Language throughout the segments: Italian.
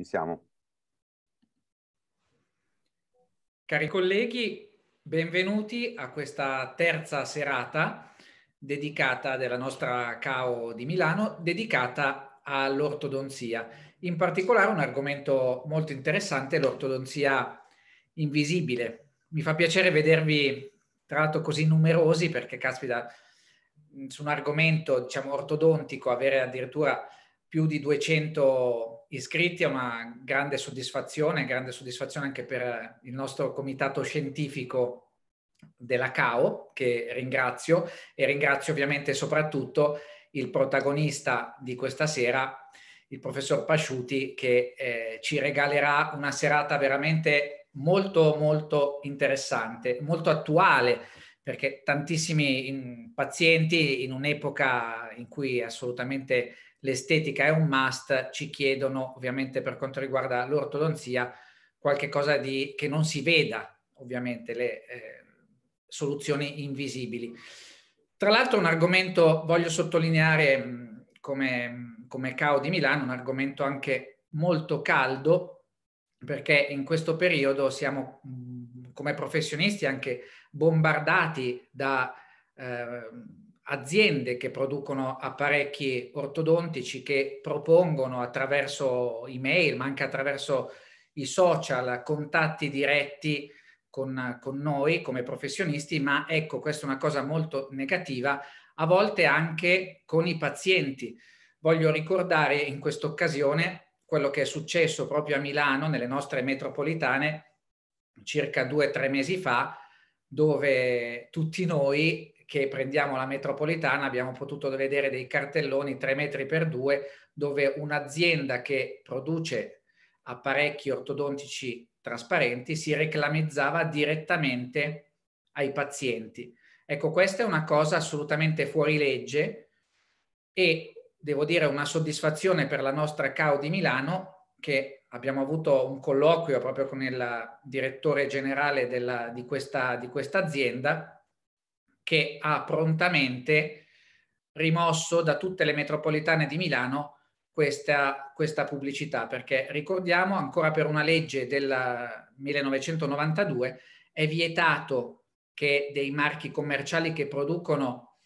Ci siamo. Cari colleghi, benvenuti a questa terza serata dedicata della nostra CAO di Milano, dedicata all'ortodonzia. In particolare un argomento molto interessante, l'ortodonzia invisibile. Mi fa piacere vedervi tra l'altro così numerosi perché caspita su un argomento diciamo ortodontico avere addirittura più di 200 iscritti è una grande soddisfazione, grande soddisfazione anche per il nostro comitato scientifico della CAO, che ringrazio, e ringrazio ovviamente soprattutto il protagonista di questa sera, il professor Pasciuti, che eh, ci regalerà una serata veramente molto, molto interessante, molto attuale, perché tantissimi in, pazienti in un'epoca in cui assolutamente l'estetica è un must, ci chiedono ovviamente per quanto riguarda l'ortodonzia qualche cosa di, che non si veda, ovviamente le eh, soluzioni invisibili. Tra l'altro un argomento, voglio sottolineare come, come CAO di Milano, un argomento anche molto caldo, perché in questo periodo siamo come professionisti anche bombardati da eh, aziende che producono apparecchi ortodontici che propongono attraverso email, ma anche attraverso i social, contatti diretti con, con noi come professionisti, ma ecco, questa è una cosa molto negativa, a volte anche con i pazienti. Voglio ricordare in questa occasione quello che è successo proprio a Milano, nelle nostre metropolitane, circa due o tre mesi fa, dove tutti noi che prendiamo la metropolitana abbiamo potuto vedere dei cartelloni 3 metri per 2 dove un'azienda che produce apparecchi ortodontici trasparenti si reclamizzava direttamente ai pazienti. Ecco, questa è una cosa assolutamente fuori legge e devo dire una soddisfazione per la nostra CAO di Milano che abbiamo avuto un colloquio proprio con il direttore generale della, di, questa, di questa azienda che ha prontamente rimosso da tutte le metropolitane di Milano questa, questa pubblicità, perché ricordiamo ancora per una legge del 1992 è vietato che dei marchi commerciali che producono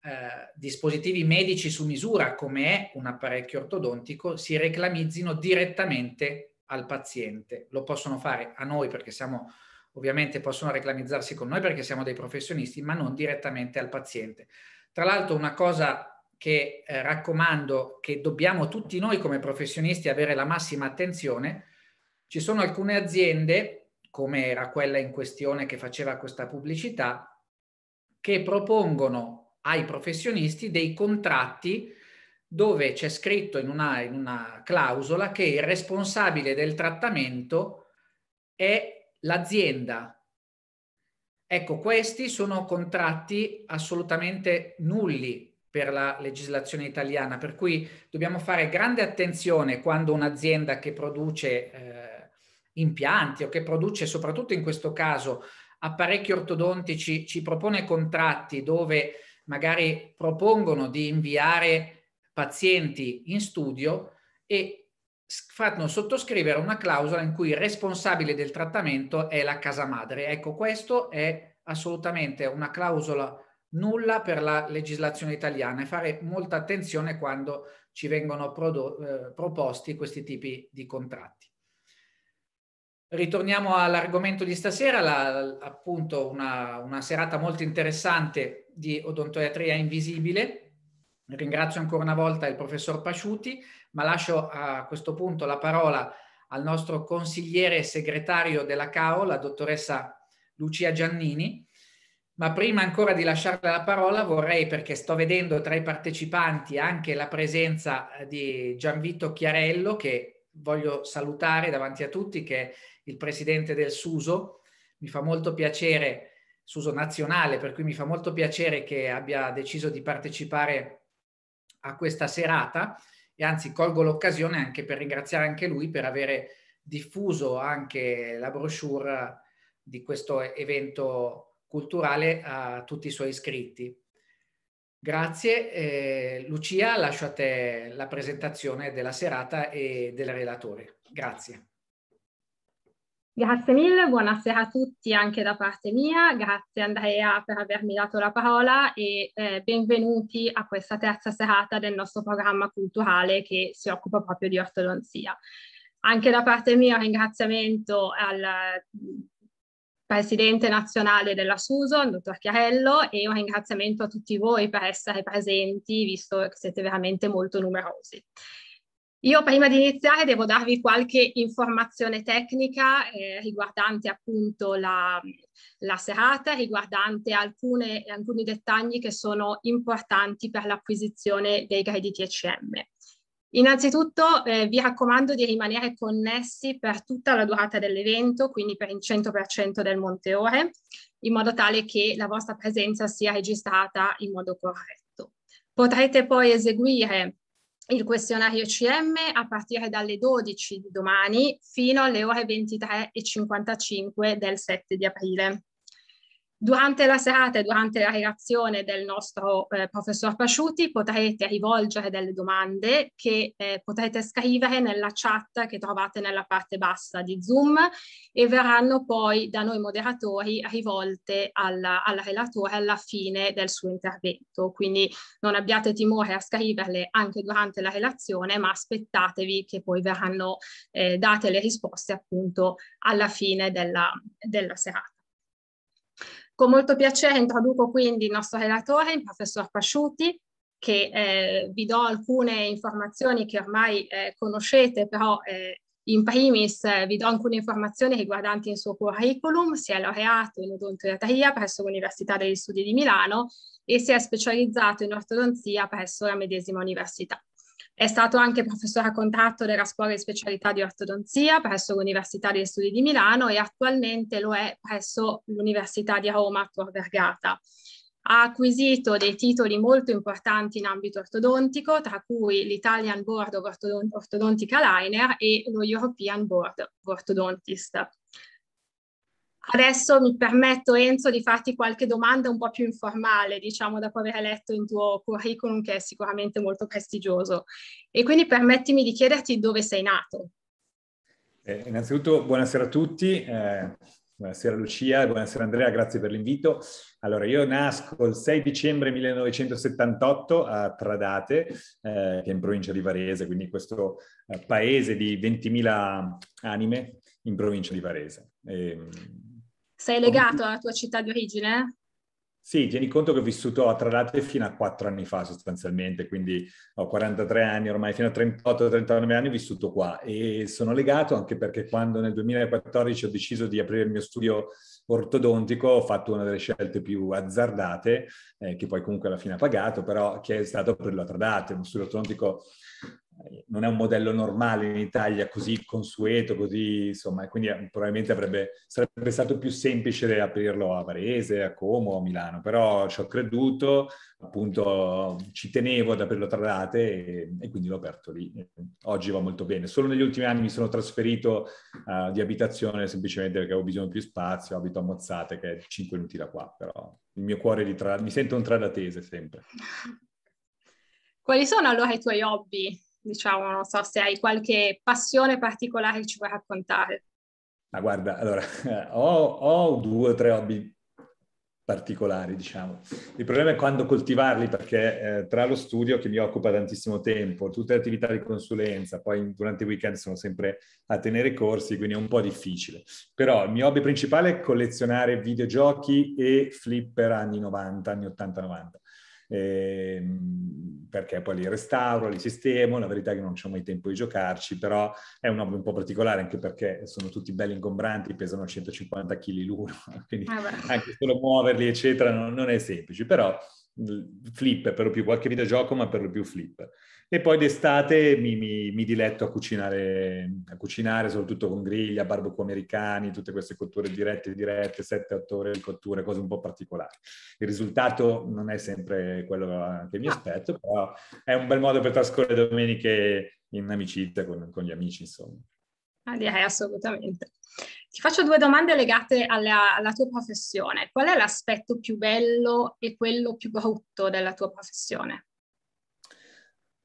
eh, dispositivi medici su misura, come è un apparecchio ortodontico, si reclamizzino direttamente al paziente. Lo possono fare a noi perché siamo ovviamente possono reclamizzarsi con noi perché siamo dei professionisti, ma non direttamente al paziente. Tra l'altro una cosa che eh, raccomando che dobbiamo tutti noi come professionisti avere la massima attenzione, ci sono alcune aziende, come era quella in questione che faceva questa pubblicità, che propongono ai professionisti dei contratti dove c'è scritto in una, in una clausola che il responsabile del trattamento è l'azienda. Ecco, questi sono contratti assolutamente nulli per la legislazione italiana, per cui dobbiamo fare grande attenzione quando un'azienda che produce eh, impianti o che produce, soprattutto in questo caso, apparecchi ortodontici, ci propone contratti dove magari propongono di inviare pazienti in studio e fanno sottoscrivere una clausola in cui il responsabile del trattamento è la casa madre. Ecco, questo è assolutamente una clausola nulla per la legislazione italiana e fare molta attenzione quando ci vengono eh, proposti questi tipi di contratti. Ritorniamo all'argomento di stasera, la, appunto una, una serata molto interessante di odontoiatria invisibile. Ringrazio ancora una volta il professor Pasciuti ma lascio a questo punto la parola al nostro consigliere segretario della CAO, la dottoressa Lucia Giannini. Ma prima ancora di lasciarle la parola vorrei, perché sto vedendo tra i partecipanti anche la presenza eh, di Gianvito Chiarello, che voglio salutare davanti a tutti, che è il presidente del SUSO. Mi fa molto piacere, SUSO nazionale, per cui mi fa molto piacere che abbia deciso di partecipare a questa serata e anzi colgo l'occasione anche per ringraziare anche lui per avere diffuso anche la brochure di questo evento culturale a tutti i suoi iscritti. Grazie. Eh, Lucia, lascio a te la presentazione della serata e del relatore. Grazie. Grazie mille, buonasera a tutti anche da parte mia, grazie Andrea per avermi dato la parola e eh, benvenuti a questa terza serata del nostro programma culturale che si occupa proprio di ortodonzia. Anche da parte mia un ringraziamento al mm, Presidente nazionale della SUSO, il dottor Chiarello, e un ringraziamento a tutti voi per essere presenti, visto che siete veramente molto numerosi. Io prima di iniziare devo darvi qualche informazione tecnica eh, riguardante appunto la, la serata, riguardante alcune, alcuni dettagli che sono importanti per l'acquisizione dei crediti ECM. Innanzitutto eh, vi raccomando di rimanere connessi per tutta la durata dell'evento, quindi per il 100% del monte ore, in modo tale che la vostra presenza sia registrata in modo corretto. Potrete poi eseguire il questionario CM a partire dalle 12 di domani fino alle ore 23.55 del 7 di aprile. Durante la serata e durante la relazione del nostro eh, professor Pasciuti potrete rivolgere delle domande che eh, potrete scrivere nella chat che trovate nella parte bassa di Zoom e verranno poi da noi moderatori rivolte alla, al relatore alla fine del suo intervento. Quindi non abbiate timore a scriverle anche durante la relazione, ma aspettatevi che poi verranno eh, date le risposte appunto alla fine della, della serata. Con molto piacere introduco quindi il nostro relatore, il professor Pasciuti, che eh, vi do alcune informazioni che ormai eh, conoscete, però eh, in primis eh, vi do alcune informazioni riguardanti il suo curriculum, si è laureato in odontoiatria presso l'Università degli Studi di Milano e si è specializzato in ortodonzia presso la medesima università. È stato anche professore a contratto della Scuola di Specialità di Ortodonzia presso l'Università degli Studi di Milano e attualmente lo è presso l'Università di Roma Tor Vergata. Ha acquisito dei titoli molto importanti in ambito ortodontico, tra cui l'Italian Board of Ortodontica Liner e lo European Board of Orthodontist. Adesso mi permetto, Enzo, di farti qualche domanda un po' più informale, diciamo, dopo aver letto il tuo curriculum, che è sicuramente molto prestigioso. E quindi permettimi di chiederti dove sei nato. Eh, innanzitutto, buonasera a tutti. Eh, buonasera Lucia, buonasera Andrea, grazie per l'invito. Allora, io nasco il 6 dicembre 1978 a Tradate, eh, che è in provincia di Varese, quindi questo eh, paese di 20.000 anime in provincia di Varese. E, ehm, sei legato alla tua città di origine? Sì, tieni conto che ho vissuto a Tradate fino a quattro anni fa sostanzialmente, quindi ho 43 anni ormai, fino a 38-39 anni ho vissuto qua e sono legato anche perché quando nel 2014 ho deciso di aprire il mio studio ortodontico ho fatto una delle scelte più azzardate, eh, che poi comunque alla fine ha pagato, però che è stato aprirlo a Tradate, uno studio ortodontico non è un modello normale in Italia così consueto, così insomma, quindi eh, probabilmente avrebbe, sarebbe stato più semplice aprirlo a Varese, a Como, a Milano, però ci ho creduto, appunto ci tenevo ad aprirlo tra date e, e quindi l'ho aperto lì. Oggi va molto bene. Solo negli ultimi anni mi sono trasferito uh, di abitazione semplicemente perché avevo bisogno di più spazio, abito a Mozzate che è 5 minuti da qua, però il mio cuore di tra... mi sento un tradatese sempre. Quali sono allora i tuoi hobby? Diciamo, non so se hai qualche passione particolare che ci vuoi raccontare. Ma guarda, allora, ho, ho due o tre hobby particolari, diciamo. Il problema è quando coltivarli, perché eh, tra lo studio che mi occupa tantissimo tempo, tutte le attività di consulenza, poi durante i weekend sono sempre a tenere corsi, quindi è un po' difficile. Però il mio hobby principale è collezionare videogiochi e flipper anni 90, anni 80-90 eh, perché poi li restauro, li sistemo, la verità è che non ho mai tempo di giocarci, però è un hobby un po' particolare anche perché sono tutti belli ingombranti, pesano 150 kg l'uno, quindi ah anche solo muoverli eccetera non, non è semplice, però flip per lo più qualche videogioco ma per lo più flip e poi d'estate mi, mi, mi diletto a cucinare, a cucinare, soprattutto con griglia, barbecue americani, tutte queste cotture dirette dirette, 7-8 ore di cotture, cose un po' particolari. Il risultato non è sempre quello che mi aspetto, però è un bel modo per trascorrere domeniche in amicizia con, con gli amici, insomma. Ah, direi assolutamente. Ti faccio due domande legate alla, alla, tua professione. Qual è l'aspetto più bello e quello più brutto della tua professione?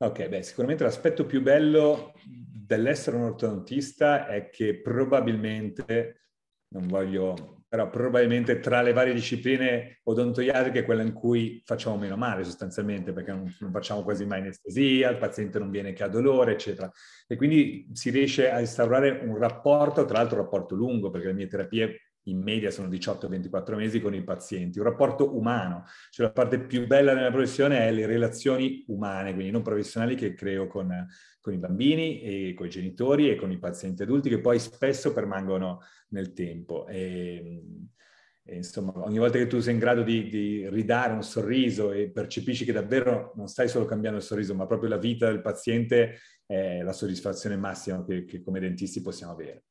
Ok, beh, sicuramente l'aspetto più bello dell'essere un ortodontista è che probabilmente, non voglio però probabilmente tra le varie discipline odontoiatriche è quella in cui facciamo meno male sostanzialmente, perché non, non, facciamo quasi mai anestesia, il paziente non viene che ha dolore, eccetera. E quindi si riesce a instaurare un rapporto, tra l'altro un rapporto lungo, perché le mie terapie in media sono 18-24 mesi con i pazienti, un rapporto umano, cioè la parte più bella della professione è le relazioni umane, quindi non professionali che creo con, con i bambini e con i genitori e con i pazienti adulti che poi spesso permangono nel tempo. E, e insomma, ogni volta che tu sei in grado di, di, ridare un sorriso e percepisci che davvero non stai solo cambiando il sorriso, ma proprio la vita del paziente, è la soddisfazione massima che, che come dentisti possiamo avere.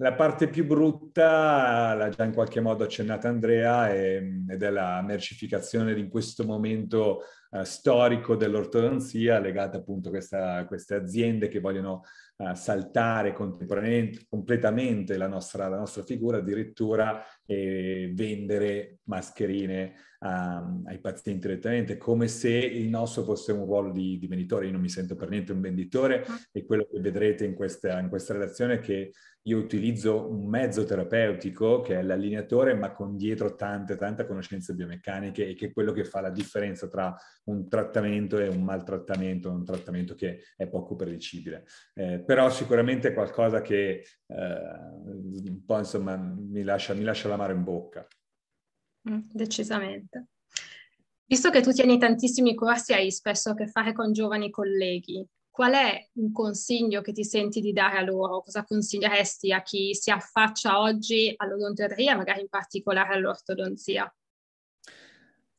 La parte più brutta l'ha già in qualche modo accennata Andrea e, ed è la mercificazione di questo momento uh, storico dell'ortodonzia legata appunto a questa, queste aziende che vogliono uh, saltare contemporaneamente, completamente la nostra, la nostra figura addirittura e vendere mascherine um, ai pazienti direttamente, come se il nostro fosse un ruolo di, di venditore. Io non mi sento per niente un venditore ah. e quello che vedrete in questa, in questa relazione è che io utilizzo un mezzo terapeutico che è l'allineatore, ma con dietro tante, tante conoscenze biomecaniche e che è quello che fa la differenza tra un trattamento e un maltrattamento, un trattamento che è poco predicibile. Eh, però sicuramente è qualcosa che eh, un po' insomma mi lascia, mi lascia l'amaro in bocca. Mm, decisamente. Visto che tu tieni tantissimi corsi, hai spesso a che fare con giovani colleghi qual è un consiglio che ti senti di dare a loro? Cosa consiglieresti a chi si affaccia oggi all'odontoiatria, magari in particolare all'ortodonzia?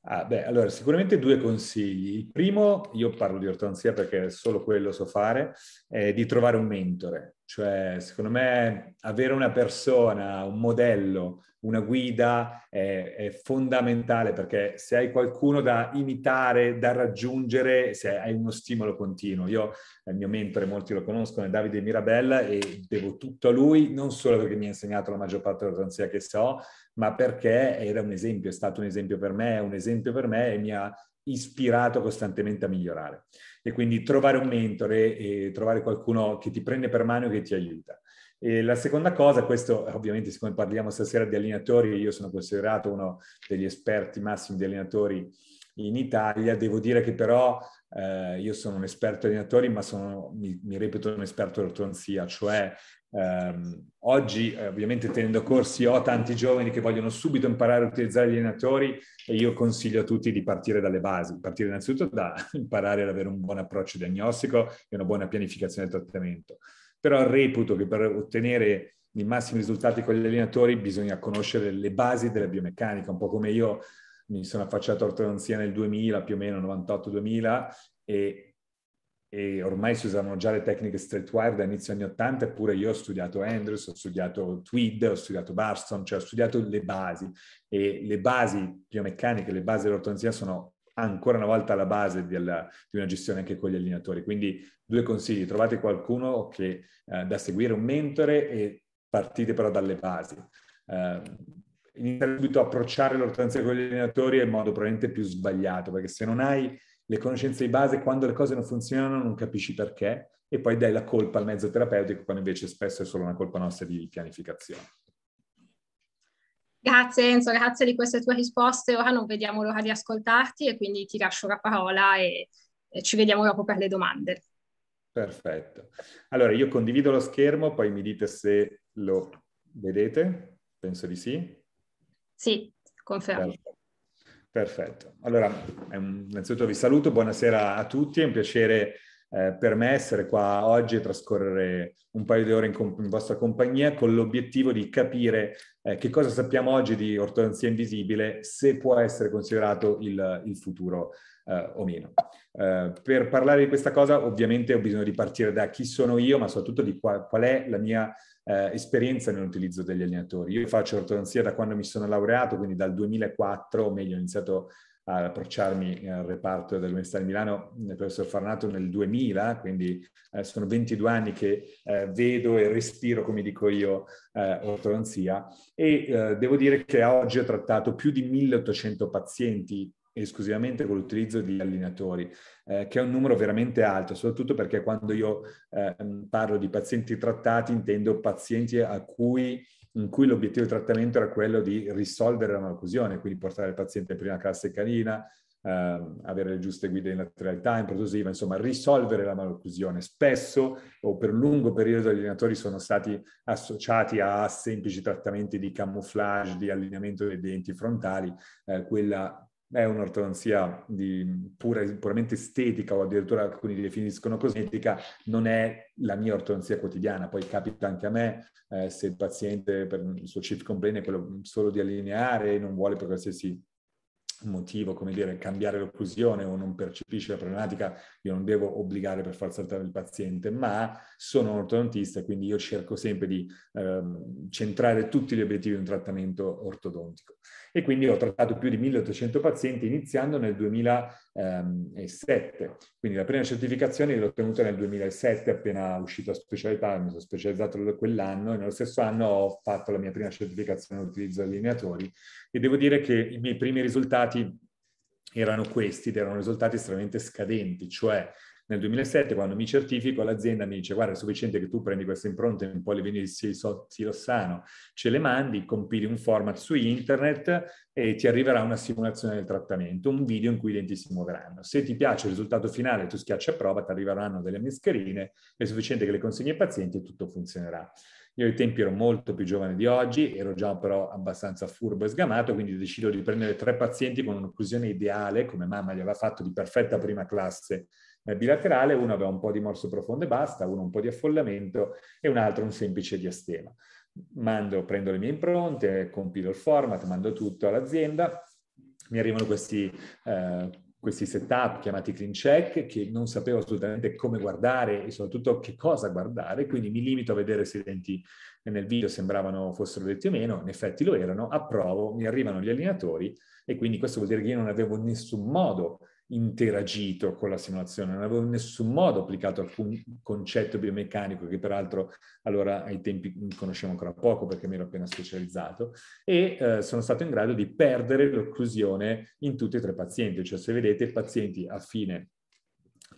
Ah, beh, allora sicuramente due consigli. Il primo, io parlo di ortodonzia perché solo quello so fare, è di trovare un mentore. Cioè, secondo me, avere una persona, un modello, una guida è, è, fondamentale perché se hai qualcuno da imitare, da raggiungere, se hai uno stimolo continuo. Io, il mio mentore, molti lo conoscono, è Davide Mirabella e devo tutto a lui, non solo perché mi ha insegnato la maggior parte dell'ortodonzia che so, ma perché era un esempio, è stato un esempio per me, è un esempio per me e mi ha ispirato costantemente a migliorare e quindi trovare un mentore e trovare qualcuno che ti prende per mano e che ti aiuta. E la seconda cosa, questo ovviamente siccome parliamo stasera di allenatori, io sono considerato uno degli esperti massimi di allenatori in Italia, devo dire che però eh, io sono un esperto di allenatori, ma sono, mi, mi reputo un esperto di ortodonzia, cioè ehm, oggi eh, ovviamente tenendo corsi ho tanti giovani che vogliono subito imparare a utilizzare gli allenatori e io consiglio a tutti di partire dalle basi, partire innanzitutto da imparare ad avere un buon approccio diagnostico e una buona pianificazione del trattamento però reputo che per ottenere i massimi risultati con gli allenatori bisogna conoscere le basi della biomeccanica, un po' come io mi sono affacciato a ortodonzia nel 2000, più o meno 98-2000, e, e, ormai si usavano già le tecniche streetwire da inizio anni 80, eppure io ho studiato Andrews, ho studiato Tweed, ho studiato Barston, cioè ho studiato le basi, e le basi biomeccaniche, le basi dell'ortodonzia sono ancora una volta alla base della, di una gestione anche con gli allenatori. Quindi due consigli, trovate qualcuno che, eh, da seguire, un mentore e partite però dalle basi. Eh, iniziare subito a approcciare l'ortodonzia con gli allenatori è il modo probabilmente più sbagliato, perché se non hai le conoscenze di base, quando le cose non funzionano non capisci perché e poi dai la colpa al mezzo terapeutico, quando invece spesso è solo una colpa nostra di pianificazione. Grazie Enzo, grazie di queste tue risposte. Ora non vediamo l'ora di ascoltarti e quindi ti lascio la parola e, e ci vediamo dopo per le domande. Perfetto. Allora io condivido lo schermo, poi mi dite se lo vedete. Penso di sì. Sì, confermo. Perfetto. Perfetto. Allora, innanzitutto vi saluto, buonasera a tutti, è un piacere eh, per me essere qua oggi e trascorrere un paio di ore in, comp- in vostra compagnia con l'obiettivo di capire eh, che cosa sappiamo oggi di ortodonzia invisibile, se può essere considerato il, il futuro eh, o meno. Eh, per parlare di questa cosa ovviamente ho bisogno di partire da chi sono io, ma soprattutto di qual, qual è la mia eh, esperienza nell'utilizzo degli allenatori. Io faccio ortodonzia da quando mi sono laureato, quindi dal 2004, o meglio ho iniziato ad approcciarmi al reparto dell'Università di Milano il professor Farnato nel 2000, quindi eh, sono 22 anni che eh, vedo e respiro, come dico io, eh, ortodonzia. E eh, devo dire che oggi ho trattato più di 1800 pazienti esclusivamente con l'utilizzo di allineatori, eh, che è un numero veramente alto, soprattutto perché quando io eh, parlo di pazienti trattati intendo pazienti a cui in cui l'obiettivo del trattamento era quello di risolvere la malocclusione, quindi portare il paziente in prima classe canina, ehm, avere le giuste guide in lateralità, in protosiva, insomma risolvere la malocclusione. Spesso o per un lungo periodo gli allenatori sono stati associati a semplici trattamenti di camouflage, di allineamento dei denti frontali, eh, quella è un'ortodonzia pura, puramente estetica o addirittura alcuni definiscono cosmetica, non è la mia ortodonzia quotidiana. Poi capita anche a me eh, se il paziente per il suo chief complaint è quello solo di allineare e non vuole per qualsiasi motivo, come dire, cambiare l'occlusione o non percepisce la problematica, io non devo obbligare per far saltare il paziente, ma sono un ortodontista, quindi io cerco sempre di eh, centrare tutti gli obiettivi di un trattamento ortodontico e quindi ho trattato più di 1800 pazienti iniziando nel 2007. Quindi la prima certificazione l'ho ottenuta nel 2007, appena uscito a specialità, mi sono specializzato quell'anno e nello stesso anno ho fatto la mia prima certificazione all'utilizzo di allineatori e devo dire che i miei primi risultati erano questi, erano risultati estremamente scadenti, cioè nel 2007, quando mi certifico, l'azienda mi dice guarda è sufficiente che tu prendi queste impronte un po' le veni di silossano, ce le mandi, compili un format su internet e ti arriverà una simulazione del trattamento, un video in cui i denti si muoveranno. Se ti piace il risultato finale, tu schiacci a prova, ti arriveranno delle mascherine, è sufficiente che le consegni ai pazienti e tutto funzionerà. Io ai tempi ero molto più giovane di oggi, ero già però abbastanza furbo e sgamato, quindi decido di prendere tre pazienti con un'occlusione ideale, come mamma gli aveva fatto di perfetta prima classe bilaterale, uno aveva un po' di morso profondo e basta, uno un po' di affollamento e un altro un semplice diastema. Mando, prendo le mie impronte, compilo il format, mando tutto all'azienda, mi arrivano questi, eh, questi setup chiamati clean check che non sapevo assolutamente come guardare e soprattutto che cosa guardare, quindi mi limito a vedere se i denti nel video sembravano fossero detti o meno, in effetti lo erano, approvo, mi arrivano gli allineatori e quindi questo vuol dire che io non avevo nessun modo interagito con la simulazione, non avevo in nessun modo applicato alcun concetto biomeccanico che peraltro allora ai tempi conoscevo ancora poco perché mi ero appena specializzato e eh, sono stato in grado di perdere l'occlusione in tutti e tre i pazienti, cioè se vedete i pazienti a fine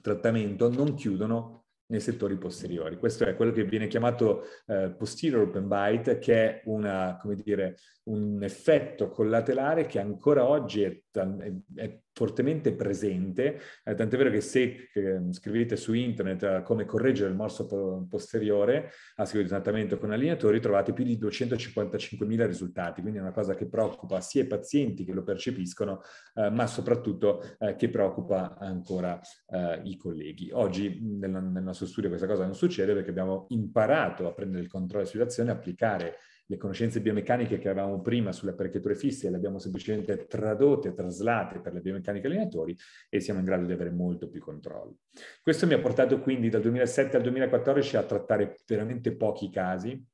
trattamento non chiudono nei settori posteriori. Questo è quello che viene chiamato eh, posterior open bite, che è una, dire, un effetto collaterale che ancora oggi è, è fortemente presente, eh, tant'è vero che se eh, scrivete su internet eh, come correggere il morso po- posteriore a seguito di trattamento con allineatori trovate più di 255.000 risultati, quindi è una cosa che preoccupa sia i pazienti che lo percepiscono, eh, ma soprattutto eh, che preoccupa ancora eh, i colleghi. Oggi nel, nel nostro studio questa cosa non succede perché abbiamo imparato a prendere il controllo della situazione, applicare le conoscenze biomeccaniche che avevamo prima sulle apparecchiature fisse le abbiamo semplicemente tradotte, traslate per le biomeccaniche allineatori e siamo in grado di avere molto più controllo. Questo mi ha portato quindi dal 2007 al 2014 a trattare veramente pochi casi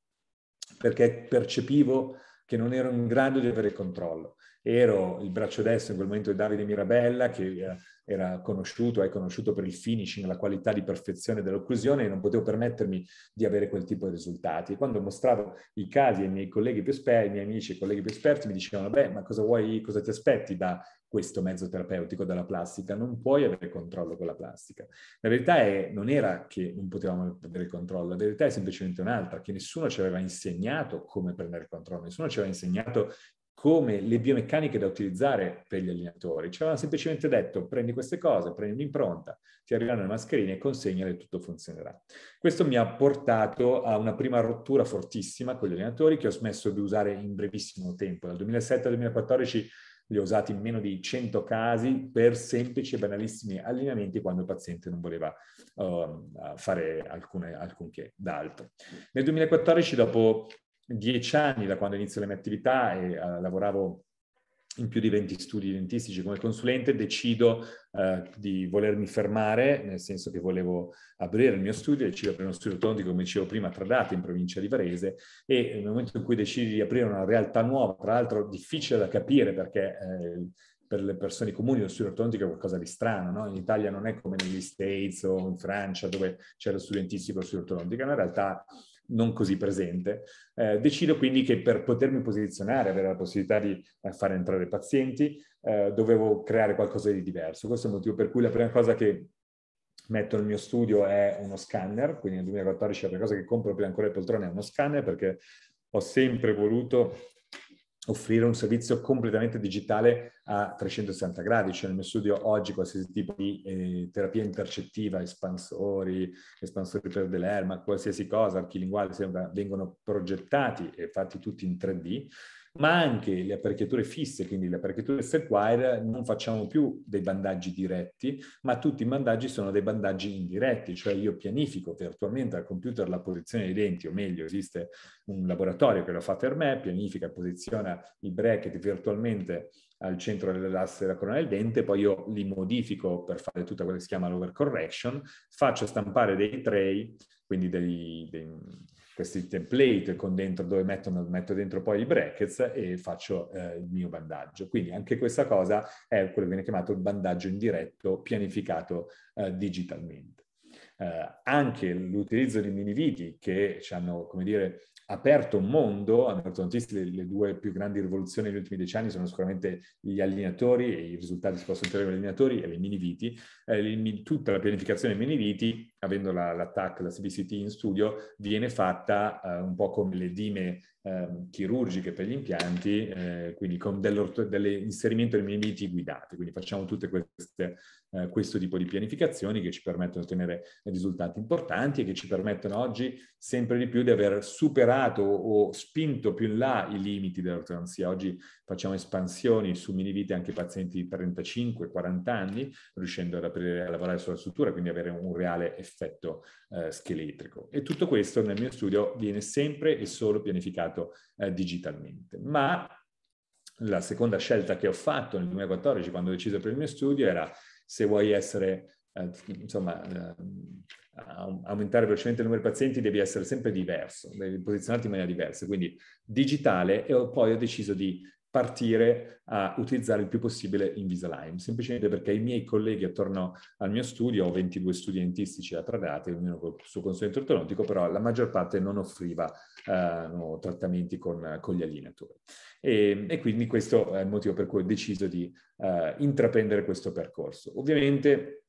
perché percepivo che non ero in grado di avere controllo. Ero il braccio destro in quel momento di Davide Mirabella che eh, era conosciuto, è conosciuto per il finishing, la qualità di perfezione dell'occlusione e non potevo permettermi di avere quel tipo di risultati. E quando mostravo i casi ai miei colleghi più esperti, ai miei amici e colleghi più esperti mi dicevano, beh, ma cosa vuoi, cosa ti aspetti da questo mezzo terapeutico dalla plastica? Non puoi avere controllo con la plastica. La verità è, non era che non potevamo avere controllo, la verità è semplicemente un'altra, che nessuno ci aveva insegnato come prendere controllo, nessuno ci aveva insegnato come le biomeccaniche da utilizzare per gli allineatori. Ci avevano semplicemente detto prendi queste cose, prendi un'impronta, ti arrivano le mascherine e consegnale e tutto funzionerà. Questo mi ha portato a una prima rottura fortissima con gli allineatori che ho smesso di usare in brevissimo tempo. Dal 2007 al 2014 li ho usati in meno di 100 casi per semplici e banalissimi allineamenti quando il paziente non voleva uh, fare alcune, alcunché d'altro. Nel 2014, dopo dieci anni da quando inizio le mie attività e uh, lavoravo in più di 20 studi dentistici come consulente, decido uh, di volermi fermare, nel senso che volevo aprire il mio studio, decido di aprire uno studio odontico, come dicevo prima, a Tradate, in provincia di Varese, e nel momento in cui decidi di aprire una realtà nuova, tra l'altro difficile da capire perché eh, per le persone comuni lo studio ortodontico è qualcosa di strano, no? In Italia non è come negli States o in Francia dove c'è lo studentistico studio ortodontico, in realtà non così presente. Eh, decido quindi che per potermi posizionare, avere la possibilità di eh, fare entrare pazienti, eh, dovevo creare qualcosa di diverso. Questo è il motivo per cui la prima cosa che metto nel mio studio è uno scanner, quindi nel 2014 la prima cosa che compro prima ancora le poltrone è uno scanner perché ho sempre voluto offrire un servizio completamente digitale a 360 gradi, cioè nel mio studio oggi qualsiasi tipo di eh, terapia intercettiva, espansori, espansori per dell'erma, qualsiasi cosa, archi linguali, vengono progettati e fatti tutti in 3D ma anche le apparecchiature fisse, quindi le apparecchiature Stepwire, non facciamo più dei bandaggi diretti, ma tutti i bandaggi sono dei bandaggi indiretti, cioè io pianifico virtualmente al computer la posizione dei denti, o meglio, esiste un laboratorio che lo fa per me, pianifica posiziona i bracket virtualmente al centro dell'asse della corona del dente, poi io li modifico per fare tutta quella che si chiama l'overcorrection, faccio stampare dei tray, quindi dei, dei questi template con dentro dove metto, metto dentro poi i brackets e faccio eh, il mio bandaggio. Quindi anche questa cosa è quello che viene chiamato il bandaggio indiretto pianificato eh, digitalmente. Eh, anche l'utilizzo di mini viti che ci hanno, come dire, aperto un mondo, hanno ortodontisti le, le, due più grandi rivoluzioni negli ultimi dieci anni sono sicuramente gli allineatori e i risultati si possono ottenere con gli allineatori e le mini viti. Eh, tutta la pianificazione dei mini viti, avendo la, la TAC, la CBCT in studio, viene fatta eh, un po' come le dime eh, chirurgiche per gli impianti, eh, quindi con dell'inserimento dei mini guidati. Quindi facciamo tutte queste, eh, questo tipo di pianificazioni che ci permettono di ottenere risultati importanti e che ci permettono oggi sempre di più di aver superato o spinto più in là i limiti dell'ortodonzia. Oggi facciamo espansioni su mini vite anche pazienti di 35-40 anni, riuscendo ad aprire a lavorare sulla struttura, quindi avere un reale effetto eh, scheletrico. E tutto questo nel mio studio viene sempre e solo pianificato eh, digitalmente. Ma la seconda scelta che ho fatto nel 2014, quando ho deciso per il mio studio, era se vuoi essere, eh, insomma, eh, aumentare velocemente il numero di pazienti, devi essere sempre diverso, devi posizionarti in maniera diversa, quindi digitale e poi ho deciso di partire a utilizzare il più possibile Invisalign, semplicemente perché i miei colleghi attorno al mio studio, ho 22 studentistici da tradate, ognuno con il suo consulente ortodontico, però la maggior parte non offriva eh, no, trattamenti con, con, gli allineatori. E, e, quindi questo è il motivo per cui ho deciso di eh, intraprendere questo percorso. Ovviamente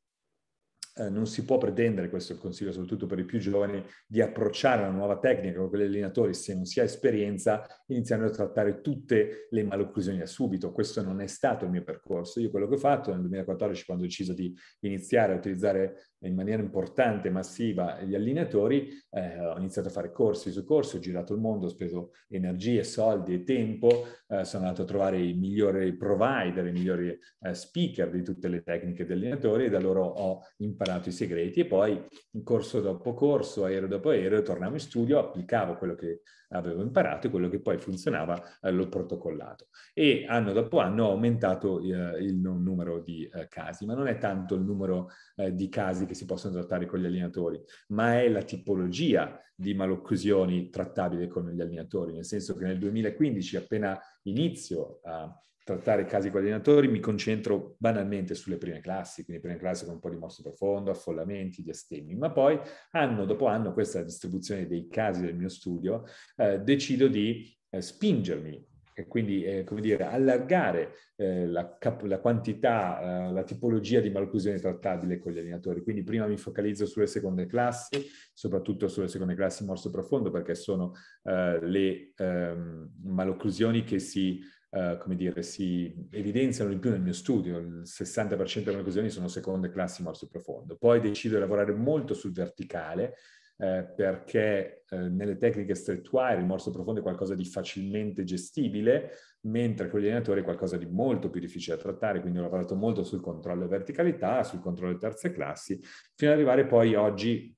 eh, non si può pretendere, questo è il consiglio soprattutto per i più giovani, di approcciare una nuova tecnica con quegli allenatori se non si ha esperienza, iniziando a trattare tutte le malocclusioni da subito. Questo non è stato il mio percorso. Io quello che ho fatto nel 2014, quando ho deciso di iniziare a utilizzare in maniera importante, massiva, gli allineatori, eh, ho iniziato a fare corsi su corsi, ho girato il mondo, ho speso energie, soldi e tempo, eh, sono andato a trovare i migliori provider, i migliori eh, speaker di tutte le tecniche degli allenatori e da loro ho imparato i segreti e poi corso dopo corso, aereo dopo aereo, tornavo in studio, applicavo quello che avevo imparato e quello che poi funzionava eh, l'ho protocollato. E anno dopo anno ho aumentato eh, il numero di eh, casi, ma non è tanto il numero eh, di casi che si possono trattare con gli allenatori, ma è la tipologia di malocclusioni trattabile con gli allenatori, nel senso che nel 2015, appena inizio a trattare casi coordinatori mi concentro banalmente sulle prime classi, quindi prime classi con un po' di morso profondo, affollamenti, diastemi, ma poi anno dopo anno, questa distribuzione dei casi del mio studio, eh, decido di eh, spingermi e quindi, eh, come dire, allargare eh, la, cap- la, quantità, eh, la tipologia di malocclusione trattabile con gli allenatori. Quindi prima mi focalizzo sulle seconde classi, soprattutto sulle seconde classi morso profondo, perché sono eh, le ehm, malocclusioni che si Uh, come dire, si evidenziano di più nel mio studio, il 60% delle occasioni sono seconde classi morso profondo. Poi decido di lavorare molto sul verticale, eh, perché eh, nelle tecniche streetwire il morso profondo è qualcosa di facilmente gestibile, mentre con gli allenatori è qualcosa di molto più difficile da trattare, quindi ho lavorato molto sul controllo di verticalità, sul controllo di terze classi, fino ad arrivare poi oggi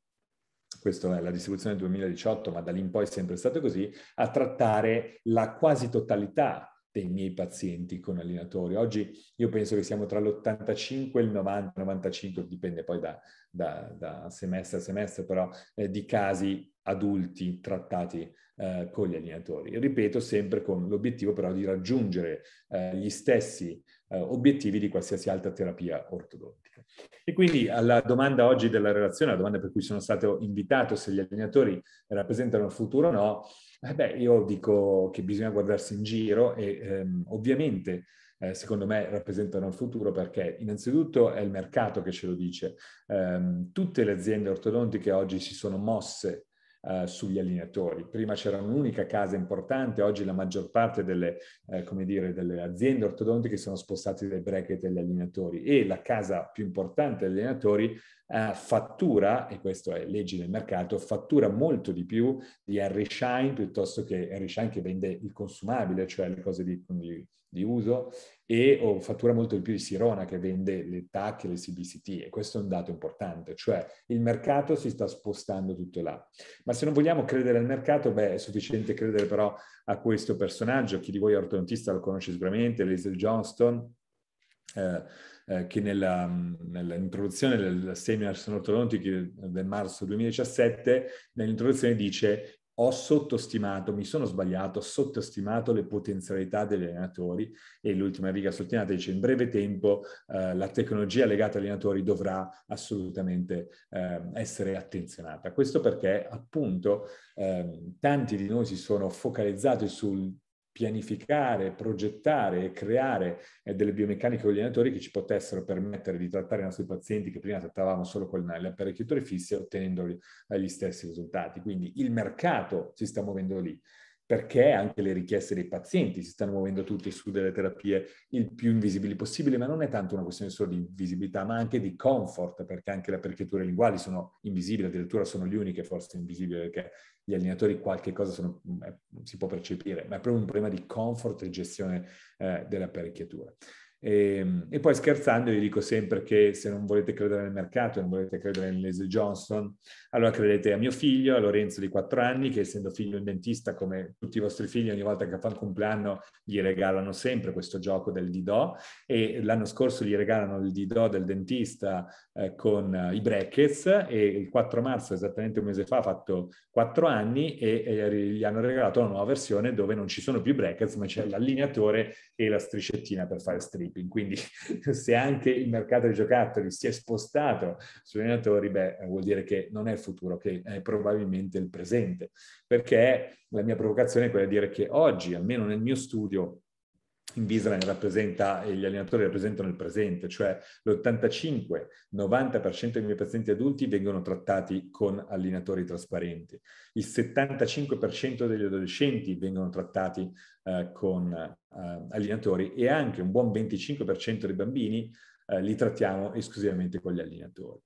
questa è la distribuzione del 2018, ma da lì in poi è sempre stato così, a trattare la quasi totalità dei miei pazienti con allenatori. Oggi io penso che siamo tra l'85 e il 90, 95, dipende poi da, da, da semestre a semestre, però eh, di casi adulti trattati eh, con gli allenatori. Ripeto, sempre con l'obiettivo però di raggiungere eh, gli stessi eh, obiettivi di qualsiasi altra terapia ortodontica. E quindi alla domanda oggi della relazione, la domanda per cui sono stato invitato se gli allenatori rappresentano il futuro o no, eh beh, io dico che bisogna guardarsi in giro e ehm, ovviamente eh, secondo me rappresentano il futuro perché innanzitutto è il mercato che ce lo dice. Eh, tutte le aziende ortodontiche oggi si sono mosse Uh, sugli allineatori. Prima c'era un'unica casa importante, oggi la maggior parte delle, eh, dire, delle aziende ortodontiche sono spostate dai bracket agli allineatori e la casa più importante degli allineatori uh, fattura, e questo è legge del mercato, fattura molto di più di Harry Shine piuttosto che Harry Shine che vende il consumabile, cioè le cose di, di di uso e o fattura molto di più di Sirona che vende le TAC e le CBCT e questo è un dato importante, cioè il mercato si sta spostando tutto là. Ma se non vogliamo credere al mercato, beh, è sufficiente credere però a questo personaggio, chi di voi è ortodontista lo conosce sicuramente, Liesel Johnston, eh, eh, che nella, nell'introduzione del seminar sono ortodontici del marzo 2017, nell'introduzione dice ho sottostimato, mi sono sbagliato, ho sottostimato le potenzialità degli allenatori e l'ultima riga sottolineata dice in breve tempo eh, la tecnologia legata agli allenatori dovrà assolutamente eh, essere attenzionata. Questo perché appunto eh, tanti di noi si sono focalizzati sul pianificare, progettare e creare eh, delle biomeccaniche con gli allenatori che ci potessero permettere di trattare i nostri pazienti che prima trattavamo solo con le apparecchiature fisse ottenendo gli stessi risultati. Quindi il mercato si sta muovendo lì perché anche le richieste dei pazienti si stanno muovendo tutte su delle terapie il più invisibili possibile, ma non è tanto una questione solo di visibilità, ma anche di comfort, perché anche le apparecchiature linguali sono invisibili, addirittura sono le uniche forse invisibili, perché gli allineatori qualche cosa sono, eh, si può percepire, ma è proprio un problema di comfort e gestione eh, dell'apparecchiatura. E, ehm, e, poi scherzando gli dico sempre che se non volete credere nel mercato non volete credere in Leslie Johnson, allora credete a mio figlio, a Lorenzo di 4 anni, che essendo figlio di un dentista come tutti i vostri figli, ogni volta che fa un compleanno gli regalano sempre questo gioco del Didò. E l'anno scorso gli regalano il Didò del dentista eh, con uh, i brackets. E il 4 marzo, esattamente un mese fa, ha fatto 4 anni e, e gli hanno regalato una nuova versione dove non ci sono più brackets ma c'è l'allineatore e la striscettina per fare strip sleeping. Quindi se anche il mercato dei giocattoli si è spostato sugli allenatori, beh, vuol dire che non è il futuro, che è probabilmente il presente. Perché la mia provocazione è quella di dire che oggi, almeno nel mio studio, Invisalign rappresenta e gli allenatori rappresentano il presente, cioè l'85-90% dei miei pazienti adulti vengono trattati con allenatori trasparenti, il 75% degli adolescenti vengono trattati eh, con eh, allenatori e anche un buon 25% dei bambini eh, li trattiamo esclusivamente con gli allenatori.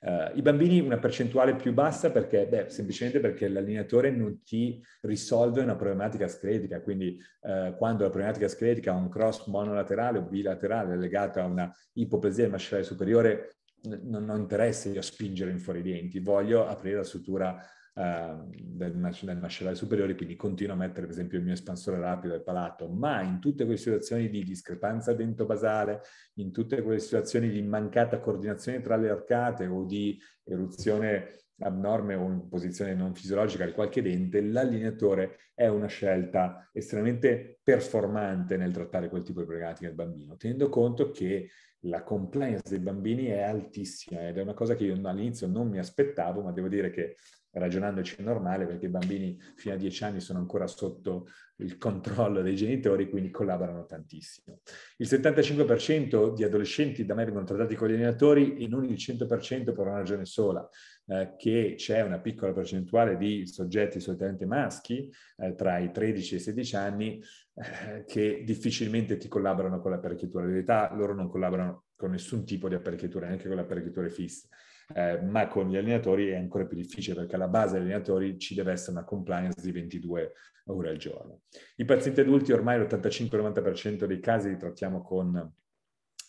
Uh, I bambini una percentuale più bassa perché? Beh, semplicemente perché l'allineatore non ti risolve una problematica scletica, quindi uh, quando la problematica scletica ha un cross monolaterale o bilaterale legato a una ipoplasia mascellare superiore, n- non interessa io spingere in fuori denti, voglio aprire la sutura uh, del, del mascellare superiore, quindi continuo a mettere per esempio il mio espansore rapido del palato, ma in tutte quelle situazioni di discrepanza dentobasale, in tutte quelle situazioni di mancata coordinazione tra le arcate o di eruzione abnorme o in posizione non fisiologica di qualche dente, l'allineatore è una scelta estremamente performante nel trattare quel tipo di problematiche del bambino, tenendo conto che la compliance dei bambini è altissima ed è una cosa che io all'inizio non mi aspettavo, ma devo dire che ragionandoci normale perché i bambini fino a 10 anni sono ancora sotto il controllo dei genitori, quindi collaborano tantissimo. Il 75% di adolescenti da me vengono trattati con gli allenatori e non il 100% per una ragione sola, eh, che c'è una piccola percentuale di soggetti solitamente maschi eh, tra i 13 e i 16 anni eh, che difficilmente ti collaborano con l'apparecchiatura. In realtà loro non collaborano con nessun tipo di apparecchiatura, neanche con le apparecchiature fisse eh, ma con gli allenatori è ancora più difficile perché alla base degli allenatori ci deve essere una compliance di 22 ore al giorno. I pazienti adulti ormai l'85-90% dei casi li trattiamo con,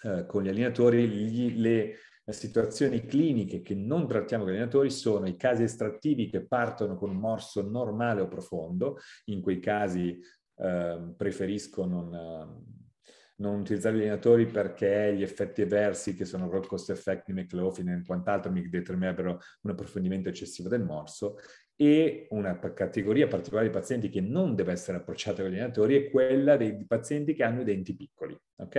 eh, con gli allenatori, gli, le situazioni cliniche che non trattiamo con gli allenatori sono i casi estrattivi che partono con un morso normale o profondo, in quei casi eh, preferisco non non utilizzare gli allenatori perché gli effetti avversi che sono roll cost effect di McLaughlin e quant'altro mi determinerebbero un approfondimento eccessivo del morso e una categoria particolare di pazienti che non deve essere approcciata con gli allenatori è quella dei pazienti che hanno i denti piccoli. Ok?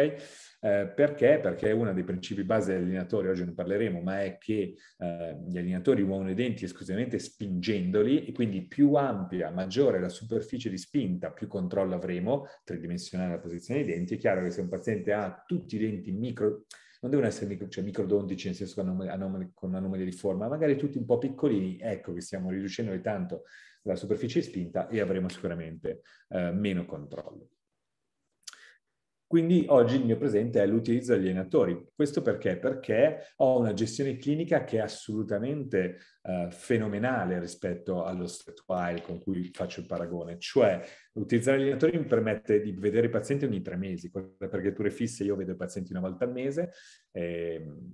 Eh, perché? Perché uno dei principi base degli allenatori, oggi ne parleremo, ma è che eh, gli allenatori muovono i denti esclusivamente spingendoli e quindi più ampia, maggiore la superficie di spinta, più controllo avremo, tridimensionale la posizione dei denti. È chiaro che se un paziente ha tutti i denti micro non devono essere micro, cioè microdontici nel senso con anomalie, con anomalie di forma, magari tutti un po' piccolini, ecco che stiamo riducendo tanto la superficie spinta e avremo sicuramente eh, meno controllo. Quindi oggi il mio presente è l'utilizzo degli allenatori. Questo perché? Perché ho una gestione clinica che è assolutamente uh, fenomenale rispetto allo streetwile con cui faccio il paragone. Cioè, utilizzare gli allenatori mi permette di vedere i pazienti ogni tre mesi, perché pure fisse io vedo i pazienti una volta al mese. E, ehm,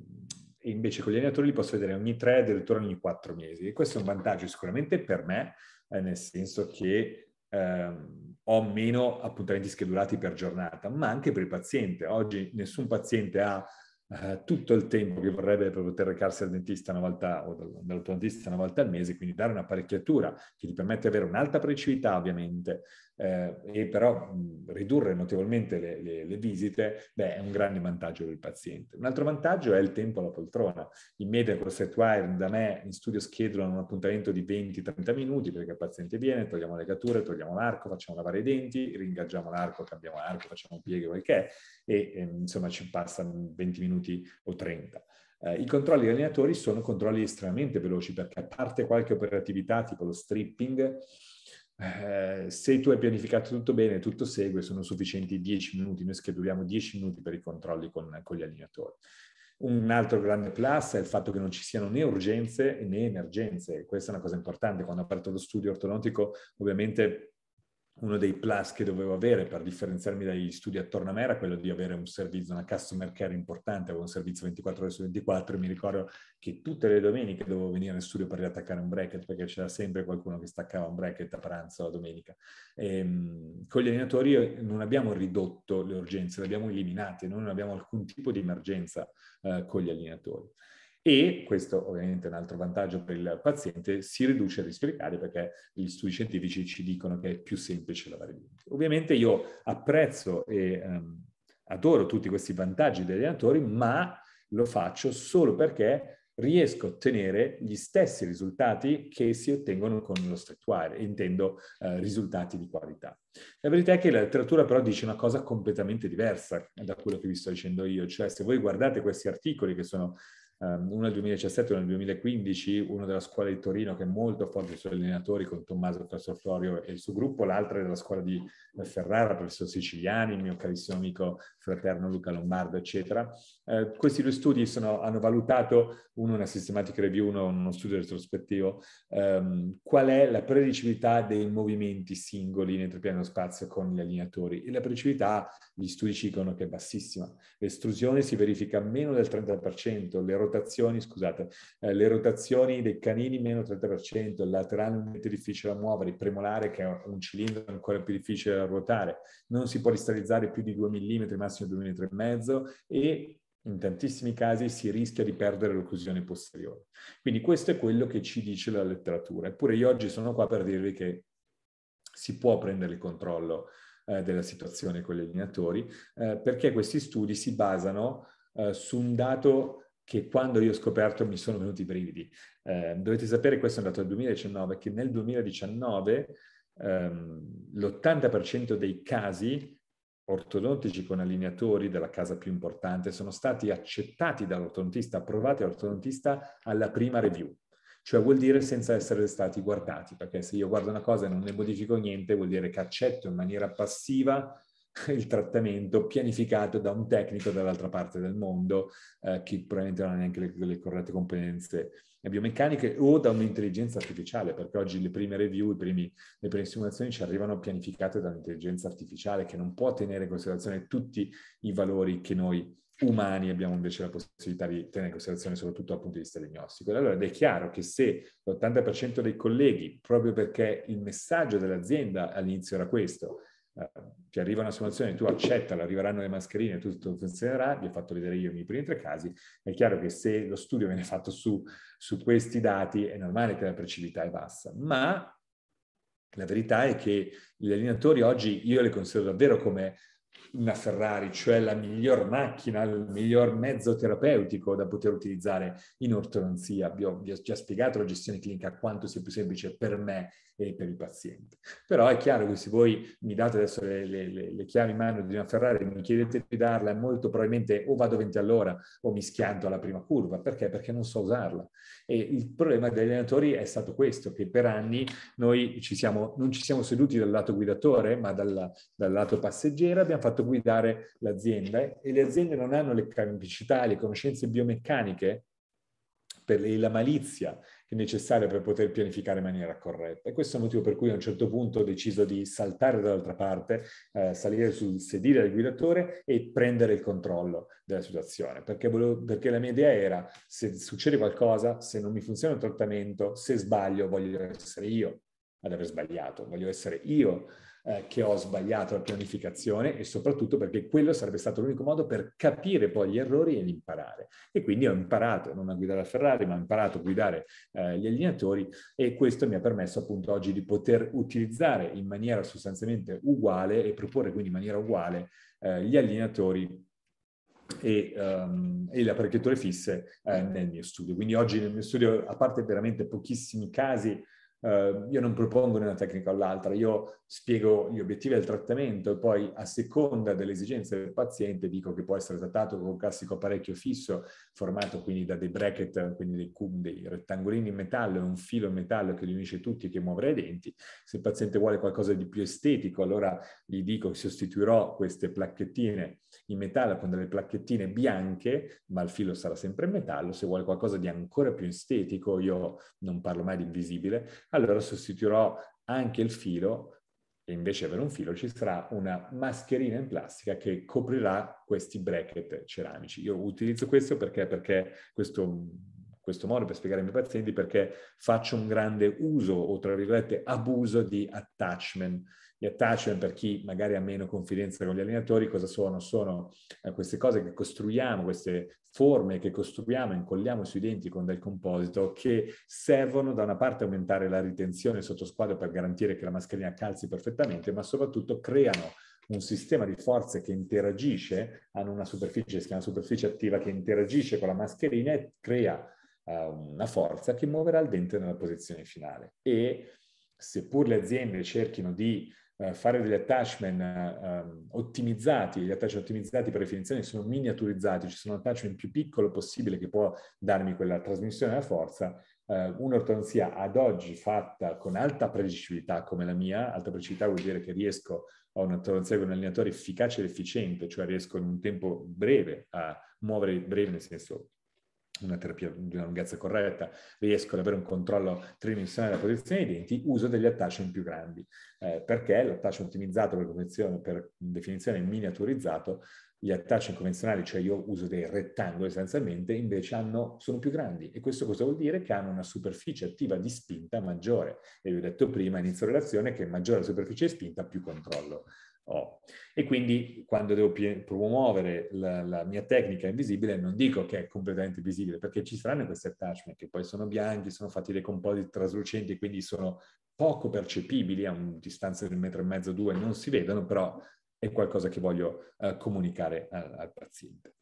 e invece con gli allenatori li posso vedere ogni tre, addirittura ogni quattro mesi. E questo è un vantaggio sicuramente per me, eh, nel senso che ehm, ho meno appuntamenti schedulati per giornata, ma anche per il paziente. Oggi nessun paziente ha eh, tutto il tempo che vorrebbe per poter recarsi al dentista una volta o dall'ortodontista una volta al mese, quindi dare un'apparecchiatura che ti permette di avere un'alta precisività ovviamente, eh, e però mh, ridurre notevolmente le, le, le, visite, beh, è un grande vantaggio il paziente. Un altro vantaggio è il tempo alla poltrona. In media con Setwire da me in studio schedulano un appuntamento di 20-30 minuti perché il paziente viene, togliamo le catture, togliamo l'arco, facciamo lavare i denti, ringaggiamo l'arco, cambiamo l'arco, facciamo un piego, quel che è, e eh, insomma ci passano 20 minuti o 30. Eh, I controlli allenatori sono controlli estremamente veloci perché a parte qualche operatività tipo lo stripping, eh, se tu hai pianificato tutto bene, tutto segue, sono sufficienti 10 minuti, noi scheduliamo 10 minuti per i controlli con, con gli allenatori. Un altro grande plus è il fatto che non ci siano né urgenze né emergenze. Questa è una cosa importante. Quando ho aperto lo studio ortodontico, ovviamente uno dei plus che dovevo avere per differenziarmi dagli studi attorno a me era quello di avere un servizio, una customer care importante, avevo un servizio 24 ore su 24 e mi ricordo che tutte le domeniche dovevo venire in studio per riattaccare un bracket perché c'era sempre qualcuno che staccava un bracket a pranzo la domenica. E, ehm, con gli allenatori non abbiamo ridotto le urgenze, le abbiamo eliminate, noi non abbiamo alcun tipo di emergenza eh, con gli allenatori. E questo ovviamente è un altro vantaggio per il paziente, si riduce il rischio di carie perché gli studi scientifici ci dicono che è più semplice lavare i denti. Ovviamente io apprezzo e um, adoro tutti questi vantaggi degli allenatori, ma lo faccio solo perché riesco a ottenere gli stessi risultati che si ottengono con lo streetwire, intendo eh, risultati di qualità. La verità è che la letteratura però dice una cosa completamente diversa da quello che vi sto dicendo io, cioè se voi guardate questi articoli che sono um, uno nel 2017 e uno nel 2015, uno della scuola di Torino che è molto forte sugli allenatori con Tommaso Cassoflorio e il suo gruppo, l'altra è della scuola di Ferrara, professor Siciliani, il mio carissimo amico fraterno Luca Lombardo, eccetera. Eh, questi due studi sono, hanno valutato, uno una systematic review, uno uno studio retrospettivo, ehm, qual è la predicibilità dei movimenti singoli nel piano spazio con gli allineatori. E la predicibilità, gli studi ci dicono che è bassissima. L'estrusione si verifica meno del 30%, le rotazioni, scusate, eh, le rotazioni dei canini meno 30%, il laterale è difficile da muovere, il premolare che è un cilindro ancora più difficile da ruotare, non si può risterizzare più di 2 mm, massimo 2 mm e mezzo e in tantissimi casi si rischia di perdere l'occlusione posteriore. Quindi questo è quello che ci dice la letteratura. Eppure io oggi sono qua per dirvi che si può prendere il controllo eh, della situazione con gli allenatori, eh, perché questi studi si basano eh, su un dato che quando io ho scoperto mi sono venuti i brividi. Eh, dovete sapere, questo è un dato del 2019, che nel 2019 ehm, l'80% dei casi ortodontici con allineatori della casa più importante sono stati accettati dall'ortodontista, approvati dall'ortodontista alla prima review. Cioè vuol dire senza essere stati guardati, perché se io guardo una cosa e non ne modifico niente, vuol dire che accetto in maniera passiva il trattamento pianificato da un tecnico dall'altra parte del mondo eh, che probabilmente non ha neanche le, le corrette competenze biomeccaniche o da un'intelligenza artificiale, perché oggi le prime review, primi, le prime simulazioni ci arrivano pianificate dall'intelligenza artificiale che non può tenere in considerazione tutti i valori che noi umani abbiamo invece la possibilità di tenere in considerazione soprattutto dal punto di vista diagnostico. Allora ed è chiaro che se l'80% dei colleghi, proprio perché il messaggio dell'azienda all'inizio era questo, ti arriva una simulazione, tu accettala, arriveranno le mascherine, tutto funzionerà, vi ho fatto vedere io i miei primi tre casi, è chiaro che se lo studio viene fatto su, su questi dati è normale che la precipità è bassa, ma la verità è che gli allenatori oggi io li considero davvero come una Ferrari, cioè la miglior macchina, il miglior mezzo terapeutico da poter utilizzare in ortodonzia. Vi ho, vi ho già spiegato la gestione clinica quanto sia più semplice per me e per il paziente. Però è chiaro che se voi mi date adesso le, le, le chiavi in mano di una Ferrari e mi chiedete di darla, molto probabilmente o vado 20 all'ora o mi schianto alla prima curva. Perché? Perché non so usarla. E il problema degli allenatori è stato questo, che per anni noi ci siamo, non ci siamo seduti dal lato guidatore, ma dal, dal lato passeggero, abbiamo fatto guidare l'azienda e le aziende non hanno le capacità, le conoscenze biomeccaniche per la malizia necessaria per poter pianificare in maniera corretta. E questo è il motivo per cui a un certo punto ho deciso di saltare dall'altra parte, eh, salire sul sedile del guidatore e prendere il controllo della situazione, perché, volevo, perché la mia idea era se succede qualcosa, se non mi funziona il trattamento, se sbaglio voglio essere io ad aver sbagliato, voglio essere io eh, che ho sbagliato la pianificazione e soprattutto perché quello sarebbe stato l'unico modo per capire poi gli errori e imparare. E quindi ho imparato non a guidare la Ferrari, ma ho imparato a guidare eh, gli allineatori e questo mi ha permesso appunto oggi di poter utilizzare in maniera sostanzialmente uguale e proporre quindi in maniera uguale eh, gli allineatori e, um, e, le apparecchiature fisse eh, nel mio studio. Quindi oggi nel mio studio, a parte veramente pochissimi casi Uh, io non propongo una tecnica o l'altra, io spiego gli obiettivi del trattamento e poi a seconda delle esigenze del paziente dico che può essere trattato con un classico apparecchio fisso formato quindi da dei bracket, quindi dei, dei rettangolini in metallo e un filo in metallo che li unisce tutti e che muove i denti. Se il paziente vuole qualcosa di più estetico, allora gli dico che sostituirò queste placchettine in metallo con delle placchettine bianche, ma il filo sarà sempre in metallo. Se vuole qualcosa di ancora più estetico, io non parlo mai di invisibile, allora sostituirò anche il filo e invece avere un filo ci sarà una mascherina in plastica che coprirà questi bracket ceramici. Io utilizzo questo perché, perché questo, questo modo per spiegare ai miei pazienti perché faccio un grande uso o tra virgolette abuso di attachment gli attachment, per chi magari ha meno confidenza con gli allenatori, cosa sono? Sono eh, queste cose che costruiamo, queste forme che costruiamo, incolliamo sui denti con del composito, che servono da una parte a aumentare la ritenzione sotto squadra per garantire che la mascherina calzi perfettamente, ma soprattutto creano un sistema di forze che interagisce, hanno una superficie, si chiama superficie attiva, che interagisce con la mascherina e crea uh, una forza che muoverà il dente nella posizione finale. E seppur le aziende cerchino di eh, fare degli attachment eh, ottimizzati, gli attachment ottimizzati per definizione sono miniaturizzati, ci sono attachment più piccolo possibile che può darmi quella trasmissione della forza, eh, un'ortodonzia ad oggi fatta con alta predicibilità come la mia, alta predicibilità vuol dire che riesco a un'ortodonzia con un allenatore efficace ed efficiente, cioè riesco in un tempo breve a muovere, breve nel senso una terapia di una lunghezza corretta, riesco ad avere un controllo tridimensionale della posizione dei denti, uso degli attachment più grandi, eh, perché l'attachment ottimizzato per, per definizione miniaturizzato, gli attachment convenzionali, cioè io uso dei rettangoli essenzialmente, invece hanno, sono più grandi. E questo cosa vuol dire? Che hanno una superficie attiva di spinta maggiore. E vi ho detto prima, inizio relazione, che maggiore la superficie di spinta, più controllo ho. E quindi quando devo promuovere la, la, mia tecnica invisibile non dico che è completamente visibile, perché ci saranno questi attachment che poi sono bianchi, sono fatti dei compositi traslucenti, quindi sono poco percepibili, a una distanza di un metro e mezzo, due, non si vedono, però è qualcosa che voglio uh, comunicare a, al paziente.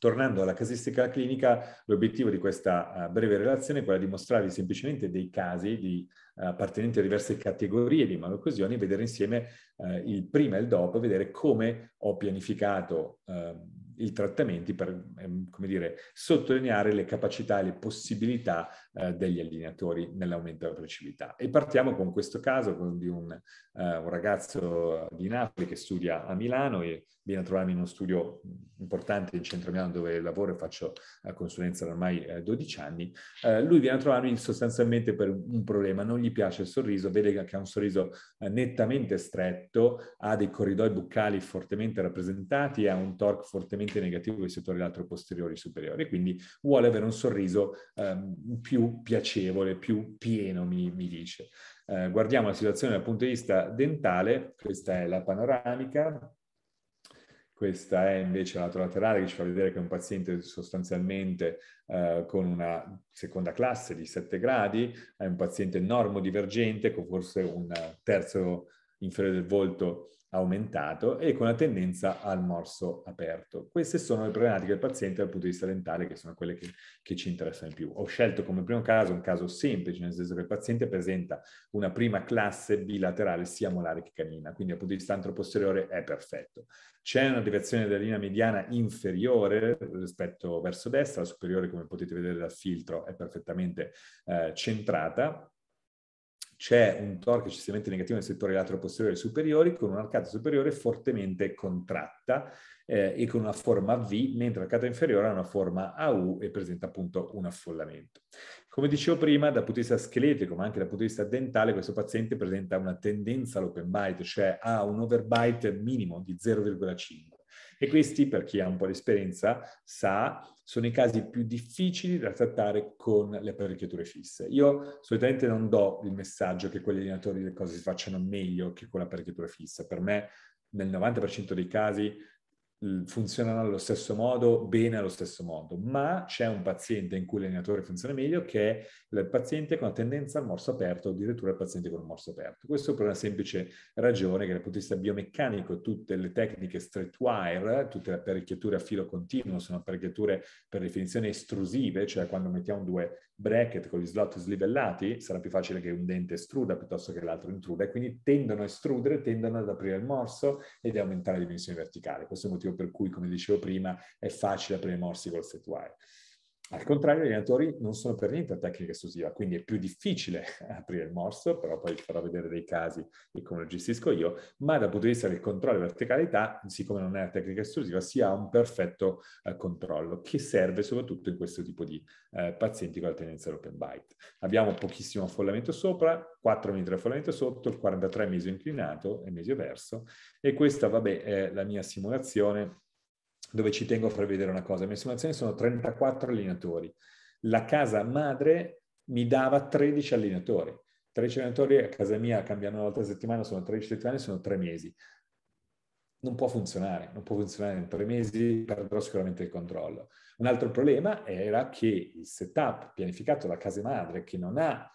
Tornando alla casistica clinica, l'obiettivo di questa uh, breve relazione è quello di mostrarvi semplicemente dei casi di uh, appartenenti a diverse categorie di malocclusioni e vedere insieme uh, il prima e il dopo, vedere come ho pianificato ehm, i trattamenti per, ehm, come dire, sottolineare le capacità e le possibilità eh, degli allineatori nell'aumento della precipità. E partiamo con questo caso con, di un, uh, un, ragazzo di Napoli che studia a Milano e viene a trovarmi in uno studio importante in centro Milano dove lavoro e faccio uh, consulenza da ormai eh, 12 anni. Uh, lui viene a trovarmi sostanzialmente per un, problema, non gli piace il sorriso, vede che ha un sorriso nettamente stretto, ha dei corridoi buccali fortemente rappresentati, ha un torque fortemente paziente negativo dei settori lateral posteriori superiori, quindi vuole avere un sorriso ehm, più piacevole, più pieno, mi, mi dice. Eh, guardiamo la situazione dal punto di vista dentale, questa è la panoramica, questa è invece la lato laterale che ci fa vedere che è un paziente sostanzialmente eh, con una seconda classe di 7 gradi, è un paziente normodivergente con forse un terzo inferiore del volto aumentato e con la tendenza al morso aperto. Queste sono le problematiche del paziente dal punto di vista dentale che sono quelle che, che, ci interessano di più. Ho scelto come primo caso un caso semplice, nel senso che il paziente presenta una prima classe bilaterale sia molare che canina, quindi dal punto di vista antroposteriore è perfetto. C'è una deviazione della linea mediana inferiore rispetto verso destra, la superiore come potete vedere dal filtro è perfettamente eh, centrata, c'è un torque eccessivamente negativo nel settore latero-posteriore superiori con un'arcata superiore fortemente contratta eh, e con una forma V, mentre l'arcata inferiore ha una forma AU e presenta appunto un affollamento. Come dicevo prima, dal punto di vista scheletrico, ma anche dal punto di vista dentale, questo paziente presenta una tendenza all'open bite, cioè ha un overbite minimo di 0,5 e questi, per chi ha un po' di esperienza, sa, sono i casi più difficili da trattare con le apparecchiature fisse. Io solitamente non do il messaggio che quegli allenatori le cose si facciano meglio che con l'apparecchiatura fissa. Per me, nel 90% dei casi, funzionano allo stesso modo, bene allo stesso modo, ma c'è un paziente in cui l'allenatore funziona meglio che è il paziente con la tendenza al morso aperto o addirittura il paziente con il morso aperto. Questo per una semplice ragione che dal punto di vista biomeccanico tutte le tecniche straight wire, tutte le apparecchiature a filo continuo sono apparecchiature per definizione estrusive, cioè quando mettiamo due bracket con gli slot slivellati sarà più facile che un dente estruda piuttosto che l'altro intruda e quindi tendono a estrudere, tendono ad aprire il morso ed aumentare la dimensione verticale. Questo è il motivo per cui, come dicevo prima, è facile aprire i morsi col set wire. Al contrario, gli allenatori non sono per niente a tecnica esclusiva, quindi è più difficile aprire il morso, però poi ti farò vedere dei casi di come lo gestisco io, ma dal punto di vista del controllo e verticalità, siccome non è una tecnica esclusiva, si ha un perfetto eh, controllo che serve soprattutto in questo tipo di eh, pazienti con la tendenza all'open bite. Abbiamo pochissimo affollamento sopra, 4 mm di affollamento sotto, il 43 meso inclinato e meso verso, e questa, vabbè, è la mia simulazione dove ci tengo a far vedere una cosa. Le mie simulazioni sono 34 allenatori. La casa madre mi dava 13 allenatori. 13 allenatori a casa mia cambiano una volta a settimana, sono 13 settimane, sono 3 mesi. Non può funzionare, non può funzionare in 3 mesi, perderò sicuramente il controllo. Un altro problema era che il setup pianificato da casa madre, che non ha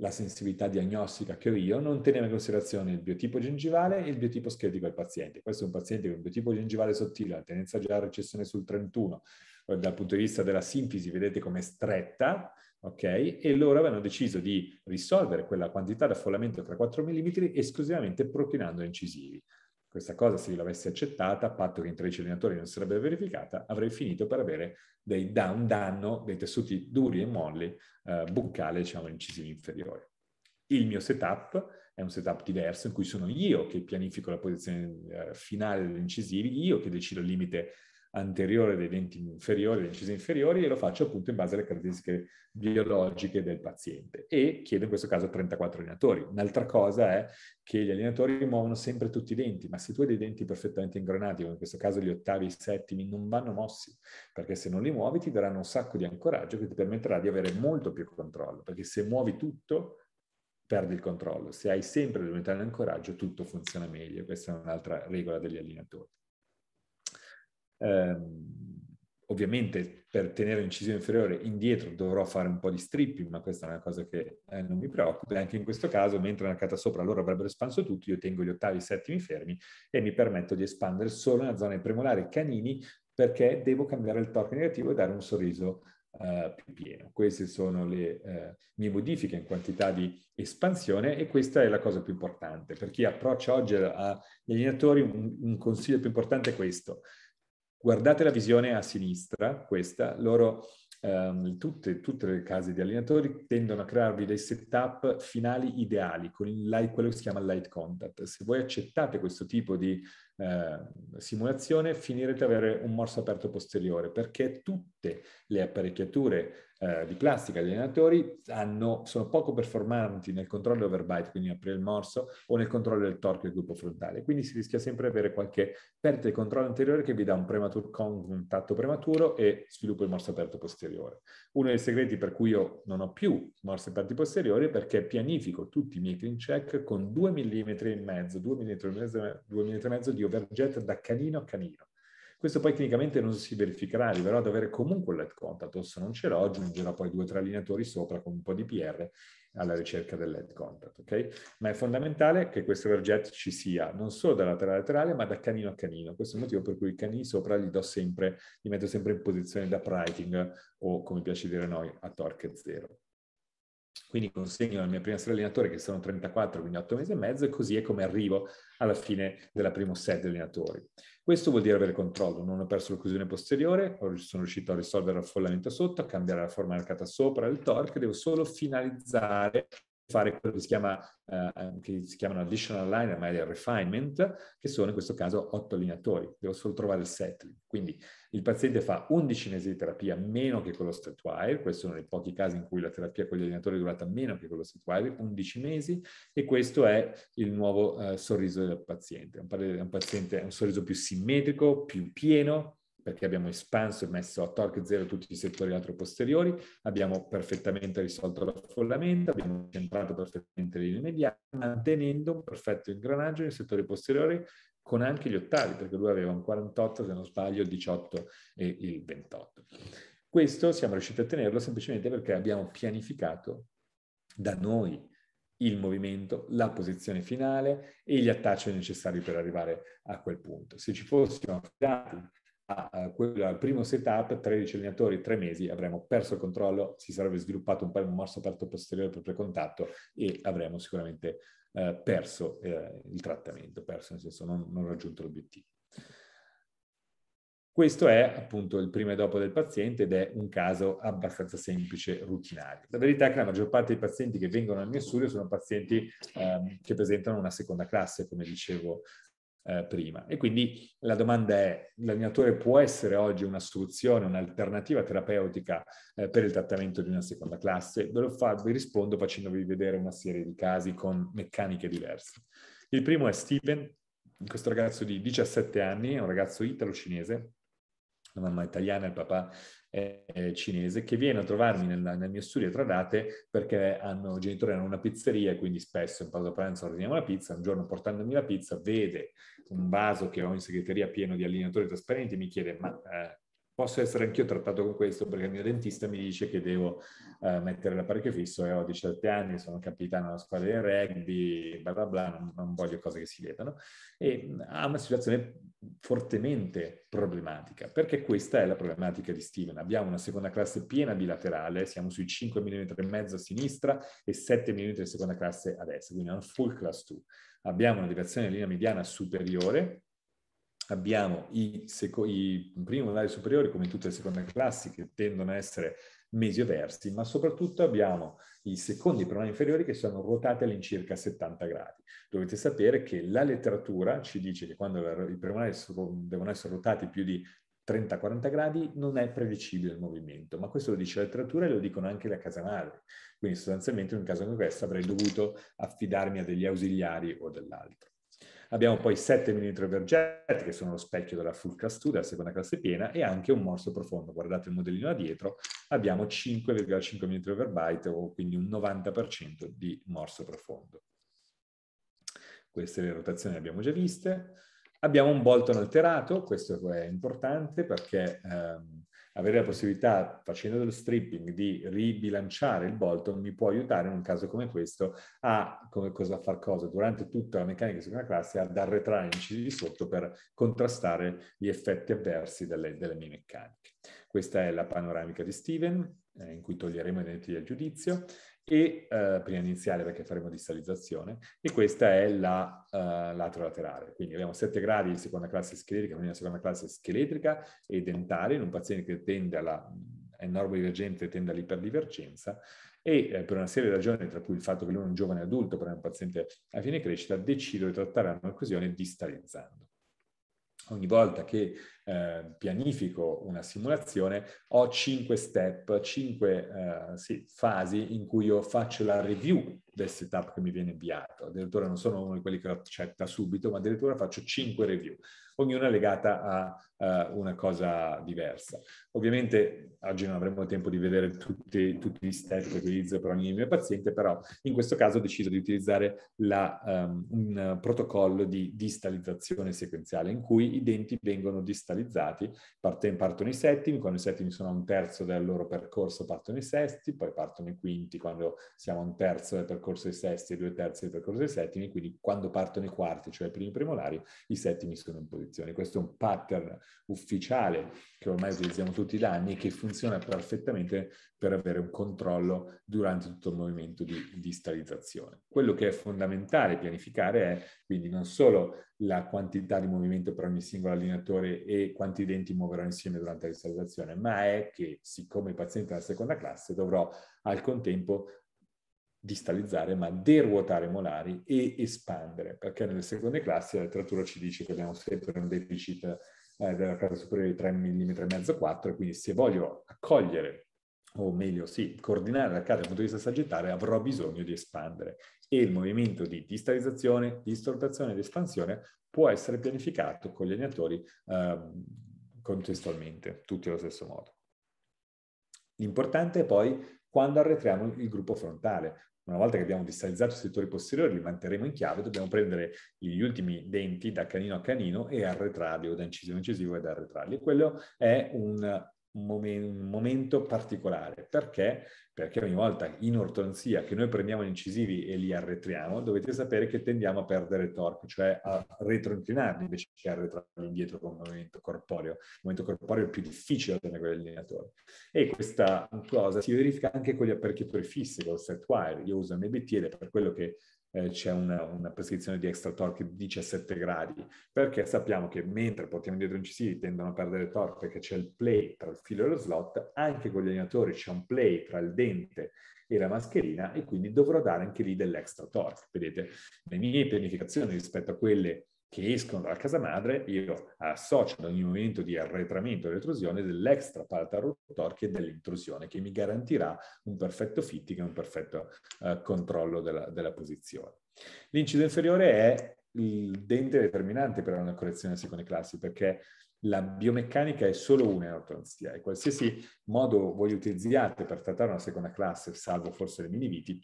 la sensibilità diagnostica che ho io, non teneva in considerazione il biotipo gengivale e il biotipo scheletrico del paziente. Questo è un paziente con un biotipo gengivale sottile, la tendenza già a recessione sul 31, dal punto di vista della sinfisi vedete come stretta, ok? E loro avevano deciso di risolvere quella quantità di affollamento tra 4 mm esclusivamente propinando incisivi. Questa cosa, se io l'avessi accettata, a patto che in 13 allenatori non sarebbe verificata, avrei finito per avere dei da, un danno dei tessuti duri e molli eh, buccale, diciamo, incisivi inferiori. Il mio setup è un setup diverso in cui sono io che pianifico la posizione eh, finale degli incisivi, io che decido il limite anteriore dei denti inferiori, degli incisi inferiori, e lo faccio appunto in base alle caratteristiche biologiche del paziente. E chiedo in questo caso 34 allenatori. Un'altra cosa è che gli allenatori muovono sempre tutti i denti, ma se tu hai dei denti perfettamente ingranati, come in questo caso gli ottavi e i settimi, non vanno mossi, perché se non li muovi ti daranno un sacco di ancoraggio che ti permetterà di avere molto più controllo, perché se muovi tutto perdi il controllo. Se hai sempre l'unità di ancoraggio, tutto funziona meglio. Questa è un'altra regola degli allenatori. Eh, ovviamente per tenere l'incisione inferiore indietro dovrò fare un po' di stripping, ma questa è una cosa che eh, non mi preoccupa. Anche in questo caso, mentre nella sopra loro avrebbero espanso tutto, io tengo gli ottavi e settimi fermi e mi permetto di espandere solo nella zona premolare canini perché devo cambiare il torque negativo e dare un sorriso uh, più pieno. Queste sono le uh, mie modifiche in quantità di espansione e questa è la cosa più importante. Per chi approccia oggi agli allenatori un, un consiglio più importante è questo Guardate la visione a sinistra, questa, loro, um, tutte, tutte, le case di allenatori tendono a crearvi dei setup finali ideali, con light, quello che si chiama light contact. Se voi accettate questo tipo di uh, simulazione, finirete ad avere un morso aperto posteriore, perché tutte le apparecchiature eh, di plastica, gli allenatori hanno, sono poco performanti nel controllo overbite, quindi aprire il morso, o nel controllo del torque del gruppo frontale. Quindi si rischia sempre di avere qualche perdita di controllo anteriore che vi dà un prematur contatto prematuro e sviluppo il morso aperto posteriore. Uno dei segreti per cui io non ho più morsi aperti posteriori è perché pianifico tutti i miei clean check con 2 mm e mezzo, 2 mm e mezzo, 2 mm e mezzo di overjet da canino a canino. Questo poi clinicamente non si verificherà, arriverò ad avere comunque il LED contact, o se non ce l'ho aggiungerò poi due o tre allineatori sopra con un po' di PR alla ricerca del LED contact, ok? Ma è fondamentale che questo overjet ci sia non solo da laterale a laterale, ma da canino a canino. Questo è il motivo per cui i canini sopra li do sempre, li metto sempre in posizione da uprighting o, come piace dire noi, a torque zero. Quindi consegno la mia prima serie allenatore che sono 34, quindi 8 mesi e mezzo, e così è come arrivo alla fine della prima set di allenatori. Questo vuol dire avere controllo, non ho perso l'occlusione posteriore, sono riuscito a risolvere l'affollamento sotto, a cambiare la forma arcata sopra il torque, devo solo finalizzare fare quello che si, chiama, eh, che si chiamano additional liner, ma è il refinement, che sono in questo caso otto allineatori. Devo solo trovare il settling. Quindi il paziente fa 11 mesi di terapia meno che con lo streetwire, questi sono i pochi casi in cui la terapia con gli allineatori è durata meno che con lo streetwire, 11 mesi, e questo è il nuovo eh, sorriso del paziente. È un, paziente, un sorriso più simmetrico, più pieno, perché abbiamo espanso e messo a torque zero tutti i settori lateroposteriori, abbiamo perfettamente risolto l'affollamento, abbiamo centrato perfettamente le linee mediane, mantenendo un perfetto ingranaggio nei settori posteriori con anche gli ottavi, perché lui aveva un 48, se non sbaglio, il 18 e il 28. Questo siamo riusciti a ottenerlo semplicemente perché abbiamo pianificato da noi il movimento, la posizione finale e gli attacci necessari per arrivare a quel punto. Se ci fossimo affidati al primo setup, 13 allenatori, 3 mesi, avremmo perso il controllo, si sarebbe sviluppato un po' un morso aperto posteriore per precontatto e avremmo sicuramente eh, perso eh, il trattamento, perso nel senso non, non raggiunto l'obiettivo. Questo è appunto il prima e dopo del paziente ed è un caso abbastanza semplice, rutinario. La verità è che la maggior parte dei pazienti che vengono al mio studio sono pazienti ehm, che presentano una seconda classe, come dicevo eh, prima. E quindi la domanda è, l'allenatore può essere oggi una soluzione, un'alternativa terapeutica eh, per il trattamento di una seconda classe? Ve lo fa, vi rispondo facendovi vedere una serie di casi con meccaniche diverse. Il primo è Steven, questo ragazzo di 17 anni, è un ragazzo italo-cinese, la mamma italiana e il papà eh, cinese, che viene a trovarmi nel, nel, mio studio tra date perché hanno, i genitori hanno una pizzeria quindi spesso in pausa pranzo ordiniamo la pizza. Un giorno portandomi la pizza vede un vaso che ho in segreteria pieno di allineatori trasparenti e mi chiede ma eh, posso essere anch'io trattato con questo perché il mio dentista mi dice che devo uh, mettere l'apparecchio fisso e ho 17 anni, sono capitano della squadra di rugby, bla bla bla, non, non voglio cose che si vedano. E ha una situazione fortemente problematica, perché questa è la problematica di Steven. Abbiamo una seconda classe piena bilaterale, siamo sui 5 mm e mezzo a sinistra e 7 mm di seconda classe a destra, quindi è un full class 2. Abbiamo una deviazione di linea mediana superiore, abbiamo i, seco- i primi modali superiori, come tutte le seconde classi, che tendono a essere mesioversi, ma soprattutto abbiamo i secondi pronari inferiori che sono ruotati all'incirca 70 gradi. Dovete sapere che la letteratura ci dice che quando i premonari devono essere ruotati più di 30-40 gradi non è predicibile il movimento, ma questo lo dice la letteratura e lo dicono anche le case madri. Quindi sostanzialmente in un caso come questo avrei dovuto affidarmi a degli ausiliari o dell'altro. Abbiamo poi 7 mm overjet, che sono lo specchio della full class 2, della seconda classe piena, e anche un morso profondo. Guardate il modellino da dietro, abbiamo 5,5 mm overbite, o quindi un 90% di morso profondo. Queste le rotazioni le abbiamo già viste. Abbiamo un Bolton alterato, questo è importante perché ehm, avere la possibilità, facendo dello stripping, di ribilanciare il Bolton mi può aiutare in un caso come questo a, come cosa, far cosa durante tutta la meccanica di seconda classe ad arretrare gli incisi di sotto per contrastare gli effetti avversi delle, delle mie meccaniche. Questa è la panoramica di Steven, eh, in cui toglieremo i denti del giudizio e eh, prima di iniziare perché faremo distalizzazione e questa è la uh, laterale. Quindi abbiamo 7 gradi di seconda classe scheletrica, quindi una seconda classe scheletrica e dentale in un paziente che tende alla è normodivergente tende all'iperdivergenza e eh, per una serie di ragioni, tra cui il fatto che lui è un giovane adulto, però è un paziente a fine crecita, decido di trattare la malcosione distalizzando ogni volta che eh, pianifico una simulazione, ho cinque step, cinque eh, sì, fasi in cui io faccio la review del setup che mi viene inviato. Addirittura non sono uno di quelli che lo accetta subito, ma addirittura faccio cinque review, ognuna legata a uh, una cosa diversa. Ovviamente oggi non avremo tempo di vedere tutti, tutti gli step che utilizzo per ogni mio paziente, però in questo caso ho deciso di utilizzare la, um, un protocollo di distalizzazione sequenziale in cui i denti vengono distalizzati, parte, partono i settimi, quando i settimi sono a un terzo del loro percorso partono i sesti, poi partono i quinti quando siamo a un terzo del percorso dei sesti e due terzi del percorso dei settimi, quindi quando partono i quarti, cioè i primi premolari, i settimi sono in posizione. Questo è un pattern ufficiale che ormai utilizziamo tutti da anni e che funziona perfettamente per avere un controllo durante tutto il movimento di distalizzazione. Quello che è fondamentale pianificare è quindi non solo la quantità di movimento per ogni singolo allineatore e quanti denti muoverò insieme durante la distalizzazione, ma è che siccome il paziente è nella seconda classe dovrò al contempo distalizzare, ma deruotare molari e espandere, perché nelle seconde classi la letteratura ci dice che abbiamo sempre un deficit eh, della casa superiore di 3 mm e mezzo 4, quindi se voglio accogliere o meglio sì, coordinare la carta dal punto di vista sagittario, avrò bisogno di espandere. E il movimento di distalizzazione, distortazione ed espansione può essere pianificato con gli allineatori eh, contestualmente, tutti allo stesso modo. L'importante è poi quando arretriamo il gruppo frontale. Una volta che abbiamo distalizzato i settori posteriori, li manterremo in chiave, dobbiamo prendere gli ultimi denti da canino a canino e arretrarli, o da incisivo a incisivo ed arretrarli. Quello è un, momen- momento particolare. Perché? Perché ogni volta in ortodonzia che noi prendiamo gli incisivi e li arretriamo, dovete sapere che tendiamo a perdere torque, cioè a retroinclinarli invece che a arretrarli indietro con un movimento corporeo. Il movimento corporeo è il più difficile da tenere con l'allineatore. E questa cosa si verifica anche con gli apparecchiatori fissi, con il set wire. Io uso il MBT ed è per quello che eh, c'è una, una, prescrizione di extra torque di 17 gradi, perché sappiamo che mentre portiamo dietro incisivi tendono a perdere torque perché c'è il play tra il filo e lo slot, anche con gli allineatori c'è un play tra il dente e la mascherina e quindi dovrò dare anche lì dell'extra torque. Vedete, le mie pianificazioni rispetto a quelle che escono dalla casa madre, io associo ad ogni movimento di arretramento e retrusione dell'extra palata rotorche e dell'intrusione che mi garantirà un perfetto fitting e un perfetto uh, controllo della, della posizione. L'inciso inferiore è il dente determinante per una correzione di seconde classi perché la biomeccanica è solo una in ortodonzia e qualsiasi modo voi utilizziate per trattare una seconda classe, salvo forse le miniviti,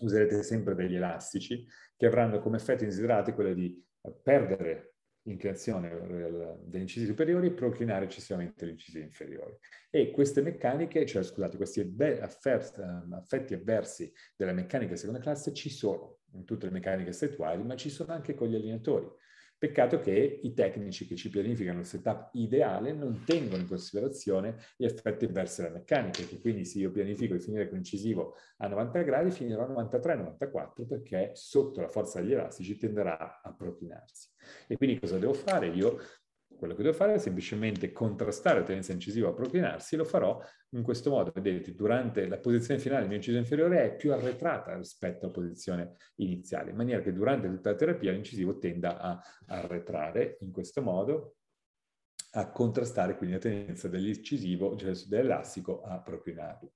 userete sempre degli elastici che avranno come effetto indesiderato quello di perdere l'inclinazione degli incisi superiori e proclinare eccessivamente gli incisi inferiori. E queste meccaniche, cioè scusate, questi effetti avversi della meccanica seconda classe ci sono in tutte le meccaniche statuali, ma ci sono anche con gli allineatori. Peccato che i tecnici che ci pianificano il setup ideale non tengono in considerazione gli effetti avversi della meccanica, che quindi se io pianifico di finire con incisivo a 90 gradi, finirò a 93-94 perché sotto la forza degli elastici tenderà a proclinarsi. E quindi cosa devo fare? Io quello che devo fare è semplicemente contrastare la tendenza incisiva a proclinarsi, lo farò in questo modo. Vedete, durante la posizione finale il mio inciso inferiore è più arretrata rispetto alla posizione iniziale, in maniera che durante tutta la terapia l'incisivo tenda a arretrare in questo modo, a contrastare quindi la tendenza dell'incisivo, cioè dell'elastico, a proclinarlo.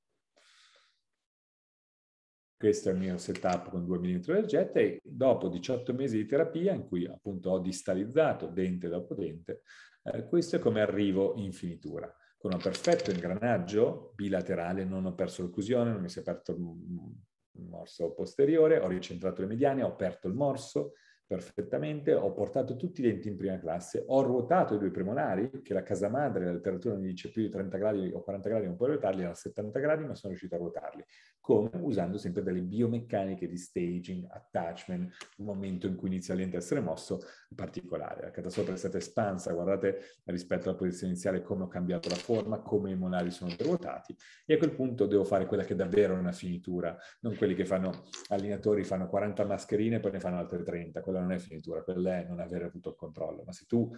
Questo è il mio setup con 2 mm del jet e dopo 18 mesi di terapia in cui appunto ho distalizzato dente dopo dente, eh, questo è come arrivo in finitura. Con un perfetto ingranaggio bilaterale, non ho perso l'occlusione, non mi si è aperto il morso posteriore, ho ricentrato le mediane, ho aperto il morso, perfettamente, ho portato tutti i denti in prima classe, ho ruotato i due premolari, che la casa madre, la letteratura mi dice più di 30 gradi o 40 gradi non puoi ruotarli, erano 70 gradi, ma sono riuscito a ruotarli, come? Usando sempre delle biomeccaniche di staging, attachment, un momento in cui inizia il dente a essere mosso particolare. La catasopra è stata espansa, guardate rispetto alla posizione iniziale come ho cambiato la forma, come i molari sono ruotati, e a quel punto devo fare quella che è davvero una finitura, non quelli che fanno allineatori, fanno 40 mascherine e poi ne fanno altre 30, quella non è finitura, quella è non avere tutto il controllo. Ma se tu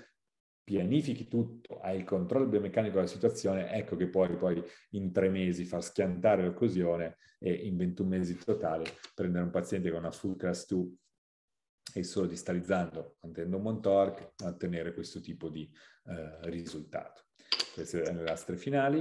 pianifichi tutto, hai il controllo biomeccanico della situazione, ecco che puoi poi in tre mesi far schiantare l'occlusione e in 21 mesi totali prendere un paziente con una full class 2 e solo distalizzando, mantenendo un buon torque, ottenere questo tipo di eh, risultato. Queste sono le lastre finali.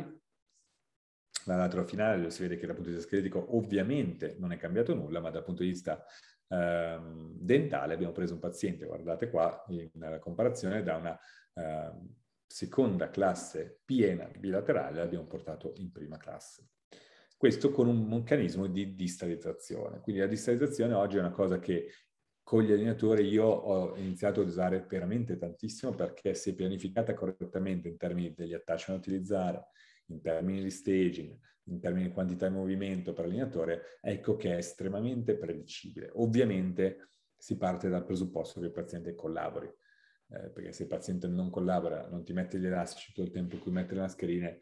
La lateral finale si vede che dal punto di vista sclerico ovviamente non è cambiato nulla, ma dal punto di vista ehm, dentale abbiamo preso un paziente, guardate qua, nella comparazione, da una ehm, seconda classe piena bilaterale l'abbiamo portato in prima classe. Questo con un meccanismo di distalizzazione. Quindi la distalizzazione oggi è una cosa che con gli allenatori io ho iniziato ad usare veramente tantissimo perché se pianificata correttamente in termini degli attachment da utilizzare, in termini di staging, in termini di quantità di movimento per l'allenatore, ecco che è estremamente predicibile. Ovviamente si parte dal presupposto che il paziente collabori, eh, perché se il paziente non collabora, non ti mette gli elastici tutto il tempo in cui mette le mascherine,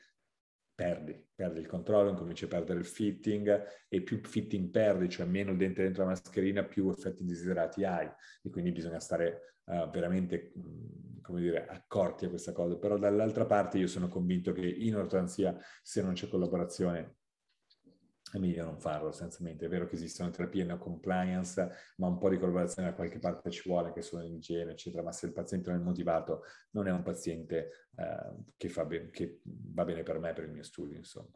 perdi, perdi il controllo, incominci a perdere il fitting e più fitting perdi, cioè meno dente dentro la mascherina, più effetti desiderati hai e quindi bisogna stare uh, veramente, come dire, accorti a questa cosa. Però dall'altra parte io sono convinto che in ortodonzia, se non c'è collaborazione, è meglio non farlo essenzialmente. È vero che esistono terapie no compliance, ma un po' di collaborazione da qualche parte ci vuole, che sono in igiene, eccetera. Ma se il paziente non è motivato, non è un paziente eh, che, be- che va bene per me, per il mio studio, insomma.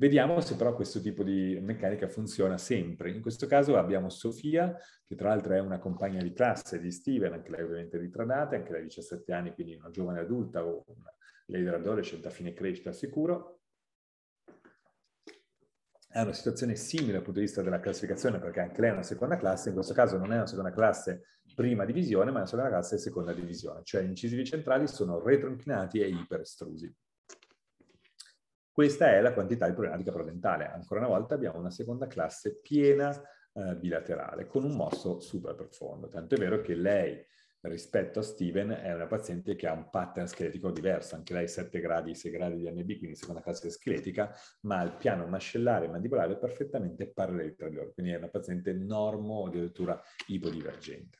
Vediamo se però questo tipo di meccanica funziona sempre. In questo caso abbiamo Sofia, che tra l'altro è una compagna di classe di Steven, anche lei ovviamente ritradata, anche lei ha 17 anni, quindi una giovane adulta o una leader adolescente a fine crescita sicuro è una situazione simile dal punto di vista della classificazione, perché anche lei è una seconda classe, in questo caso non è una seconda classe prima divisione, ma è una seconda classe seconda divisione, cioè gli incisivi centrali sono retroinclinati e iperestrusi. Questa è la quantità di problematica prodentale. Ancora una volta abbiamo una seconda classe piena eh, bilaterale, con un mosso super profondo. Tanto è vero che lei rispetto a Steven è una paziente che ha un pattern scheletico diverso, anche lei 7 gradi, 6 gradi di NB, quindi seconda classe scheletica, ma il piano mascellare e mandibolare è perfettamente paralleli tra loro, quindi è una paziente normo o addirittura ipodivergente.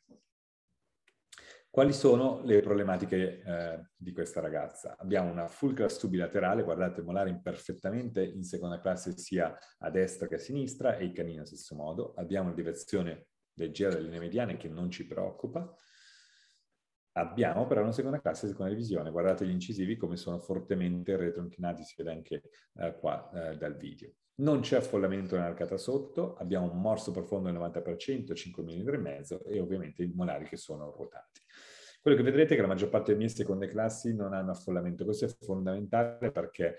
Quali sono le problematiche eh, di questa ragazza? Abbiamo una full class 2 bilaterale, guardate, molare imperfettamente in seconda classe sia a destra che a sinistra e i canini allo stesso modo. Abbiamo una direzione leggera delle linee mediane che non ci preoccupa. Abbiamo però una seconda classe di seconda divisione. Guardate gli incisivi come sono fortemente retroinclinati, si vede anche eh, qua eh, dal video. Non c'è affollamento nell'arcata sotto, abbiamo un morso profondo del 90%, 5 mm e mezzo e ovviamente i molari che sono ruotati. Quello che vedrete è che la maggior parte delle mie seconde classi non hanno affollamento. Questo è fondamentale perché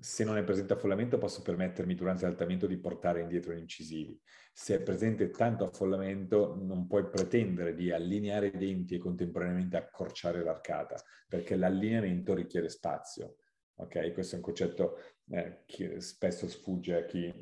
se non è presente affollamento posso permettermi durante l'altamento di portare indietro gli incisivi. Se è presente tanto affollamento non puoi pretendere di allineare i denti e contemporaneamente accorciare l'arcata, perché l'allineamento richiede spazio. Ok? Questo è un concetto eh, che spesso sfugge a chi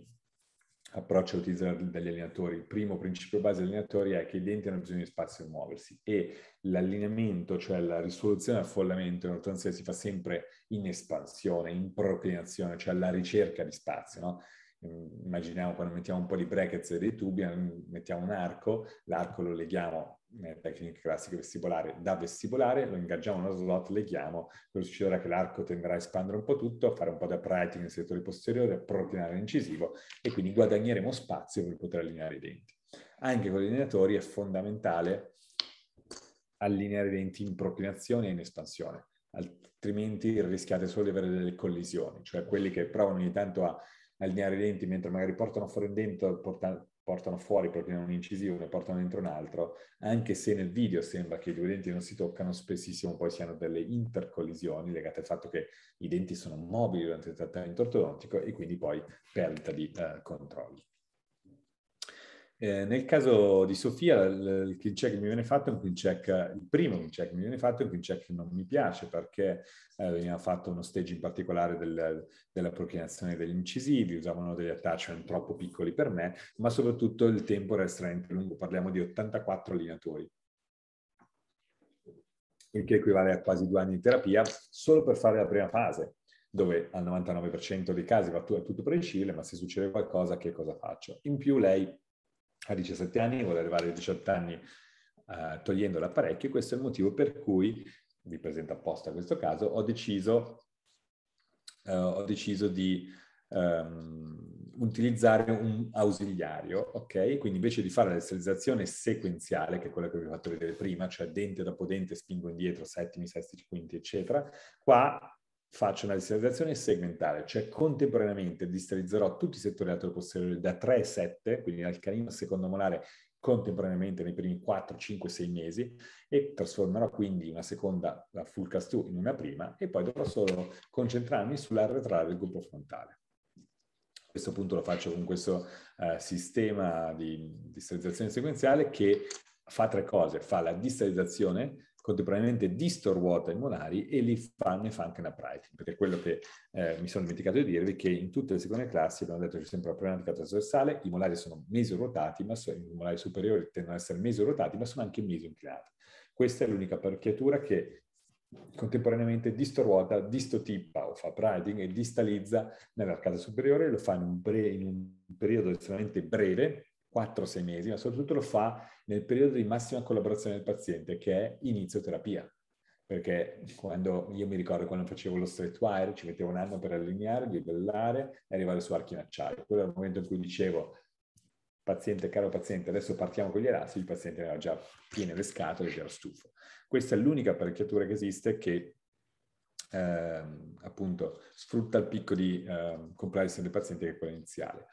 approccio all'utilizzo degli allenatori. Il primo principio base degli allenatori è che i denti hanno bisogno di spazio per muoversi e l'allineamento, cioè la risoluzione affollamento in ortodonzia si fa sempre in espansione, in proclinazione, cioè la ricerca di spazio, no? Immaginiamo quando mettiamo un po' di brackets e dei tubi, mettiamo un arco, l'arco lo leghiamo nelle tecniche classiche vestibolari da vestibolare, lo ingaggiamo nello slot, leghiamo, quello succederà che l'arco tenderà a espandere un po' tutto, a fare un po' di uprighting nei settori posteriori, a proclinare l'incisivo e quindi guadagneremo spazio per poter allineare i denti. Anche con gli allineatori è fondamentale allineare i denti in proclinazione e in espansione, altrimenti rischiate solo di avere delle collisioni, cioè quelli che provano ogni tanto a allineare i denti mentre magari portano fuori un dente, portano, portano fuori proprio un incisivo, ne portano dentro un altro, anche se nel video sembra che i due denti non si toccano, spessissimo poi si hanno delle intercollisioni legate al fatto che i denti sono mobili durante il trattamento ortodontico e quindi poi perdita di eh, controlli. Eh, nel caso di Sofia, il, clean check che mi viene fatto è un clean check, il primo clean check che mi viene fatto è un clean check che non mi piace perché eh, veniva fatto uno stage in particolare del, della proclinazione degli incisivi, usavano degli attachment troppo piccoli per me, ma soprattutto il tempo era estremamente lungo, parliamo di 84 allineatori il che equivale a quasi due anni di terapia, solo per fare la prima fase, dove al 99% dei casi va tutto per il Cile, ma se succede qualcosa, che cosa faccio? In più lei a 17 anni, vuole arrivare a 18 anni uh, togliendo l'apparecchio questo è il motivo per cui, vi presento apposta questo caso, ho deciso, uh, ho deciso di um, utilizzare un ausiliario, ok? Quindi invece di fare la sterilizzazione sequenziale, che è quella che vi ho fatto vedere prima, cioè dente dopo dente, spingo indietro, settimi, sesti, quinti, eccetera, qua faccio una distalizzazione segmentale, cioè contemporaneamente distalizzerò tutti i settori laterali posteriori da 3 a 7, quindi dal canino secondo molare contemporaneamente nei primi 4, 5, 6 mesi e trasformerò quindi una seconda, la full cast 2, in una prima e poi dovrò solo concentrarmi sull'arretrare del gruppo frontale. A questo punto lo faccio con questo uh, sistema di distalizzazione sequenziale che fa tre cose. Fa la distalizzazione contemporaneamente distorruota i molari e li fa, ne fa anche una uprighting, perché quello che eh, mi sono dimenticato di dirvi è che in tutte le seconde classi abbiamo detto c'è sempre la problematica trasversale, i molari sono meso-ruotati, ma so, i molari superiori tendono ad essere meso-ruotati, ma sono anche meso-inclinati. Questa è l'unica apparecchiatura che contemporaneamente distorruota, distotippa o fa uprighting e distalizza nell'arcata superiore, lo fa in un, bre- in un periodo estremamente breve, 4-6 mesi, ma soprattutto lo fa nel periodo di massima collaborazione del paziente, che è inizio terapia. Perché quando io mi ricordo quando facevo lo straight wire, ci mettevo un anno per allineare, livellare e arrivare su archi in acciaio. Quello era il momento in cui dicevo, paziente, caro paziente, adesso partiamo con gli elastici, il paziente aveva già piene le scatole, già era stufo. Questa è l'unica apparecchiatura che esiste che ehm, appunto sfrutta il picco di ehm, compliance del paziente che è quello iniziale.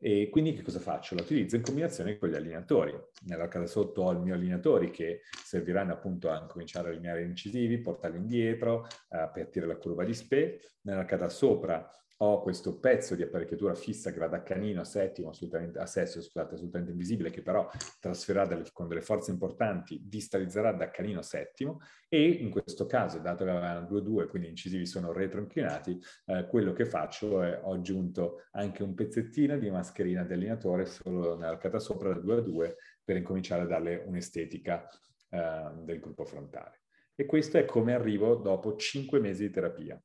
E quindi che cosa faccio? La utilizzo in combinazione con gli allineatori. Nell'arcata sotto ho i miei allineatori che serviranno appunto a cominciare a allineare incisivi, portarli indietro, per tirare la curva di SPE. Nell'arcata sopra ho questo pezzo di apparecchiatura fissa che va da canino a settimo, a sesto, scusate, assolutamente invisibile, che però trasferirà delle, con delle forze importanti, distalizzerà da canino a settimo e in questo caso, dato che avevano 2-2, quindi gli incisivi sono retroinclinati, eh, quello che faccio è ho aggiunto anche un pezzettino di mascherina di allineatore solo nell'arcata sopra da 2 a 2 per incominciare a darle un'estetica eh, del gruppo frontale. E questo è come arrivo dopo 5 mesi di terapia.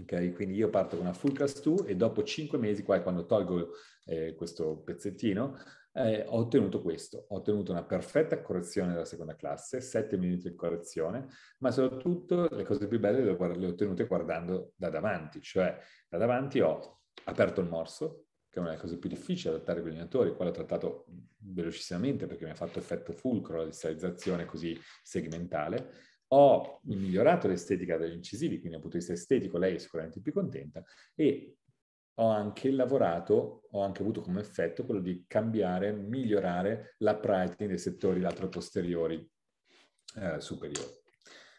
Ok, quindi io parto con una full cast 2 e dopo 5 mesi, qua quando tolgo eh, questo pezzettino, eh, ho ottenuto questo. Ho ottenuto una perfetta correzione della seconda classe, 7 minuti di correzione, ma soprattutto le cose più belle le, ho ottenute guardando da davanti, cioè da davanti ho aperto il morso, che è una delle cose più difficili adattare ai allineatori, qua l'ho trattato velocissimamente perché mi ha fatto effetto fulcro la distalizzazione così segmentale, ho migliorato l'estetica degli incisivi, quindi dal punto di vista estetico lei è sicuramente più contenta e ho anche lavorato, ho anche avuto come effetto quello di cambiare, migliorare l'uprighting dei settori lateroposteriori eh, superiori.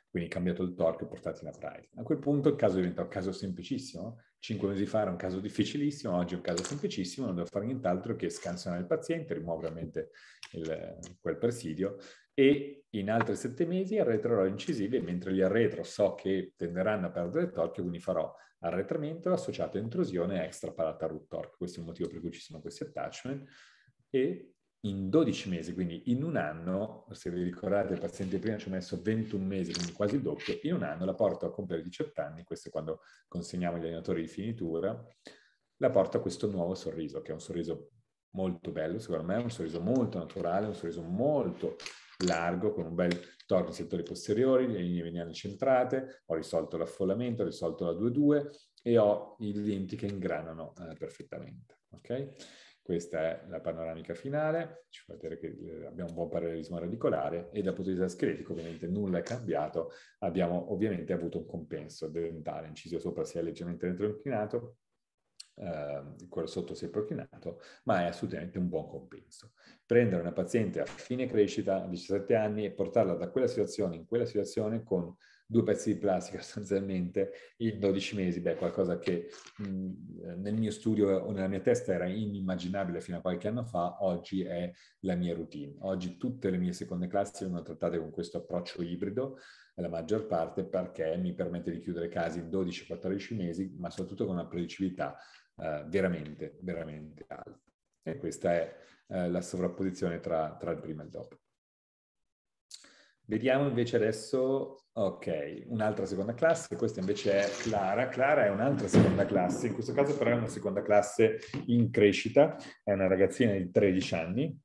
Quindi cambiato il torque e portato in uprighting. A quel punto il caso diventa un caso semplicissimo. Cinque mesi fa era un caso difficilissimo, oggi è un caso semplicissimo, non devo fare nient'altro che scansionare il paziente, rimuovere ovviamente il, quel presidio e in altri sette mesi arretrerò incisivi mentre li arretro so che tenderanno a perdere torque, quindi farò arretramento associato a intrusione extra palata root torque. Questo è il motivo per cui ci sono questi attachment e in 12 mesi, quindi in un anno, se vi ricordate il paziente prima ci ha messo 21 mesi, quindi quasi il doppio, in un anno la porto a compiere 18 anni, questo è quando consegniamo gli allenatori di finitura, la porto a questo nuovo sorriso, che è un sorriso molto bello, secondo me, un sorriso molto naturale, un sorriso molto largo con un bel torno ai settori posteriori, le linee veniali centrate, ho risolto l'affollamento, ho risolto la 2-2 e ho i denti che ingranano eh, perfettamente. Okay? Questa è la panoramica finale, ci fa vedere che eh, abbiamo un buon parallelismo radicolare e dal punto di vista schelettico ovviamente nulla è cambiato, abbiamo ovviamente avuto un compenso dentale, inciso sopra si è leggermente retroinclinato, Uh, quello sotto si è proclinato, ma è assolutamente un buon compenso. Prendere una paziente a fine crescita a 17 anni e portarla da quella situazione in quella situazione con due pezzi di plastica sostanzialmente in 12 mesi, beh, qualcosa che mh, nel mio studio o nella mia testa era inimmaginabile fino a qualche anno fa, oggi è la mia routine. Oggi tutte le mie seconde classi vengono trattate con questo approccio ibrido, la maggior parte perché mi permette di chiudere casi in 12-14 mesi, ma soprattutto con una predicibilità eh, veramente, veramente alta. E questa è eh, la sovrapposizione tra, tra il prima e il dopo. Vediamo invece adesso, ok, un'altra seconda classe, questa invece è Clara. Clara è un'altra seconda classe, in questo caso però è una seconda classe in crescita, è una ragazzina di 13 anni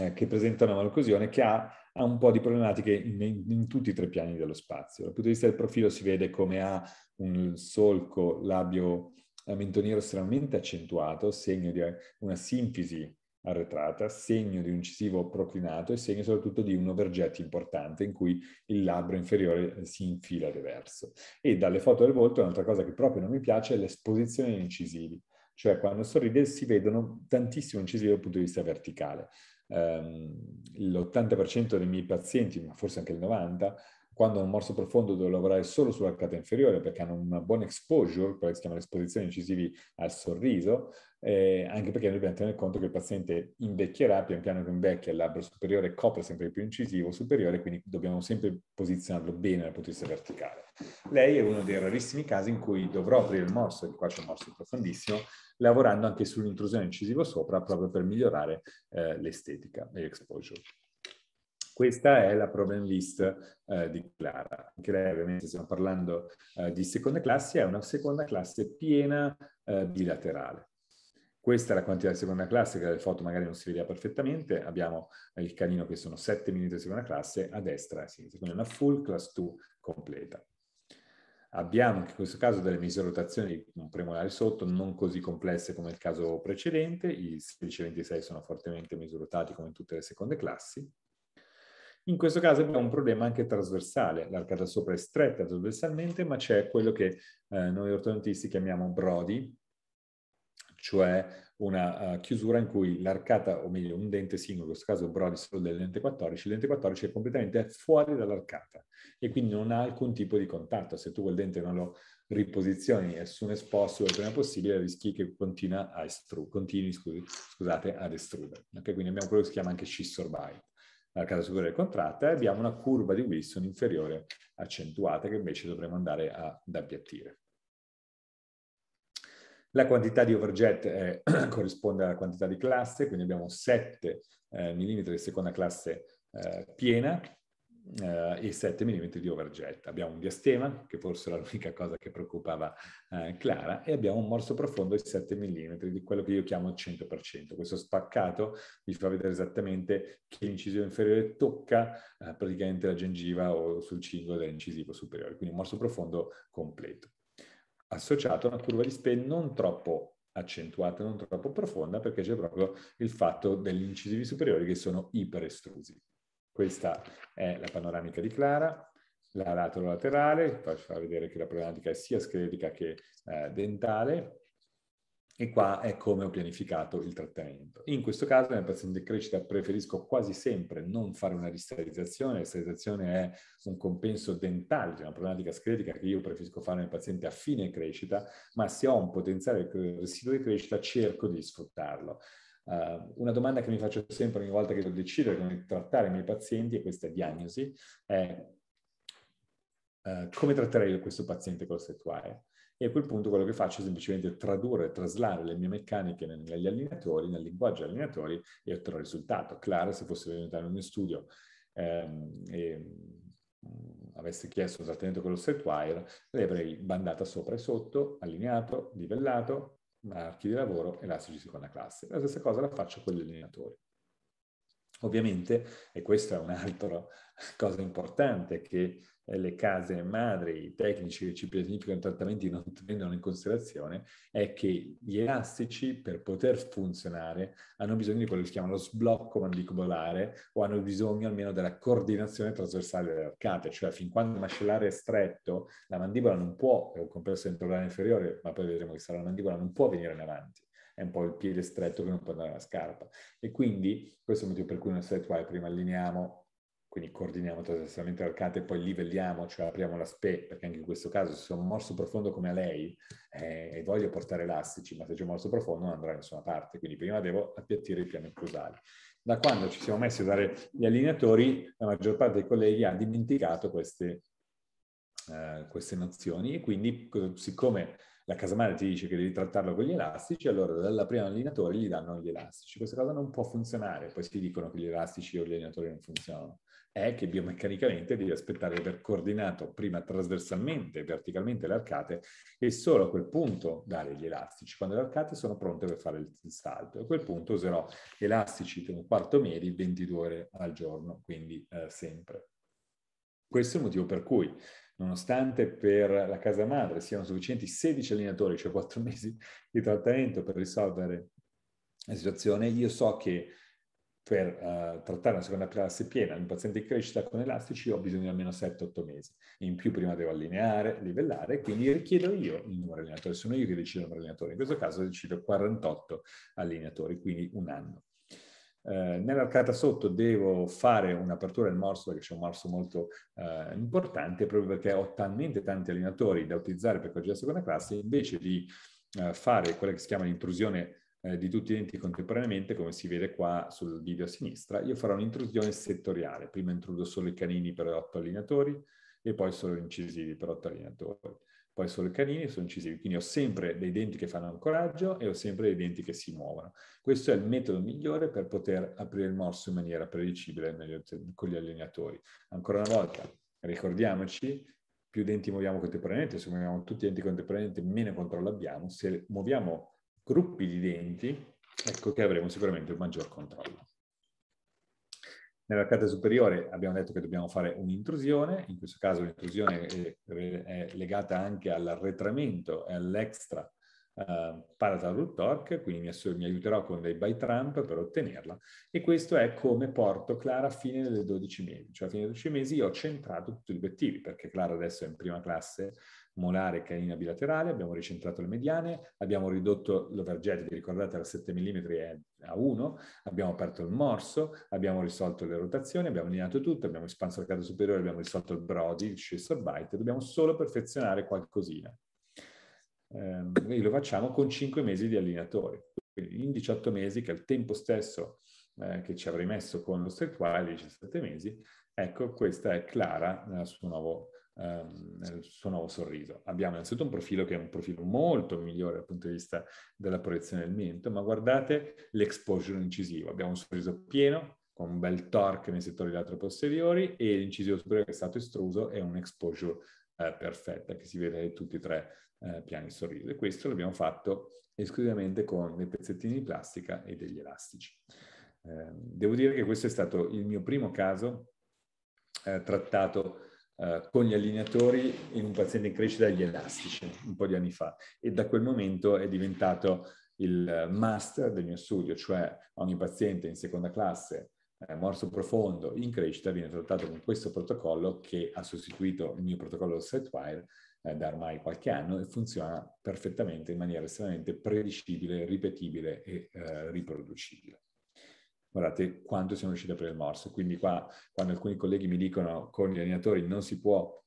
eh, che presenta una malocclusione che ha, ha, un po' di problematiche in, in, in, tutti i tre piani dello spazio. Dal punto di vista del profilo si vede come ha un solco labio mento nero estremamente accentuato, segno di una sinfisi arretrata, segno di un incisivo proclinato e segno soprattutto di un overjet importante in cui il labbro inferiore si infila reverso. E dalle foto del volto un'altra cosa che proprio non mi piace è l'esposizione degli incisivi, cioè quando sorride si vedono tantissimo incisivi dal punto di vista verticale. Um, l'80% dei miei pazienti, ma forse anche il 90%, quando hanno un morso profondo devo lavorare solo sull'arcata inferiore perché hanno una buona exposure, quella che si chiama l'esposizione incisivi al sorriso, eh, anche perché dobbiamo tenere conto che il paziente invecchierà, pian piano che invecchia il labbro superiore copre sempre più incisivo superiore, quindi dobbiamo sempre posizionarlo bene dal punto di vista verticale. Lei è uno dei rarissimi casi in cui dovrò aprire il morso, e qua c'è un morso profondissimo, lavorando anche sull'intrusione incisivo sopra proprio per migliorare eh, l'estetica e l'exposure. Questa è la problem list eh, di Clara. Anche lei ovviamente stiamo parlando eh, di seconda classe, è una seconda classe piena eh, bilaterale. Questa è la quantità di seconda classe, che dalle foto magari non si vedeva perfettamente. Abbiamo il canino che sono 7 mm di seconda classe a destra e a sinistra, quindi una full class 2 completa. Abbiamo anche in questo caso delle misurazioni un premolare sotto, non così complesse come il caso precedente. I 16 e 26 sono fortemente misurati come in tutte le seconde classi. In questo caso abbiamo un problema anche trasversale, l'arcata sopra è stretta trasversalmente, ma c'è quello che eh, noi ortodontisti chiamiamo brody, cioè una uh, chiusura in cui l'arcata, o meglio un dente singolo, in questo caso brody solo del dente 14, il dente 14 è completamente fuori dall'arcata e quindi non ha alcun tipo di contatto. Se tu quel dente non lo riposizioni su un esposto il prima possibile, rischi che continua a estru- continui scusi, scusate, ad estrudere. Okay? Quindi abbiamo quello che si chiama anche scissor bite la casa superiore contratta e abbiamo una curva di Wilson inferiore accentuata che invece dovremo andare ad appiattire. La quantità di overjet è, corrisponde alla quantità di classe, quindi abbiamo 7 eh, mm di seconda classe eh, piena, eh, e 7 mm di overjet. Abbiamo un diastema, che forse era l'unica cosa che preoccupava eh, Clara, e abbiamo un morso profondo di 7 mm, di quello che io chiamo il 100%. Questo spaccato vi fa vedere esattamente che l'incisione inferiore tocca eh, praticamente la gengiva o sul cingolo dell'incisivo superiore, quindi un morso profondo completo. Associato a una curva di SPE non troppo accentuata, non troppo profonda, perché c'è proprio il fatto degli incisivi superiori che sono iperestrusi. Questa è la panoramica di Clara, la lateral laterale, faccio far vedere che la problematica è sia scheletrica che eh, dentale, e qua è come ho pianificato il trattamento. In questo caso nel paziente in crescita preferisco quasi sempre non fare una risterilizzazione, la sterilizzazione è un compenso dentale, cioè una problematica scheletrica che io preferisco fare nel paziente a fine crescita, ma se ho un potenziale residuo di crescita cerco di sfruttarlo. Uh, una domanda che mi faccio sempre ogni volta che devo decidere come trattare i miei pazienti, e questa è diagnosi, è uh, come tratterei questo paziente con l'ostettuaire? E a quel punto quello che faccio è semplicemente tradurre, traslare le mie meccaniche negli allineatori, nel linguaggio degli allineatori e otterrò il risultato. Claro, se fosse venuta nel mio studio ehm, e mh, avesse chiesto un trattamento con lo Setwire, le avrei bandata sopra e sotto, allineato, livellato, archi di lavoro, elastici seconda classe. La stessa cosa la faccio con gli allineatori. Ovviamente, e questa è un'altra cosa importante che le case madri, i tecnici che ci pianificano trattamenti non prendono in considerazione, è che gli elastici per poter funzionare hanno bisogno di quello che si chiama lo sblocco mandicolare o hanno bisogno almeno della coordinazione trasversale delle arcate, cioè fin quando il mascellare è stretto, la mandibola non può, è un complesso ventrolare inferiore, ma poi vedremo che sarà la mandibola, non può venire in avanti. È un po' il piede stretto che non può andare alla scarpa. E quindi questo è il motivo per cui nel set prima allineiamo, quindi coordiniamo trasversalmente l'arcata e poi livelliamo, cioè apriamo la SPE, perché anche in questo caso se sono morso profondo come a lei eh, e voglio portare elastici, ma se c'è morso profondo non andrà da nessuna parte, quindi prima devo appiattire i piani crusali. Da quando ci siamo messi a usare gli allineatori, la maggior parte dei colleghi ha dimenticato queste, eh, queste nozioni e quindi siccome la casa ti dice che devi trattarlo con gli elastici, allora dalla prima allineatore gli danno gli elastici. Questa cosa non può funzionare, poi si dicono che gli elastici o gli allineatori non funzionano. È che biomeccanicamente devi aspettare di aver coordinato prima trasversalmente e verticalmente le arcate e solo a quel punto dare gli elastici, quando le arcate sono pronte per fare il salto. A quel punto userò elastici per un quarto medi 22 ore al giorno, quindi eh, sempre. Questo è il motivo per cui, nonostante per la casa madre siano sufficienti 16 allineatori, cioè 4 mesi di trattamento per risolvere la situazione, io so che per uh, trattare una seconda classe piena di un paziente in crescita con elastici ho bisogno di almeno 7-8 mesi. In più prima devo allineare, livellare, quindi richiedo io il numero di allineatori. Sono io che decido il numero di allineatori. In questo caso decido 48 allineatori, quindi un anno. Eh, nell'arcata sotto devo fare un'apertura del morso perché c'è un morso molto eh, importante proprio perché ho talmente tanti allineatori da utilizzare per correggere la seconda classe invece di eh, fare quella che si chiama l'intrusione eh, di tutti i denti contemporaneamente, come si vede qua sul video a sinistra, io farò un'intrusione settoriale. Prima intrudo solo i canini per 8 allineatori e poi solo gli incisivi per 8 allineatori. Poi solo i canini solo incisivi. Quindi ho sempre dei denti che fanno ancoraggio e ho sempre dei denti che si muovono. Questo è il metodo migliore per poter aprire il morso in maniera predicibile con gli allineatori. Ancora una volta, ricordiamoci, più denti muoviamo contemporaneamente, se muoviamo tutti i denti contemporaneamente, meno controllo abbiamo. Se muoviamo gruppi di denti, ecco che avremo sicuramente un maggior controllo. Nell'arcata superiore abbiamo detto che dobbiamo fare un'intrusione, in questo caso l'intrusione è, legata anche all'arretramento e all'extra uh, palatal root torque, quindi mi, mi, aiuterò con dei by trump per ottenerla e questo è come porto Clara a fine delle 12 mesi, cioè a fine dei 12 mesi io ho centrato tutti gli obiettivi perché Clara adesso è in prima classe molare e canina bilaterale, abbiamo ricentrato le mediane, abbiamo ridotto l'overjet, vi ricordate, da 7 mm a 1, abbiamo aperto il morso, abbiamo risolto le rotazioni, abbiamo lineato tutto, abbiamo espanso il caso superiore, abbiamo risolto il Brody, il Scissor Bite, dobbiamo solo perfezionare qualcosina. Eh, lo facciamo con 5 mesi di allineatori. Quindi in 18 mesi, che è il tempo stesso eh, che ci avrei messo con lo Streetwise, 17 mesi, ecco, questa è Clara nel suo nuovo ehm, nel suo nuovo sorriso. Abbiamo innanzitutto un profilo che è un profilo molto migliore dal punto di vista della proiezione del mento, ma guardate l'exposure incisivo. Abbiamo un sorriso pieno, con un bel torque nei settori lato posteriori e l'incisivo superiore che è stato estruso è un exposure eh, perfetta che si vede in tutti e tre eh, piani sorriso. E questo l'abbiamo fatto esclusivamente con dei pezzettini di plastica e degli elastici. Eh, devo dire che questo è stato il mio primo caso eh, trattato Uh, con gli allineatori in un paziente in crescita degli elastici un po' di anni fa. E da quel momento è diventato il master del mio studio, cioè ogni paziente in seconda classe eh, morso profondo in crescita viene trattato con questo protocollo che ha sostituito il mio protocollo Setwire eh, da ormai qualche anno e funziona perfettamente in maniera estremamente predicibile, ripetibile e eh, riproducibile guardate quanto siamo riusciti a aprire il morso. Quindi qua, quando alcuni colleghi mi dicono con gli allineatori non si può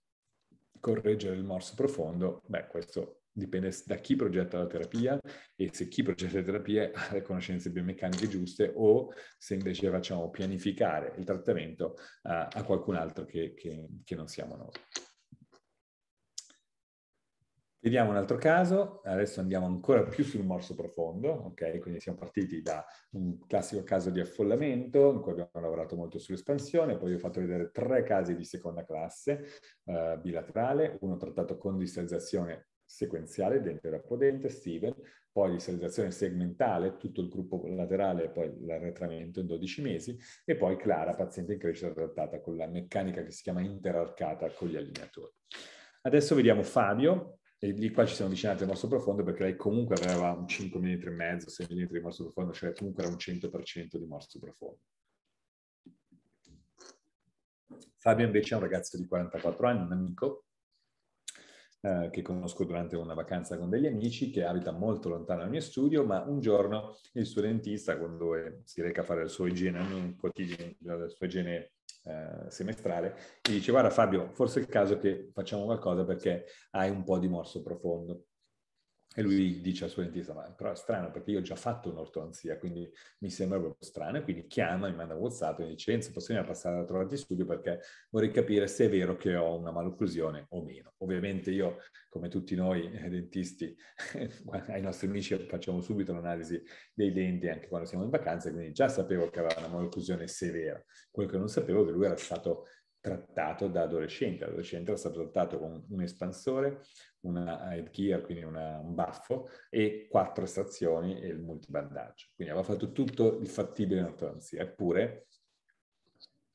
correggere il morso profondo, beh, questo dipende da chi progetta la terapia e se chi progetta la terapia ha le conoscenze biomeccaniche giuste o se invece facciamo pianificare il trattamento uh, a qualcun altro che, che, che non siamo noi. Vediamo un altro caso, adesso andiamo ancora più sul morso profondo, ok? Quindi siamo partiti da un classico caso di affollamento, in cui abbiamo lavorato molto sull'espansione, poi vi ho fatto vedere tre casi di seconda classe uh, bilaterale, uno trattato con distalizzazione sequenziale, dente rapodente, Steven, poi distalizzazione segmentale, tutto il gruppo laterale poi l'arretramento in 12 mesi, e poi Clara, paziente in crescita trattata con la meccanica che si chiama interarcata con gli allineatori. Adesso vediamo Fabio, e lì qua ci siamo avvicinati al morso profondo perché lei comunque aveva un 5 mm e mezzo, 6 mm di morso profondo, cioè comunque era un 100% di morso profondo. Fabio invece è un ragazzo di 44 anni, un amico, eh, che conosco durante una vacanza con degli amici, che abita molto lontano dal mio studio, ma un giorno il suo dentista, quando si reca a fare il suo igiene, non quotidiano, la sua igiene eh, semestrale, mi dice guarda Fabio, forse è il caso che facciamo qualcosa perché hai un po' di morso profondo. E lui dice al suo dentista, ma però è strano perché io ho già fatto un'ortodonzia, quindi mi sembra proprio strano. E quindi chiama, mi manda un WhatsApp e dice, Enzo, possiamo passare a trovarti in studio perché vorrei capire se è vero che ho una malocclusione o meno. Ovviamente io, come tutti noi eh, dentisti, ai nostri amici facciamo subito l'analisi dei denti anche quando siamo in vacanza, quindi già sapevo che aveva una malocclusione severa. Quello che non sapevo è che lui era stato trattato da adolescente. L'adolescente era stato trattato con un espansore, una headgear, quindi una, un baffo, e quattro estrazioni e il multibandaggio. Quindi aveva fatto tutto il fattibile in ortodonzia. Eppure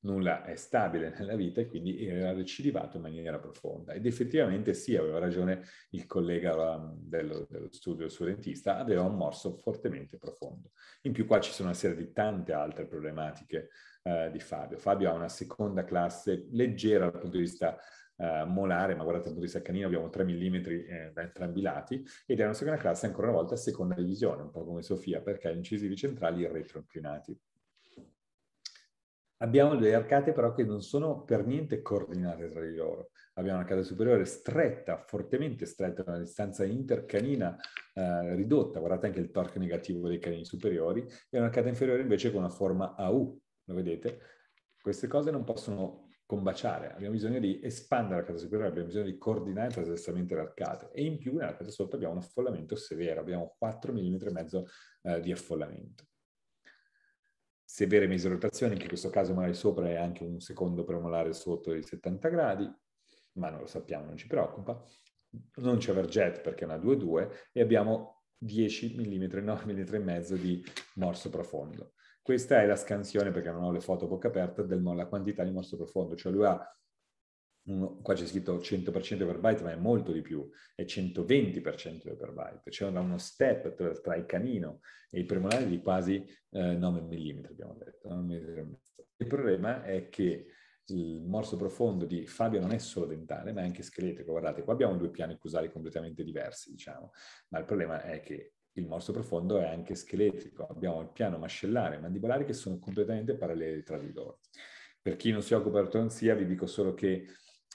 nulla è stabile nella vita e quindi era recidivato in maniera profonda. Ed effettivamente sì, aveva ragione il collega um, dello, dello studio, il suo dentista, aveva un morso fortemente profondo. In più qua ci sono una serie di tante altre problematiche uh, di Fabio. Fabio ha una seconda classe leggera dal punto di vista Uh, molare, ma guardate dal punto di vista canino abbiamo 3 mm eh, da entrambi i lati, ed è una seconda classe ancora una volta seconda divisione, un po' come Sofia, perché ha incisivi centrali retroinclinati. Abbiamo delle arcate però che non sono per niente coordinate tra di loro. Abbiamo un'arcata superiore stretta, fortemente stretta, una distanza intercanina eh, ridotta, guardate anche il torque negativo dei canini superiori, e un'arcata inferiore invece con una forma a U, lo vedete? Queste cose non possono combaciare, abbiamo bisogno di espandere l'arcata superiore, abbiamo bisogno di coordinare trasversalmente le arcate e in più nell'arcata sotto abbiamo un affollamento severo, abbiamo 4 mm e mezzo eh, di affollamento severe misrotazioni, che in questo caso magari sopra è anche un secondo premolare sotto i 70 gradi, ma non lo sappiamo, non ci preoccupa. Non c'è Verget perché è una 2-2 e abbiamo 10 mm, 9 mm e mezzo di morso profondo. Questa è la scansione, perché non ho le foto a bocca aperta, della quantità di morso profondo. Cioè lui ha uno, qua c'è scritto 100% per byte, ma è molto di più, è 120% per byte. C'è uno step tra, tra, il canino e i premolari di quasi eh, 9 mm, abbiamo detto. Il problema è che il morso profondo di Fabio non è solo dentale, ma è anche scheletrico. Guardate, qua abbiamo due piani accusali completamente diversi, diciamo, ma il problema è che il morso profondo è anche scheletrico. Abbiamo il piano mascellare e mandibolare che sono completamente paralleli tra di loro. Per chi non si occupa di ortodonzia, vi dico solo che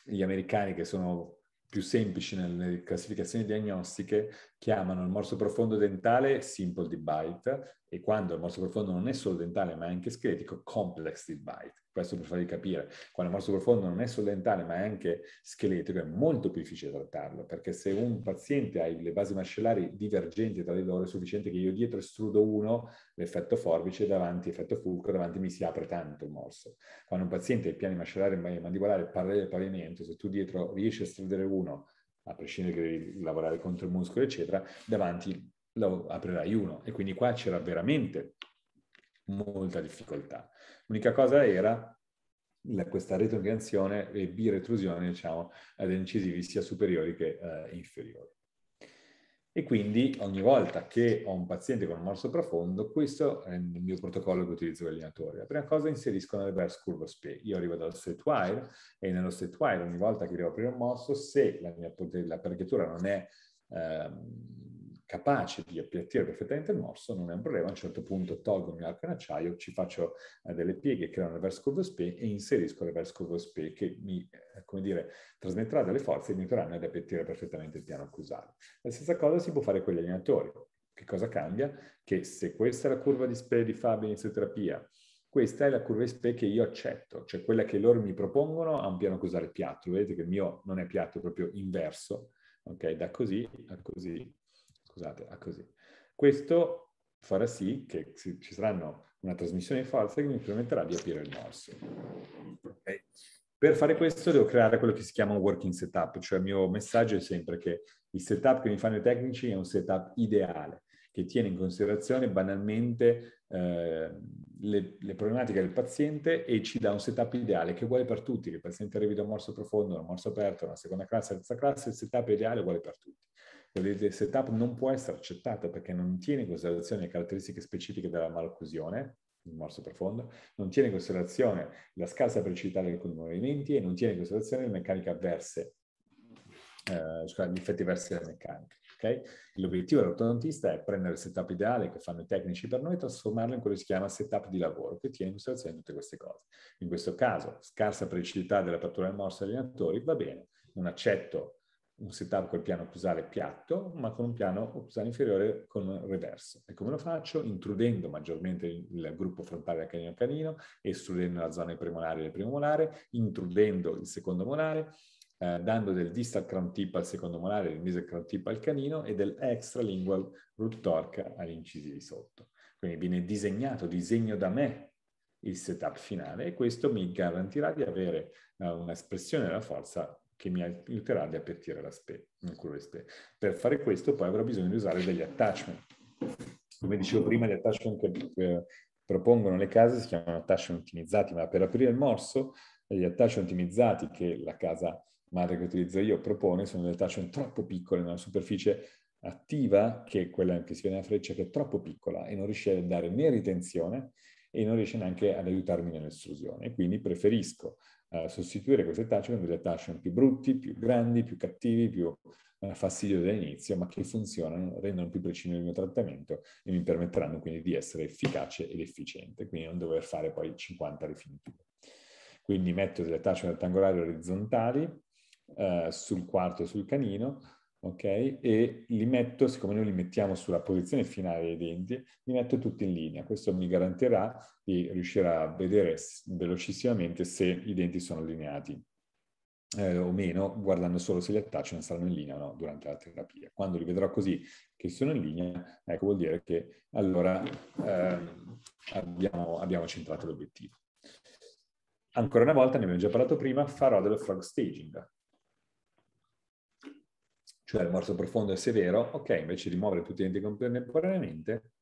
gli americani che sono più semplici nelle classificazioni diagnostiche chiamano il morso profondo dentale simple di bite e quando il morso profondo non è solo dentale ma è anche scletico, complex di bite. Questo per farvi capire, quando il morso profondo non è solo dentale ma è anche scheletico è molto più difficile trattarlo perché se un paziente ha le basi mascellari divergenti tra di loro è sufficiente che io dietro estrudo uno, l'effetto forbice davanti, effetto fulcro, davanti mi si apre tanto il morso. Quando un paziente ha i piani mascellari e mandibolari paralleli al pavimento, se tu dietro riesci a estrudere uno a prescindere che devi lavorare contro il muscolo, eccetera, davanti lo aprirai uno. E quindi qua c'era veramente molta difficoltà. L'unica cosa era la, questa retroinganzione e biretrusione, diciamo, ad incisivi sia superiori che eh, inferiori. E quindi ogni volta che ho un paziente con un morso profondo, questo è il mio protocollo che utilizzo con gli allenatori. La prima cosa inserisco una reverse curve SPE. Io arrivo dal state wire e nello state wire ogni volta che devo aprire un morso, se la mia l'apparecchiatura non è ehm, capace di appiattire perfettamente il morso, non è un problema, a un certo punto tolgo il mio arco in acciaio, ci faccio eh, delle pieghe, creo un reverse curve SPE e inserisco reverse curve SPE che mi, eh, come dire, trasmetterà delle forze e mi aiuteranno ad appiattire perfettamente il piano accusale. La stessa cosa si può fare con gli allenatori. Che cosa cambia? Che se questa è la curva di SPE di Fabio in inizioterapia, questa è la curva SPE che io accetto, cioè quella che loro mi propongono a un piano accusale piatto. Vedete che il mio non è piatto, è proprio inverso, ok? Da così a così scusate, a così. Questo farà sì che ci saranno una trasmissione forza che mi permetterà di aprire il morso. Okay. Per fare questo devo creare quello che si chiama un working setup, cioè il mio messaggio è sempre che il setup che mi fanno i tecnici è un setup ideale, che tiene in considerazione banalmente eh, le, le, problematiche del paziente e ci dà un setup ideale che è uguale per tutti, che il paziente arrivi da un morso profondo, da un morso aperto, una seconda classe, terza classe, il setup ideale è uguale per tutti il setup non può essere accettato perché non tiene in considerazione le caratteristiche specifiche della malocclusione, il morso profondo, non tiene in considerazione la scarsa periodicità dei movimenti e non tiene in considerazione le meccaniche avverse, eh, cioè gli effetti avversi della meccanica. Okay? L'obiettivo dell'ortodontista è prendere il setup ideale che fanno i tecnici per noi e trasformarlo in quello che si chiama setup di lavoro, che tiene in considerazione tutte queste cose. In questo caso, scarsa periodicità dell'apertura del morso agli allenatori, va bene, non accetto un setup col piano occlusale piatto, ma con un piano occlusale inferiore con reverso. E come lo faccio? Intrudendo maggiormente il gruppo frontale del canino canino, estrudendo la zona premolare del primo molare, intrudendo il secondo molare, eh, dando del distal crown tip al secondo molare, del distal crown tip al canino e del extralingual root torque agli incisivi sotto. Quindi viene disegnato, disegno da me il setup finale e questo mi garantirà di avere uh, un'espressione della forza che mi aiuterà ad appiattire la spe, spe. Per fare questo poi avrò bisogno di usare degli attachment. Come dicevo prima, gli attachment per, propongono le case si chiamano attachment ottimizzati, ma per aprire il morso gli attachment ottimizzati che la casa madre che utilizzo io propone sono delle attachment troppo piccole, una superficie attiva, che è quella che si vede nella freccia, che è troppo piccola e non riesce a dare né ritenzione e non riesce neanche ad aiutarmi nell'estrusione. Quindi preferisco uh, sostituire queste attachment con degli attachment più brutti, più grandi, più cattivi, più uh, fastidio dall'inizio, ma che funzionano, rendono più preciso il mio trattamento e mi permetteranno quindi di essere efficace ed efficiente, quindi non dover fare poi 50 rifiniture. Quindi metto delle attachment rettangolari orizzontali uh, sul quarto e sul canino, ok? E li metto, siccome noi li mettiamo sulla posizione finale dei denti, li metto tutti in linea. Questo mi garantirà di riuscire a vedere velocissimamente se i denti sono allineati eh, o meno, guardando solo se gli attachment saranno in linea o no durante la terapia. Quando li vedrò così che sono in linea, ecco vuol dire che allora eh, abbiamo, abbiamo centrato l'obiettivo. Ancora una volta, ne abbiamo già parlato prima, farò dello frog staging cioè il morso profondo è severo, ok, invece di muovere tutti i denti contemporaneamente,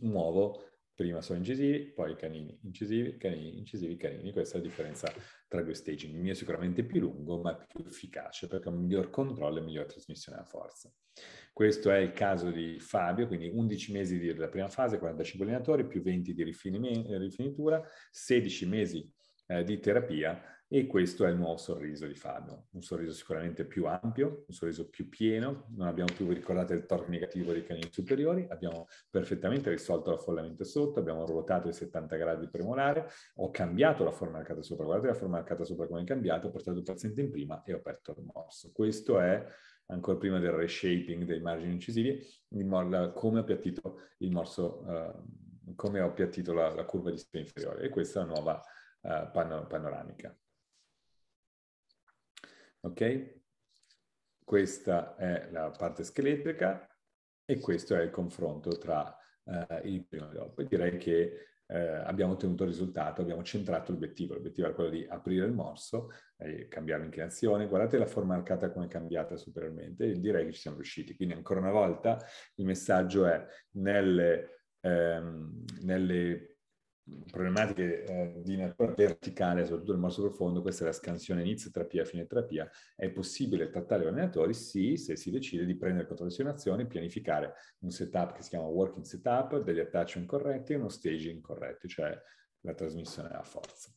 muovo prima solo incisivi, poi canini, incisivi, canini, incisivi, canini. Questa è la differenza tra due staging. Il mio è sicuramente più lungo, ma più efficace, perché ha un miglior controllo e miglior trasmissione della forza. Questo è il caso di Fabio, quindi 11 mesi della prima fase, 45 allenatori, più 20 di rifinitura, 16 mesi eh, di terapia e questo è il nuovo sorriso di Fabio, un sorriso sicuramente più ampio, un sorriso più pieno, non abbiamo più, ricordate, il torque negativo dei canini superiori, abbiamo perfettamente risolto l'affollamento sotto, abbiamo ruotato i 70 gradi premolare, ho cambiato la forma arcata sopra, guardate la forma arcata sopra come è cambiata, ho portato il paziente in prima e ho aperto il morso. Questo è ancora prima del reshaping dei margini incisivi, come ho appiattito il morso, uh, come ho appiattito la, la curva di schiena inferiore. E questa è la nuova uh, pano panoramica. Ok? Questa è la parte scheletrica e questo è il confronto tra eh, il primo e dopo. direi che eh, abbiamo ottenuto il risultato, abbiamo centrato l'obiettivo. L'obiettivo era quello di aprire il morso, e cambiare l'inclinazione. Guardate la forma arcata come è cambiata superiormente e direi che ci siamo riusciti. Quindi ancora una volta il messaggio è nelle, ehm, nelle problematiche eh, di natura verticale, soprattutto nel morso profondo, questa è la scansione inizio terapia, fine terapia, è possibile trattare gli allenatori? Sì, se si decide di prendere controllo azioni, pianificare un setup che si chiama working setup, degli attachment corretti e uno staging corretto, cioè la trasmissione della forza.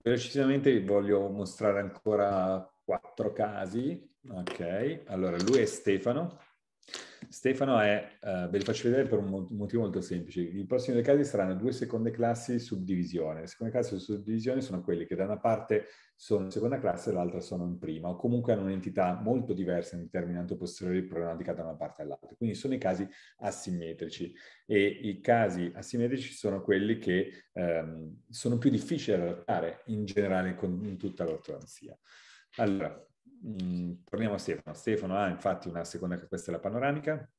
Velocissimamente voglio mostrare ancora quattro casi. Ok, allora lui è Stefano, Stefano è, uh, ve li faccio vedere per un motivo molto semplice. I prossimi due casi saranno due seconde classi di suddivisione. Le seconde classi di suddivisione sono quelli che da una parte sono in seconda classe e dall'altra sono in prima, o comunque hanno un'entità molto diversa in termini anteposteriori problematica da una parte all'altra. Quindi sono i casi asimmetrici e i casi asimmetrici sono quelli che um, sono più difficili da adattare in generale con, in tutta l'ortodonzia. Allora, Mm, torniamo a Stefano. Stefano ha infatti una seconda, questa è la panoramica,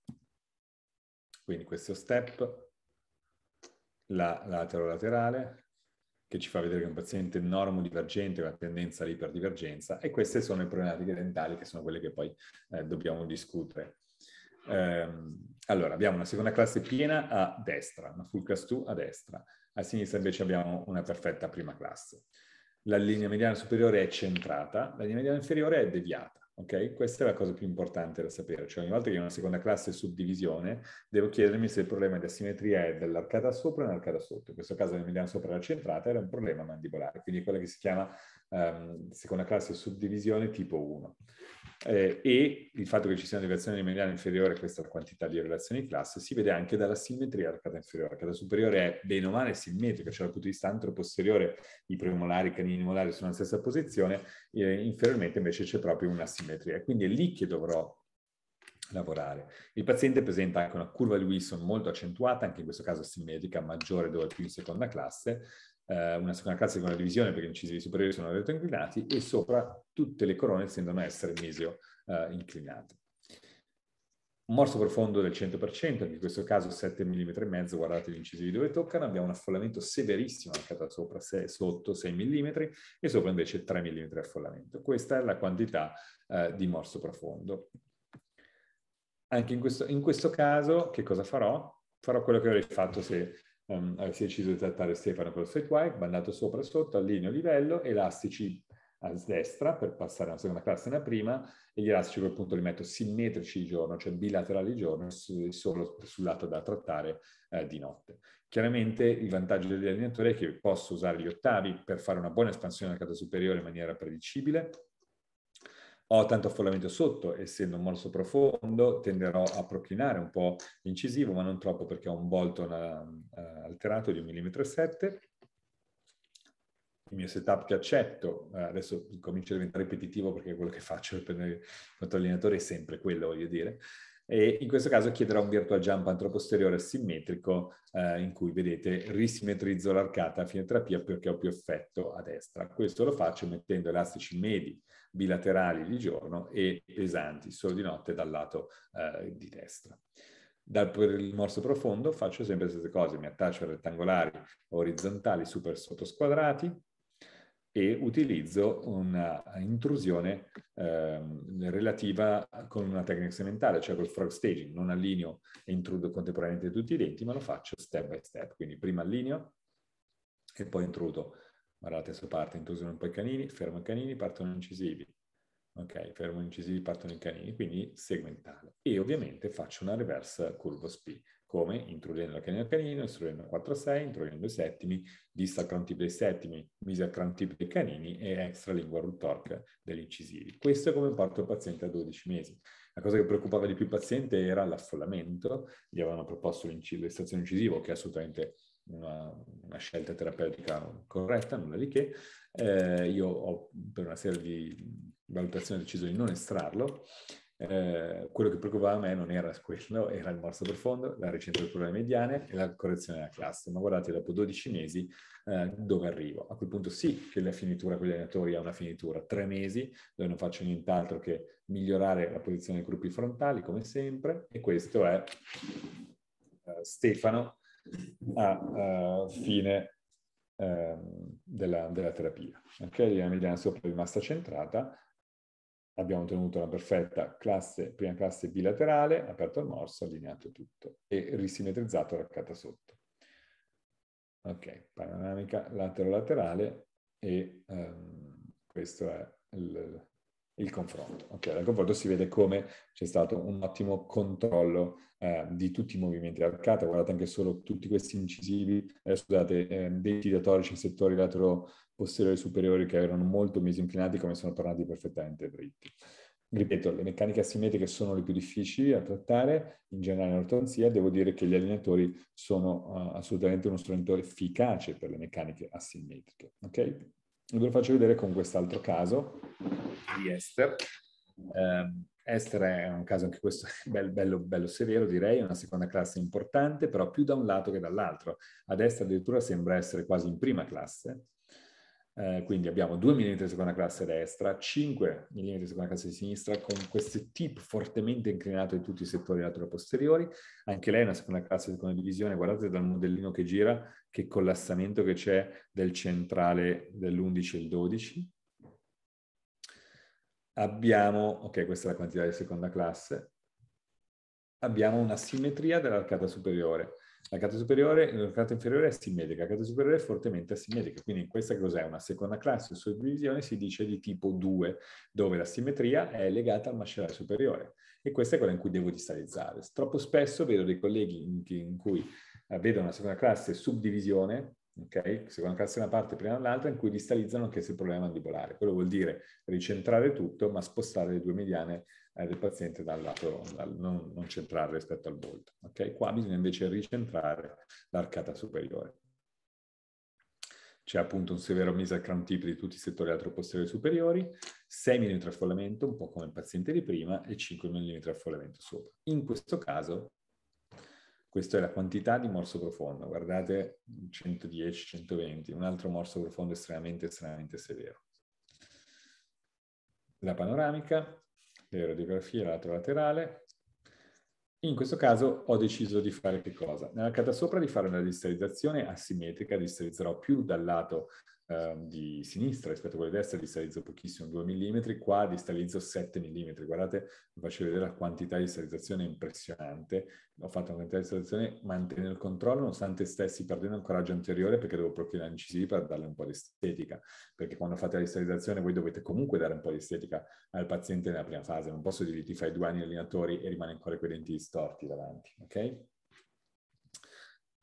quindi questo step, la latero-laterale, che ci fa vedere che un paziente normodivergente la tendenza all'iperdivergenza e queste sono le problematiche dentali che sono quelle che poi eh, dobbiamo discutere. Um, allora, abbiamo una seconda classe piena a destra, una full class 2 a destra, a sinistra invece abbiamo una perfetta prima classe la linea mediana superiore è centrata, la linea mediana inferiore è deviata. Ok? Questa è la cosa più importante da sapere, cioè ogni volta che ho una seconda classe suddivisione devo chiedermi se il problema di asimmetria è dell'arcata sopra o dell'arcata sotto. In questo caso la mediana sopra era centrata, era un problema mandibolare, quindi quella che si chiama um, seconda classe suddivisione tipo 1 eh, e il fatto che ci sia una deviazione mediana inferiore, questa è la quantità di relazioni di classe, si vede anche dalla simmetria dell'arcata inferiore. L'arcata superiore è bene o male simmetrica, cioè dal punto di vista antero-posteriore i premolari, i canini molari sono nella stessa posizione, eh, inferiormente invece c'è proprio una simmetria. Quindi è lì che dovrò lavorare. Il paziente presenta anche una curva di Wilson molto accentuata, anche in questo caso simmetrica, maggiore dove più in seconda classe, eh, una seconda classe con una divisione perché gli incisivi superiori sono retto inclinati e sopra tutte le corone a essere mesio eh, inclinate. Un morso profondo del 100%, in questo caso 7 mm e mezzo, guardate gli incisivi dove toccano, abbiamo un affollamento severissimo anche da sopra, 6, sotto 6 mm e sopra invece 3 mm di affollamento. Questa è la quantità eh, di morso profondo. Anche in questo, in questo caso, che cosa farò? farò quello che avrei fatto se um, avessi deciso di trattare Stefano con lo straight wire, bandato sopra e sotto, allineo livello, elastici a destra per passare alla seconda classe nella prima e gli elastici a quel punto li metto simmetrici di giorno, cioè bilaterali di giorno, solo sul lato da trattare eh, di notte. Chiaramente il vantaggio degli allineatori è che posso usare gli ottavi per fare una buona espansione del capo superiore in maniera predicibile, ho tanto affollamento sotto, essendo un morso profondo, tenderò a proclinare un po' l'incisivo, ma non troppo perché ho un Bolton uh, alterato di 1,7 mm. Il mio setup che accetto, uh, adesso comincio a diventare ripetitivo perché quello che faccio per il allenatore è sempre quello, voglio dire, e in questo caso chiederò un virtual jump antroposteriore simmetrico eh, in cui, vedete, risimmetrizzo l'arcata a fine terapia perché ho più effetto a destra. Questo lo faccio mettendo elastici medi bilaterali di giorno e pesanti solo di notte dal lato eh, di destra. Dal morso profondo faccio sempre le stesse cose, mi attaccio a rettangolari orizzontali super sottosquadrati, e utilizzo una intrusione eh, relativa con una tecnica sementale, cioè col frog staging. Non allineo e intrudo contemporaneamente tutti i denti, ma lo faccio step by step. Quindi prima allineo e poi intrudo. Guardate, adesso parte, intrusione un po' i canini, fermo i canini, partono incisivi. Ok, fermo incisivi, partono i canini, quindi segmentale. E ovviamente faccio una reverse curvo speed come intrudendo la canina canino, intrudendo 4-6, intrudendo i settimi, distal crown tip dei settimi, mesial crown tip dei canini e extra lingua root torque degli incisivi. Questo è come porto il paziente a 12 mesi. La cosa che preoccupava di più il paziente era l'affollamento, gli avevano proposto l'estrazione incisivo, che è assolutamente una, una, scelta terapeutica corretta, nulla di che. Eh, io ho, per una serie di valutazioni deciso di non estrarlo eh, quello che preoccupava me non era quello, era il morso profondo, la ricerca del problema mediane e la correzione della classe. Ma guardate, dopo 12 mesi eh, dove arrivo? A quel punto sì che la finitura con gli allenatori ha una finitura, tre mesi dove non faccio nient'altro che migliorare la posizione dei gruppi frontali, come sempre, e questo è uh, Stefano a uh, fine uh, della, della, terapia. Ok, la mediana sopra è rimasta centrata, abbiamo ottenuto una perfetta classe, prima classe bilaterale, aperto il morso, allineato tutto e risimmetrizzato l'arcata sotto. Ok, panoramica latero-laterale e um, questo è il, il confronto. Ok, dal confronto si vede come c'è stato un ottimo controllo eh, di tutti i movimenti dell'arcata. Guardate anche solo tutti questi incisivi, eh, scusate, eh, denti diatorici in settori latero posteriori superiori che erano molto mesinclinati come sono tornati perfettamente dritti. Ripeto, le meccaniche asimmetriche sono le più difficili da trattare, in generale in ortodonzia, devo dire che gli allineatori sono uh, assolutamente uno strumento efficace per le meccaniche asimmetriche. Ok? Ve lo faccio vedere con quest'altro caso di Esther. Um, Esther è un caso anche questo bello, bello, bello severo, direi, una seconda classe importante, però più da un lato che dall'altro. Ad Esther addirittura sembra essere quasi in prima classe, eh, quindi abbiamo 2 mm di seconda classe destra, 5 mm di seconda classe sinistra, con questo tip fortemente inclinato in tutti i settori latero-posteriori. Anche lei è una seconda classe seconda divisione, guardate dal modellino che gira, che collassamento che c'è del centrale dell'11 e il 12. Abbiamo, ok, questa è la quantità di seconda classe, abbiamo una simmetria dell'arcata superiore. La carta superiore, la carta inferiore è simmetrica, la carta superiore è fortemente asimmetrica, quindi questa cos'è? Una seconda classe su divisione si dice di tipo 2, dove la simmetria è legata al mascellare superiore e questa è quella in cui devo distalizzare. Troppo spesso vedo dei colleghi in, in cui eh, vedono una seconda classe subdivisione, ok? Seconda classe da una parte, prima dall'altra, in cui distalizzano anche se il problema mandibolare. Quello vuol dire ricentrare tutto, ma spostare le due mediane eh, del paziente dal lato, dal, non, non centrare rispetto al volto. Okay? Qua bisogna invece ricentrare l'arcata superiore. C'è appunto un severo mesial tip di tutti i settori lateroposteriori superiori, 6 mm affollamento, un po' come il paziente di prima, e 5 mm affollamento sopra. In questo caso, questa è la quantità di morso profondo. Guardate, 110, 120, un altro morso profondo estremamente, estremamente severo. La panoramica, le radiografie lato laterale. In questo caso ho deciso di fare che cosa? Nella carta sopra di fare una distalizzazione asimmetrica, distalizzerò più dal lato eh, di sinistra rispetto a quella di destra distalizzo pochissimo, 2 mm, qua distalizzo 7 mm. Guardate, vi faccio vedere la quantità di distalizzazione impressionante. Ho fatto una quantità di distalizzazione, mantenere il controllo nonostante stessi perdendo il coraggio anteriore perché devo proclinare incisivi per darle un po' di estetica. Perché quando fate la distalizzazione voi dovete comunque dare un po' di estetica al paziente nella prima fase. Non posso dirgli ti fai due anni allenatori e rimane ancora quei denti distorti davanti, ok?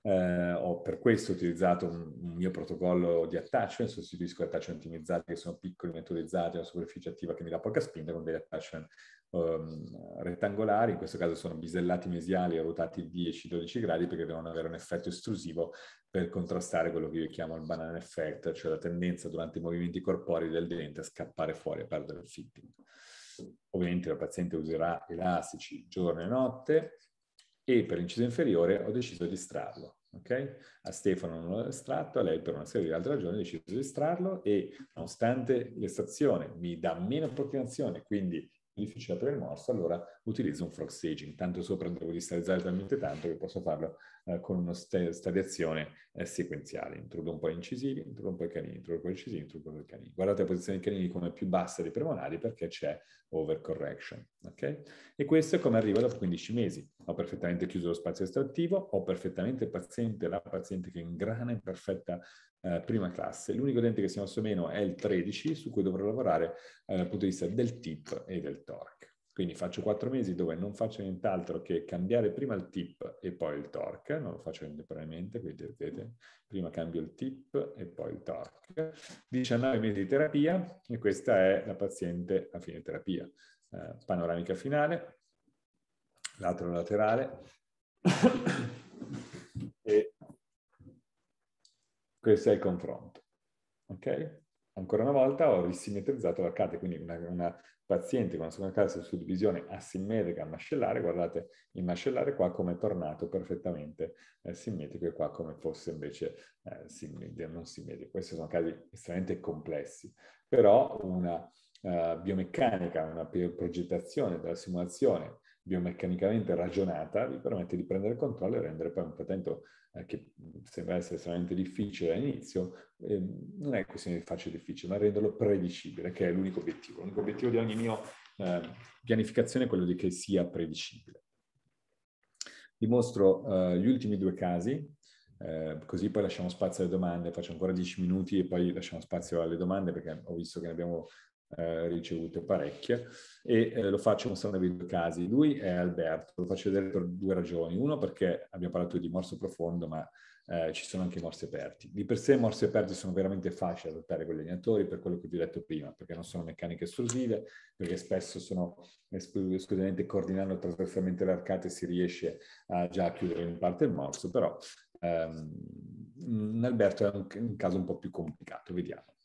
Eh, ho per questo utilizzato un, un, mio protocollo di attachment, sostituisco attachment ottimizzati che sono piccoli, metodizzati, una superficie attiva che mi dà poca spinta con degli attachment um, rettangolari, in questo caso sono bisellati mesiali ruotati 10-12 gradi perché devono avere un effetto estrusivo per contrastare quello che io chiamo il banana effect, cioè la tendenza durante i movimenti corporei del dente a scappare fuori e perdere il fitting. Ovviamente il paziente userà elastici giorno e notte, e per l'inciso inferiore ho deciso di estrarlo. Okay? A Stefano non l'ho estratto, a lei per una serie di altre ragioni ho deciso di estrarlo e nonostante l'estrazione mi dà meno proteinazione, quindi difficile aprire il morso, allora utilizzo un frog staging. Tanto sopra devo distalizzare talmente tanto che posso farlo eh, con una st- stadiazione eh, sequenziale. Introduco un po' incisivi, introduco un po' i canini, introduco un po' incisivi, introduco un po' i canini. Guardate la posizione dei canini come più bassa dei premonari perché c'è overcorrection. Okay? E questo è come arriva dopo 15 mesi. Ho perfettamente chiuso lo spazio estrattivo, ho perfettamente il paziente, la paziente che ingrana in perfetta eh, prima classe. L'unico dente che si è mosso meno è il 13, su cui dovrò lavorare eh, dal punto di vista del tip e del torque. Quindi faccio quattro mesi dove non faccio nient'altro che cambiare prima il tip e poi il torque, non lo faccio contemporaneamente, quindi vedete, prima cambio il tip e poi il torque. 19 mesi di terapia e questa è la paziente a fine terapia. Eh, panoramica finale, lato laterale e questo è il confronto. Ok? Ancora una volta ho risimmetrizzato l'arcate, quindi una, una paziente con una seconda classe di suddivisione asimmetrica mascellare, guardate il mascellare qua come è tornato perfettamente eh, simmetrico e qua come fosse invece eh, simmetrico, non simmetrico. Questi sono casi estremamente complessi, però una uh, biomeccanica, una progettazione della simulazione biomeccanicamente ragionata vi permette di prendere controllo e rendere poi un patente eh, che sembra essere estremamente difficile all'inizio, eh, non è questione di facile difficile, ma renderlo prevedibile, che è l'unico obiettivo. L'unico obiettivo di ogni mia eh, pianificazione è quello di che sia prevedibile. Dimostro eh, gli ultimi due casi, eh, così poi lasciamo spazio alle domande, faccio ancora 10 minuti e poi lasciamo spazio alle domande perché ho visto che ne abbiamo eh, ricevute parecchie e eh, lo faccio mostrando due casi. Lui è Alberto, lo faccio vedere per due ragioni. Uno perché abbiamo parlato di morso profondo, ma eh, ci sono anche morsi aperti. Di per sé i morsi aperti sono veramente facili da adottare con gli allenatori per quello che vi ho detto prima, perché non sono meccaniche estrusive, perché spesso sono esclusivamente coordinando trasversalmente le arcate si riesce a già chiudere in parte il morso, però ehm, Alberto è un, un caso un po' più complicato, vediamo.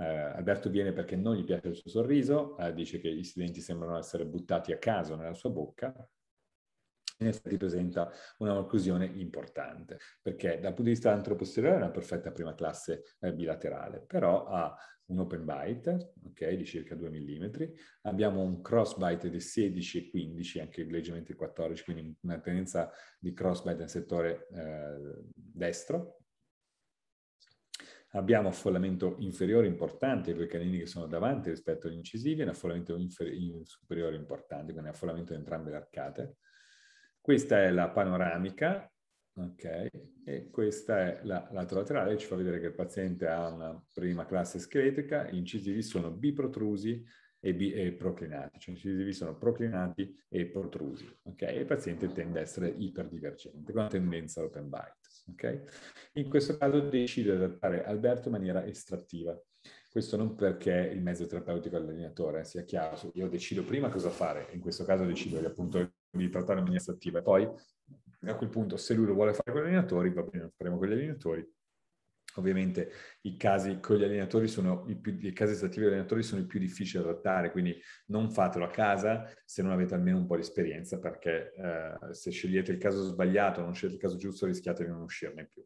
Eh, Alberto viene perché non gli piace il suo sorriso, eh, dice che i studenti sembrano essere buttati a caso nella sua bocca, in effetti presenta una occlusione importante, perché dal punto di vista antroposteriore è una perfetta prima classe eh, bilaterale, però ha un open bite, ok, di circa 2 mm, abbiamo un cross bite di 16 e 15, anche leggermente 14, quindi una tendenza di cross bite nel settore eh, destro, Abbiamo affollamento inferiore importante per i canini che sono davanti rispetto agli incisivi e un affollamento infer- superiore importante, quindi affollamento di entrambe le arcate. Questa è la panoramica, ok? E questa è la laterale, ci fa vedere che il paziente ha una prima classe scheletrica, gli incisivi sono biprotrusi e, bi- e proclinati, cioè gli incisivi sono proclinati e protrusi, ok? E il paziente tende a essere iperdivergente, con tendenza all'open bite. Okay? In questo caso decido di adattare Alberto in maniera estrattiva. Questo non perché il mezzo terapeutico è l'allenatore, sia chiaro, io decido prima cosa fare, in questo caso decido appunto di trattare in maniera estrattiva poi a quel punto se lui lo vuole fare con gli allenatori, va bene, lo faremo con gli allenatori, Ovviamente i casi con gli allenatori sono i, più, i casi estativi degli allenatori sono i più difficili da trattare, quindi non fatelo a casa se non avete almeno un po' di esperienza, perché eh, se scegliete il caso sbagliato, non scegliete il caso giusto, rischiate di non uscirne più.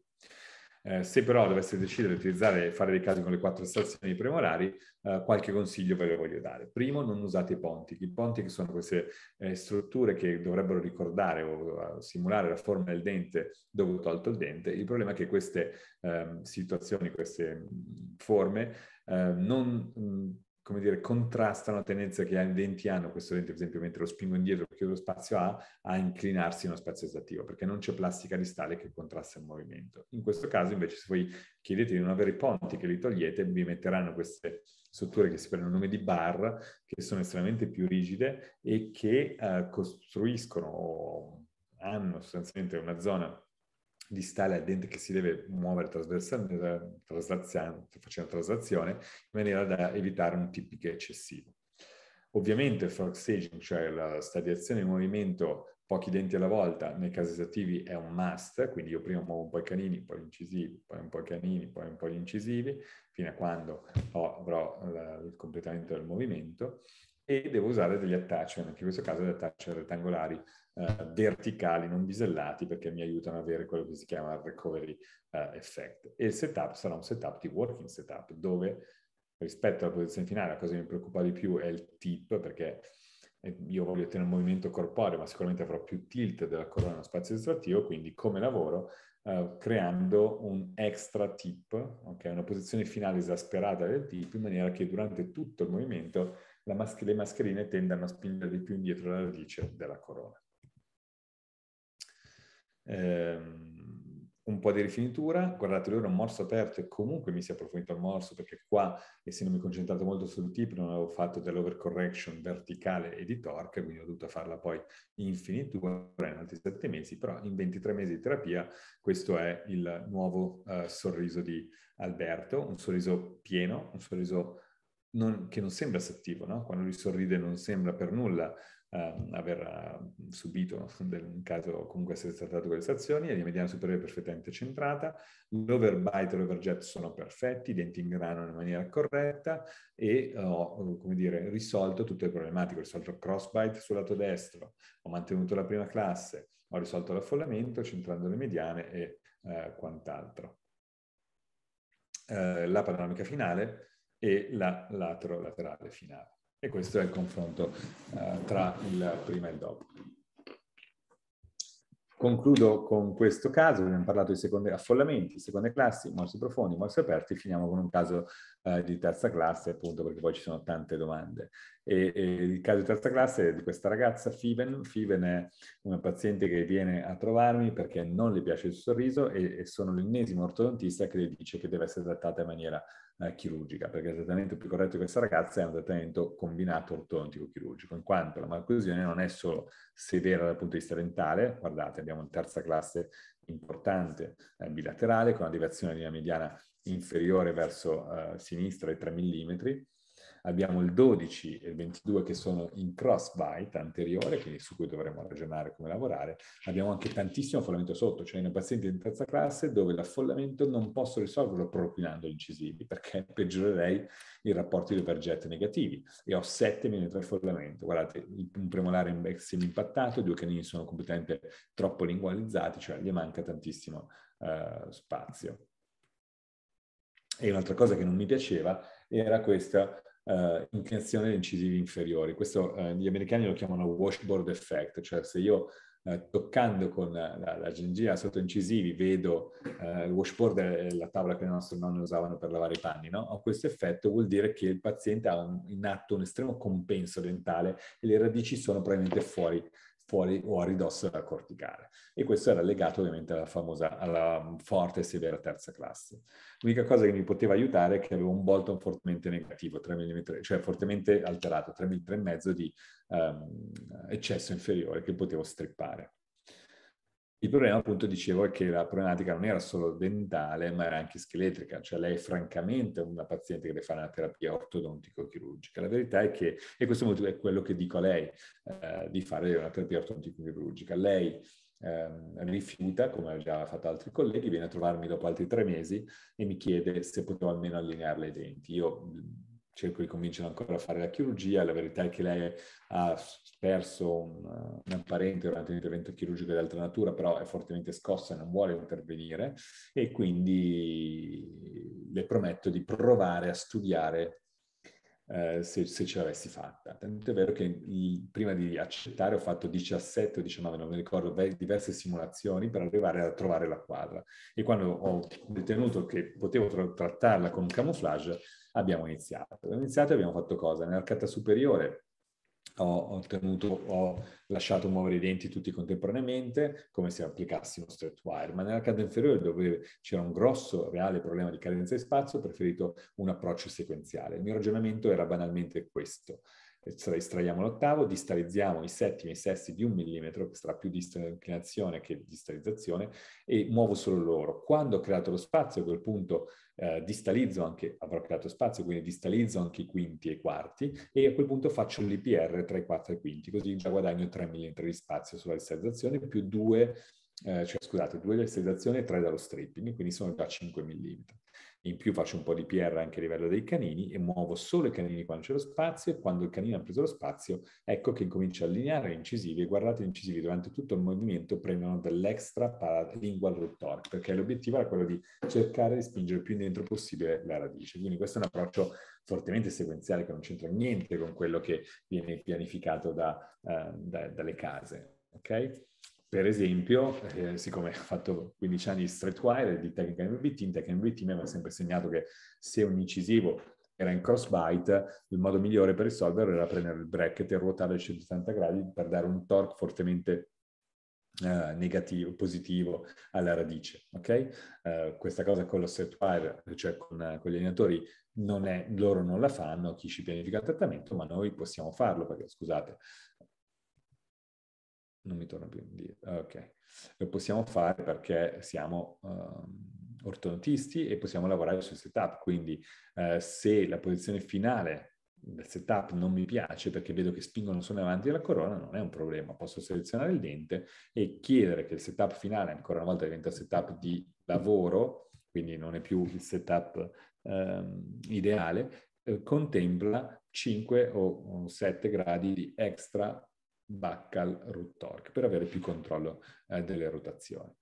Eh, se però dovesse decidere di utilizzare, fare dei casi con le quattro stazioni premolari, eh, qualche consiglio ve lo voglio dare. Primo, non usate i ponti. I ponti che sono queste eh, strutture che dovrebbero ricordare o simulare la forma del dente dove ho tolto il dente. Il problema è che queste ehm, situazioni, queste forme ehm, non mh, come dire, contrastano la tendenza che i denti hanno, questo dente per esempio mentre lo spingo indietro perché lo spazio ha, a inclinarsi in uno spazio esattivo, perché non c'è plastica distale che contrasta il movimento. In questo caso invece se voi chiedete di non avere i ponti che li togliete, vi metteranno queste strutture che si prendono nome di bar, che sono estremamente più rigide e che eh, costruiscono hanno sostanzialmente una zona distale al dente che si deve muovere trasversalmente, facendo traslazione, in maniera da evitare un tipico eccessivo. Ovviamente il frog staging, cioè la stadiazione in movimento pochi denti alla volta, nei casi esattivi è un must, quindi io prima muovo un po' i canini, poi gli incisivi, poi un po' i canini, poi un po' gli incisivi, fino a quando avrò la, il completamento del movimento e devo usare degli attachment, anche in questo caso degli attachment rettangolari uh, verticali, non bisellati, perché mi aiutano ad avere quello che si chiama recovery uh, effect. E il setup sarà un setup di working setup, dove rispetto alla posizione finale la cosa che mi preoccupa di più è il tip, perché eh, io voglio ottenere un movimento corporeo, ma sicuramente avrò più tilt della corona nello spazio distrattivo, quindi come lavoro uh, creando un extra tip, okay? una posizione finale esasperata del tip, in maniera che durante tutto il movimento mas- le mascherine tendano a spingere di più indietro la radice della corona. Ehm, un po' di rifinitura, guardate lui era un morso aperto e comunque mi si è approfondito il morso perché qua, essendomi concentrato molto sul tip, non avevo fatto dell'overcorrection verticale e di torque, quindi ho dovuto farla poi in finitura in altri sette mesi, però in 23 mesi di terapia questo è il nuovo uh, sorriso di Alberto, un sorriso pieno, un sorriso non, che non sembra assettivo, no? Quando lui sorride non sembra per nulla uh, aver uh, subito un caso comunque essere trattato con le stazioni, è di mediana superiore perfettamente centrata, l'overbite e l'overjet sono perfetti, i denti in grano in maniera corretta e ho, come dire, risolto tutte le problematiche, ho risolto il crossbite sul lato destro, ho mantenuto la prima classe, ho risolto l'affollamento centrando le mediane e uh, quant'altro. la panoramica finale e la laterale finale. E questo è il confronto uh, tra il prima e il dopo. Concludo con questo caso, abbiamo parlato di seconde, affollamenti, seconde classi, morsi profondi, morsi aperti, finiamo con un caso uh, di terza classe, appunto perché poi ci sono tante domande. E, e il caso di terza classe è di questa ragazza, Fiven. Fiven è una paziente che viene a trovarmi perché non le piace il sorriso e, e sono l'ennesimo ortodontista che le dice che deve essere trattata in maniera eh, chirurgica, perché il trattamento più corretto di questa ragazza è un trattamento combinato ortodontico chirurgico, in quanto la malocclusione non è solo severa dal punto di vista dentale, guardate abbiamo una terza classe importante eh, bilaterale con una deviazione di linea mediana inferiore verso eh, sinistra di 3 mm, abbiamo il 12 e il 22 che sono in cross-bite anteriore, quindi su cui dovremo ragionare come lavorare. Abbiamo anche tantissimo affollamento sotto, cioè in pazienti di terza classe dove l'affollamento non posso risolverlo propinando gli incisivi, perché peggiorerei i rapporti di overjet negativi e ho 7 mm di affollamento. Guardate, un premolare in semi-impattato, due canini sono completamente troppo lingualizzati, cioè gli manca tantissimo uh, spazio. E un'altra cosa che non mi piaceva era questa uh, inclinazione degli incisivi inferiori. Questo uh, gli americani lo chiamano washboard effect, cioè se io uh, toccando con la, la gengiva sotto incisivi vedo il washboard è la tavola che i nostri nonni usavano per lavare i panni, no? Ho questo effetto vuol dire che il paziente ha un, in atto un estremo compenso dentale e le radici sono probabilmente fuori fuori o a ridosso della corticale. E questo era legato ovviamente alla famosa, alla forte e severa terza classe. L'unica cosa che mi poteva aiutare è che avevo un Bolton fortemente negativo, 3 mm, cioè fortemente alterato, 3 mm di um, eccesso inferiore che potevo strippare. Il problema, appunto, dicevo, è che la problematica non era solo dentale, ma era anche scheletrica, cioè lei è francamente una paziente che deve fare una terapia ortodontico-chirurgica. La verità è che, e questo motivo è quello che dico a lei, eh, di fare una terapia ortodontico-chirurgica. Lei eh, rifiuta, come ha già fatto altri colleghi, viene a trovarmi dopo altri tre mesi e mi chiede se potevo almeno allinearle i denti. Io cerco di convincerla ancora a fare la chirurgia, la verità è che lei ha perso un, un parente durante un intervento chirurgico di altra natura, però è fortemente scossa e non vuole intervenire. E quindi le prometto di provare a studiare eh, se, se, ce l'avessi fatta. Tanto è vero che il, prima di accettare ho fatto 17 o 19, non mi ricordo, diverse simulazioni per arrivare a trovare la quadra. E quando ho ritenuto che potevo tra- trattarla con un camouflage, abbiamo iniziato. Abbiamo iniziato e abbiamo fatto cosa? Nell'arcata superiore ho, ottenuto, ho lasciato muovere i denti tutti contemporaneamente come se applicassimo Streetwire, ma nell'arcata inferiore dove c'era un grosso reale problema di carenza di spazio ho preferito un approccio sequenziale. Il mio ragionamento era banalmente questo estraiamo l'ottavo, distalizziamo i settimi e i sesti di un millimetro, che sarà più di inclinazione che distalizzazione, e muovo solo loro. Quando ho creato lo spazio, a quel punto eh, distalizzo anche, avrò creato spazio, quindi distalizzo anche i quinti e i quarti, e a quel punto faccio l'IPR tra i quarti e i quinti, così già guadagno 3 mm di spazio sulla distalizzazione, più 2 eh, cioè scusate, due di stabilizzazione e tre dallo stripping, quindi sono già 5 mm. In più faccio un po' di PR anche a livello dei canini e muovo solo i canini quando c'è lo spazio e quando il canino ha preso lo spazio ecco che incomincio a allineare gli incisivi e guardate gli incisivi durante tutto il movimento prendono dell'extra lingual root torque perché l'obiettivo era quello di cercare di spingere più dentro possibile la radice. Quindi questo è un approccio fortemente sequenziale che non c'entra niente con quello che viene pianificato da, uh, da, dalle case. Ok? Per esempio, eh, siccome ho fatto 15 anni di streetwire e di tecnica MBT, in tecnica MBT mi aveva sempre insegnato che se un incisivo era in crossbite, il modo migliore per risolverlo era prendere il bracket e ruotare a 180 gradi per dare un torque fortemente eh, negativo, positivo alla radice. Okay? Uh, questa cosa con lo streetwire, cioè con, con gli allenatori, non è, loro non la fanno, chi ci pianifica il trattamento, ma noi possiamo farlo perché, scusate, non mi torna più indietro. Ah, ok. Lo possiamo fare perché siamo uh, ortodontisti e possiamo lavorare sul setup. Quindi uh, se la posizione finale del setup non mi piace perché vedo che spingono solo avanti la corona, non è un problema. Posso selezionare il dente e chiedere che il setup finale, ancora una volta, diventa setup di lavoro, quindi non è più il setup um, ideale, eh, contempla 5 o 7 gradi di extra Bacal root torque per avere più controllo eh, delle rotazioni.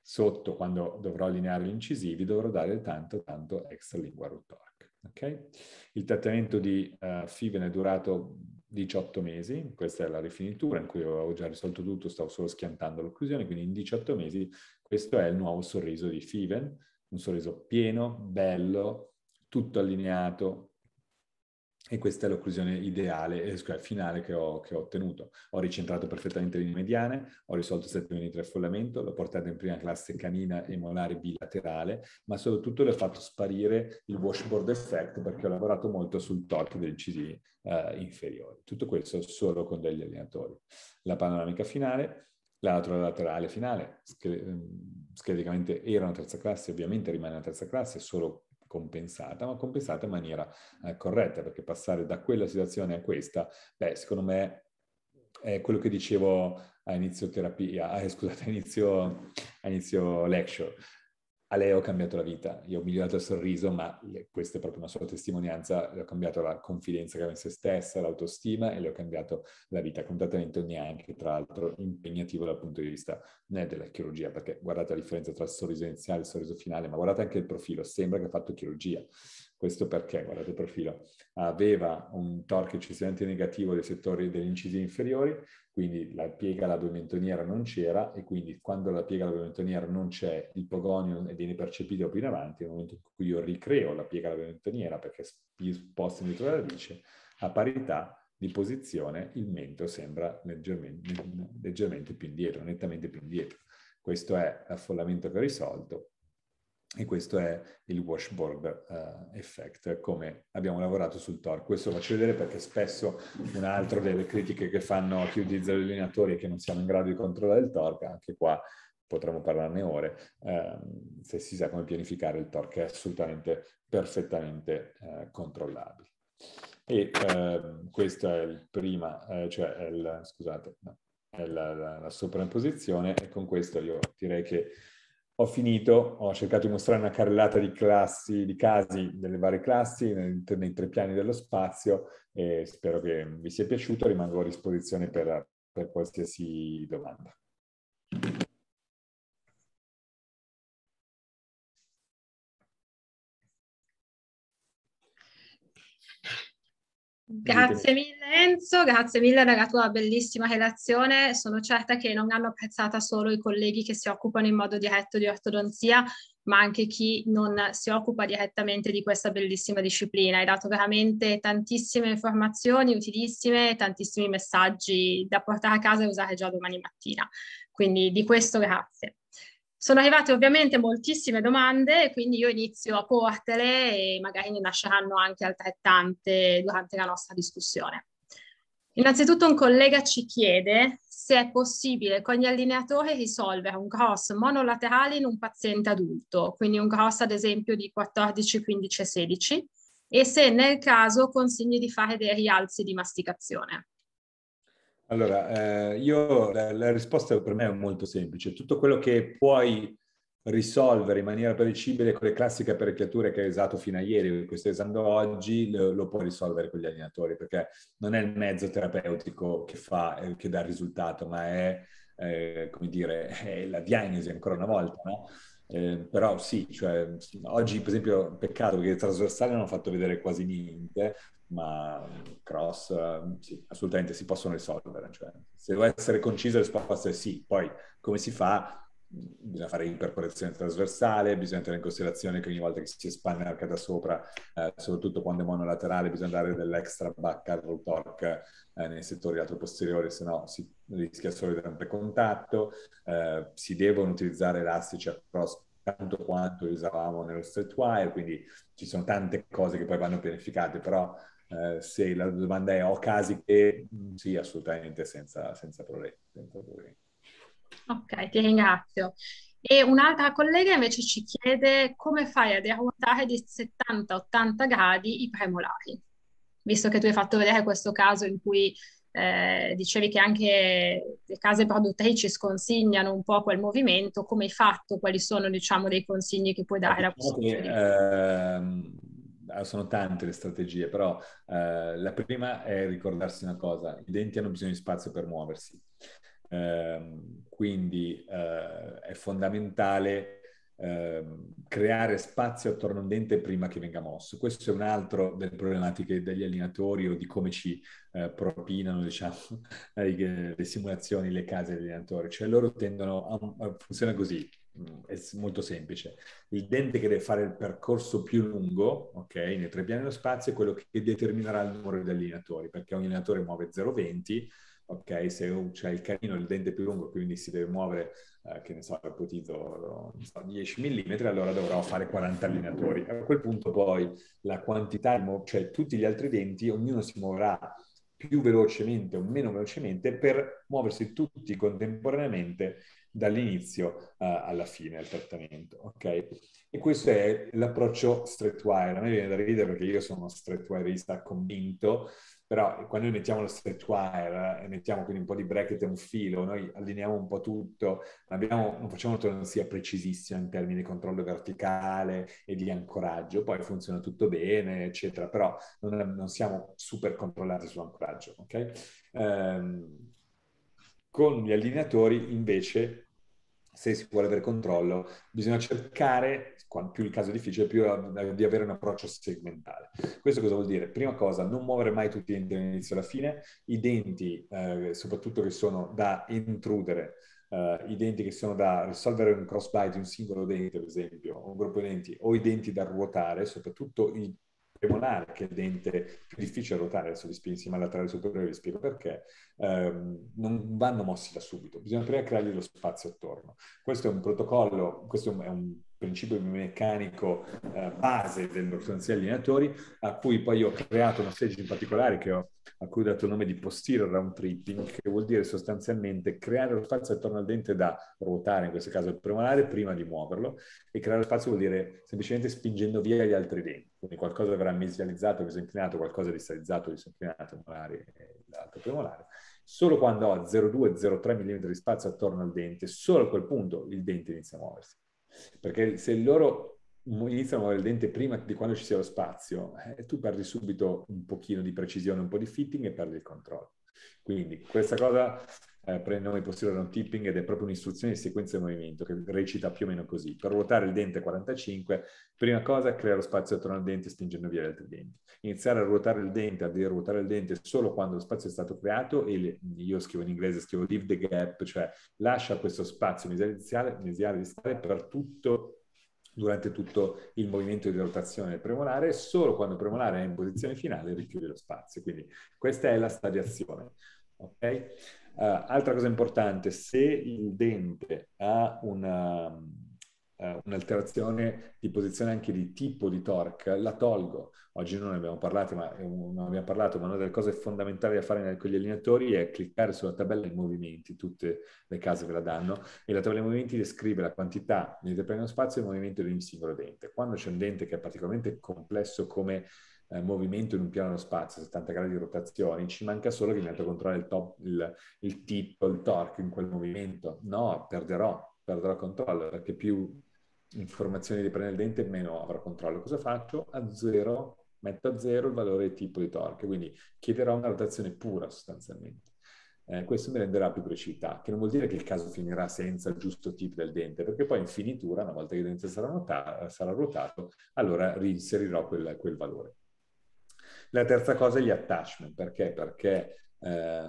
Sotto, quando dovrò allineare gli incisivi, dovrò dare tanto, tanto extra lingua root torque. Okay? Il trattamento di uh, Fiven è durato 18 mesi, questa è la rifinitura in cui avevo già risolto tutto, stavo solo schiantando l'occlusione, quindi in 18 mesi questo è il nuovo sorriso di Fiven, un sorriso pieno, bello, tutto allineato, e questa è l'occlusione ideale, eh, scusa, finale che ho, che ho, ottenuto. Ho ricentrato perfettamente le linee mediane, ho risolto 7 mm di affollamento, l'ho portato in prima classe canina e molare bilaterale, ma soprattutto le ho fatto sparire il washboard effect perché ho lavorato molto sul torque degli incisivi eh, inferiori. Tutto questo solo con degli allenatori. La panoramica finale, la laterale finale, ehm, scheleticamente era una terza classe, ovviamente rimane una terza classe, solo compensata, ma compensata in maniera eh, corretta, perché passare da quella situazione a questa, beh, secondo me è quello che dicevo a inizio terapia, eh, scusate, a inizio, a inizio lecture a lei ho cambiato la vita, io ho migliorato il sorriso, ma questa è proprio una sua testimonianza, le ho cambiato la confidenza che aveva in se stessa, l'autostima e le ho cambiato la vita, con trattamento neanche, tra l'altro, impegnativo dal punto di vista né della chirurgia, perché guardate la differenza tra il sorriso iniziale e il sorriso finale, ma guardate anche il profilo, sembra che ha fatto chirurgia. Questo perché, guardate il profilo, aveva un torque eccessivamente negativo dei settori degli incisivi inferiori, quindi la piega alla mentoniera non c'era e quindi quando la piega alla mentoniera non c'è, il pogonio viene percepito più in avanti, nel momento in cui io ricreo la piega alla mentoniera perché sposto dietro la radice, a parità di posizione il mento sembra leggermente, leggermente più indietro, nettamente più indietro. Questo è l'affollamento che ho risolto e questo è il washboard uh, effect, come abbiamo lavorato sul torque. Questo lo faccio vedere perché spesso un'altra delle critiche che fanno chi utilizza gli allineatori è che non siamo in grado di controllare il torque, anche qua potremmo parlarne ore, uh, se si sa come pianificare il torque è assolutamente, perfettamente uh, controllabile. E ehm, questa è il prima, eh, cioè il, scusate, no, è la, la, la sopraimposizione e con questo io direi che ho finito, ho cercato di mostrare una carrellata di classi, di casi delle varie classi nei, nei tre piani dello spazio e spero che vi sia piaciuto, rimango a disposizione per, per qualsiasi domanda. Grazie mille Enzo, grazie mille della tua bellissima relazione. Sono certa che non hanno apprezzata solo i colleghi che si occupano in modo diretto di ortodonzia, ma anche chi non si occupa direttamente di questa bellissima disciplina. Hai dato veramente tantissime informazioni utilissime e tantissimi messaggi da portare a casa e usare già domani mattina. Quindi di questo grazie. Sono arrivate ovviamente moltissime domande, quindi io inizio a portele e magari ne nasceranno anche altrettante durante la nostra discussione. Innanzitutto un collega ci chiede se è possibile con gli allineatori risolvere un cross monolaterale in un paziente adulto, quindi un cross ad esempio di 14, 15 e 16, e se nel caso consigli di fare dei rialzi di masticazione. Allora, eh, io la, la, risposta per me è molto semplice. Tutto quello che puoi risolvere in maniera predicibile con le classiche apparecchiature che hai usato fino a ieri, che stai usando oggi, lo, lo, puoi risolvere con gli allenatori, perché non è il mezzo terapeutico che fa, eh, che dà il risultato, ma è, eh, come dire, è la diagnosi ancora una volta, no? Eh, però sì, cioè, oggi per esempio peccato perché i trasversali non hanno fatto vedere quasi niente, ma cross sì, assolutamente si possono risolvere. Cioè, se devo essere conciso la risposta è sì, poi come si fa? Bisogna fare ipercorrezione trasversale, bisogna tenere in considerazione che ogni volta che si espande l'arca da sopra, eh, soprattutto quando è monolaterale, bisogna dare dell'extra back arrow torque eh, nei settori lato posteriori, se no si rischia solo di rompere contatto. Eh, si devono utilizzare elastici a tanto quanto usavamo nello straight wire, quindi ci sono tante cose che poi vanno pianificate, però eh, se la domanda è ho casi che mm, sì, assolutamente senza, senza, problemi, senza problemi. Ok, ti ringrazio. E un'altra collega invece ci chiede come fai a deruotare di 70-80 gradi i premolari, visto che tu hai fatto vedere questo caso in cui eh, dicevi che anche le case produttrici sconsigliano un po' quel movimento, come hai fatto, quali sono diciamo dei consigli che puoi dare? Diciamo che, ehm, sono tante le strategie, però eh, la prima è ricordarsi una cosa, i denti hanno bisogno di spazio per muoversi, eh, quindi eh, è fondamentale ehm, creare spazio attorno a un dente prima che venga mosso. Questo è un altro delle problematiche degli allinatori o di come ci eh, propinano diciamo, le simulazioni, le case degli allinatori, cioè loro tendono a, funziona così, è molto semplice. Il dente che deve fare il percorso più lungo, ok, nei tre piani dello spazio, è quello che determinerà il numero di allineatori, perché ogni allineatore muove 0,20, ok, se c'è il canino, il dente più lungo, quindi si deve muovere, eh, che ne so, ipotizzo, so, 10 mm, allora dovrò fare 40 allineatori. A quel punto poi la quantità, cioè tutti gli altri denti, ognuno si muoverà più velocemente o meno velocemente per muoversi tutti contemporaneamente dall'inizio uh, alla fine del trattamento, ok? E questo è l'approccio streetwire. A me viene da ridere perché io sono streetwireista convinto, però quando noi mettiamo lo streetwire e mettiamo quindi un po' di bracket e un filo, noi allineiamo un po' tutto, abbiamo, non facciamo un'ortodonzia precisissima in termini di controllo verticale e di ancoraggio, poi funziona tutto bene, eccetera, però non, non siamo super controllati sull'ancoraggio, ok? Um, con gli allineatori invece se si vuole avere controllo, bisogna cercare, più il caso è difficile, più di avere un approccio segmentale. Questo cosa vuol dire? Prima cosa, non muovere mai tutti i denti dall'inizio alla fine, i denti, eh, soprattutto che sono da intrudere, eh, i denti che sono da risolvere un crossbite, un singolo dente, ad esempio, un gruppo di denti, o i denti da ruotare, soprattutto i premolare, che è il dente più difficile da ruotare, adesso vi spiego insieme al laterale superiore, vi spiego perché, ehm, non vanno mossi da subito, bisogna prima creargli lo spazio attorno. Questo è un protocollo, questo è un principio meccanico eh, base dell'ortodonzia allineatori, a cui poi ho creato una serie in particolare che ho, a cui ho dato il nome di posterior round tripping, che vuol dire sostanzialmente creare lo spazio attorno al dente da ruotare, in questo caso il premolare, prima di muoverlo, e creare lo spazio vuol dire semplicemente spingendo via gli altri denti, quindi qualcosa verrà mesializzato, disinclinato, qualcosa distalizzato, disinclinato, molare e l'altro premolare. Solo quando ho 0,2-0,3 mm di spazio attorno al dente, solo a quel punto il dente inizia a muoversi. Perché se loro iniziano a muovere il dente prima di quando ci sia lo spazio, eh, tu perdi subito un pochino di precisione, un po' di fitting e perdi il controllo. Quindi questa cosa eh, prende nome posteriore non tipping ed è proprio un'istruzione di sequenza di movimento che recita più o meno così. Per ruotare il dente 45, prima cosa creare lo spazio attorno al dente spingendo via gli altri denti. Iniziare a ruotare il dente, a ruotare il dente solo quando lo spazio è stato creato e le, io scrivo in inglese, scrivo leave the gap, cioè lascia questo spazio mesiale mesiale distale per tutto durante tutto il movimento di rotazione del premolare, solo quando il premolare è in posizione finale richiude lo spazio. Quindi questa è la stadiazione. Okay? Uh, altra cosa importante, se il dente ha una, uh, un'alterazione di posizione anche di tipo di torque, la tolgo. Oggi non ne abbiamo parlato, ma, non abbiamo parlato, ma una delle cose fondamentali da fare con gli allineatori è cliccare sulla tabella di movimenti, tutte le case ve la danno, e la tabella di movimenti descrive la quantità di prendere spazio e il movimento di ogni singolo dente. Quando c'è un dente che è particolarmente complesso come eh, movimento in un piano spazio, 70 gradi di rotazione, ci manca solo che mi metto a controllare il, top, il, il tip, il torque in quel movimento. No, perderò, perderò controllo, perché più informazioni di prendere il dente, meno avrò controllo. Cosa faccio? A zero, metto a zero il valore di tipo di torque, quindi chiederò una rotazione pura sostanzialmente. Eh, questo mi renderà più precisità, che non vuol dire che il caso finirà senza il giusto tip del dente, perché poi in finitura, una volta che il dente sarà, nota- sarà ruotato, allora reinserirò quel, quel valore. La terza cosa è gli attachment, perché? Perché eh,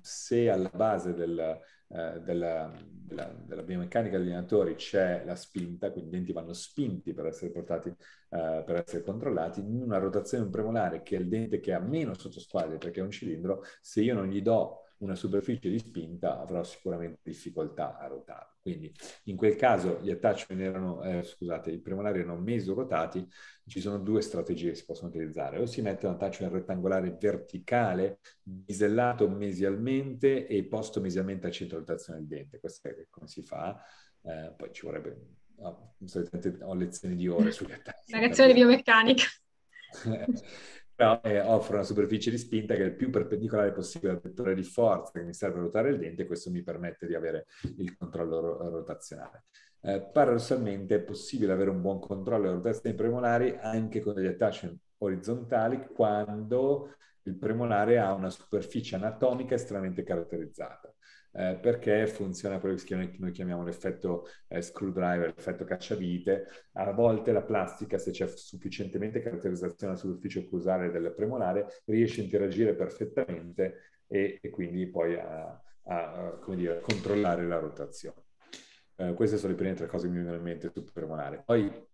se alla base del, eh, della, della, della, biomeccanica degli allenatori c'è la spinta, quindi i denti vanno spinti per essere portati, eh, per essere controllati, in una rotazione premolare che è il dente che ha meno sottosquadre perché è un cilindro, se io non gli do una superficie di spinta avrò sicuramente difficoltà a ruotare. Quindi in quel caso gli attachment erano, eh, scusate, i premolari erano meso-rotati, ci sono due strategie che si possono utilizzare. O si mette un attachment rettangolare verticale, bisellato mesialmente e posto mesialmente al centro di rotazione del dente. Questo è come si fa. Eh, poi ci vorrebbe... No, ho lezioni di ore sugli attachment. Una lezione di biomeccanica. però eh, offro una superficie di spinta che è il più perpendicolare possibile al vettore di forza che mi serve a ruotare il dente e questo mi permette di avere il controllo ro- rotazionale. Eh, paradossalmente è possibile avere un buon controllo delle rotazioni premolari anche con degli attachment orizzontali quando il premolare ha una superficie anatomica estremamente caratterizzata eh, perché funziona quello che noi chiamiamo l'effetto eh, screwdriver, l'effetto cacciavite. A volte la plastica, se c'è sufficientemente caratterizzazione sulla superficie occlusale del premolare, riesce a interagire perfettamente e, e quindi poi a, a, a dire, controllare la rotazione. Uh, queste sono le prime tre cose che mi vengono in mente sul premolare. Poi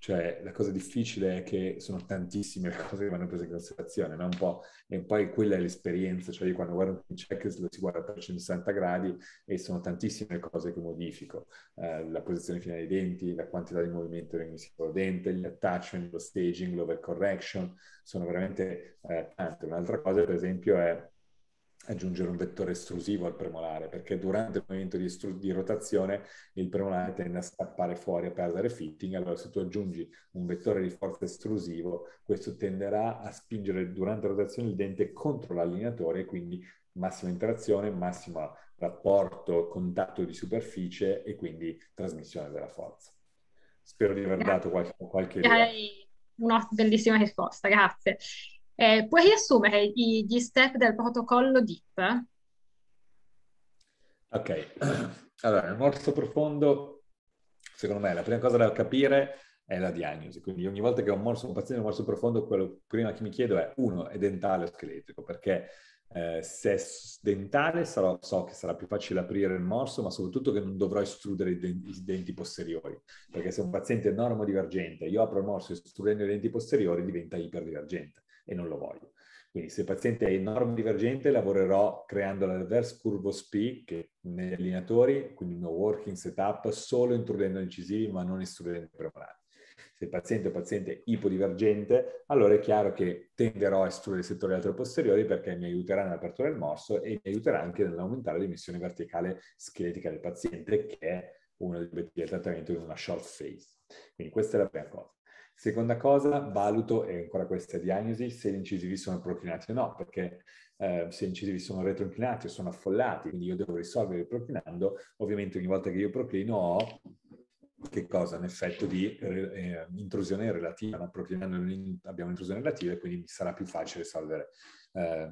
cioè, la cosa difficile è che sono tantissime le cose che vanno prese in considerazione, no? un po', e poi quella è l'esperienza, cioè io quando guardo un checklist lo si guarda a 360 gradi e sono tantissime le cose che modifico, eh, la posizione finale dei denti, la quantità di movimento del singolo dente, gli attachment, lo staging, l'overcorrection, sono veramente eh, tante. Un'altra cosa, per esempio, è aggiungere un vettore estrusivo al premolare, perché durante il movimento di, estru- di, rotazione il premolare tende a scappare fuori, a perdere fitting, allora se tu aggiungi un vettore di forza estrusivo, questo tenderà a spingere durante la rotazione il dente contro l'allineatore, quindi massima interazione, massimo rapporto, contatto di superficie e quindi trasmissione della forza. Spero di aver dato qualche, qualche idea. Una bellissima risposta, grazie. Eh, puoi riassumere gli step del protocollo DIP? Ok, allora nel morso profondo, secondo me la prima cosa da capire è la diagnosi. Quindi ogni volta che ho un morso, un paziente un morso profondo, quello prima che mi chiedo è uno, è dentale o scheletrico, perché eh, se è dentale sarò, so che sarà più facile aprire il morso, ma soprattutto che non dovrò estrudere i denti, i denti posteriori, perché se un paziente è normodivergente, io apro il morso estrudendo i denti posteriori, diventa iperdivergente e non lo voglio. Quindi se il paziente è enorme divergente lavorerò creando la reverse curvo SPI che negli allineatori, quindi un working setup, solo intrudendo incisivi ma non estrudendo i premolari. Se il paziente è un paziente ipodivergente, allora è chiaro che tenderò a estrudere i settori altro posteriori perché mi aiuterà nell'apertura del morso e mi aiuterà anche nell'aumentare la dimensione verticale scheletrica del paziente, che è uno degli obiettivi del trattamento in una short phase. Quindi questa è la prima cosa. Seconda cosa, valuto, e ancora questa diagnosi, se gli incisivi sono proclinati o no, perché eh, se gli incisivi sono retroinclinati o sono affollati, quindi io devo risolvere proclinando, ovviamente ogni volta che io proclino ho che cosa? Un effetto di eh, intrusione relativa, no? abbiamo intrusione relativa e quindi sarà più facile risolvere eh,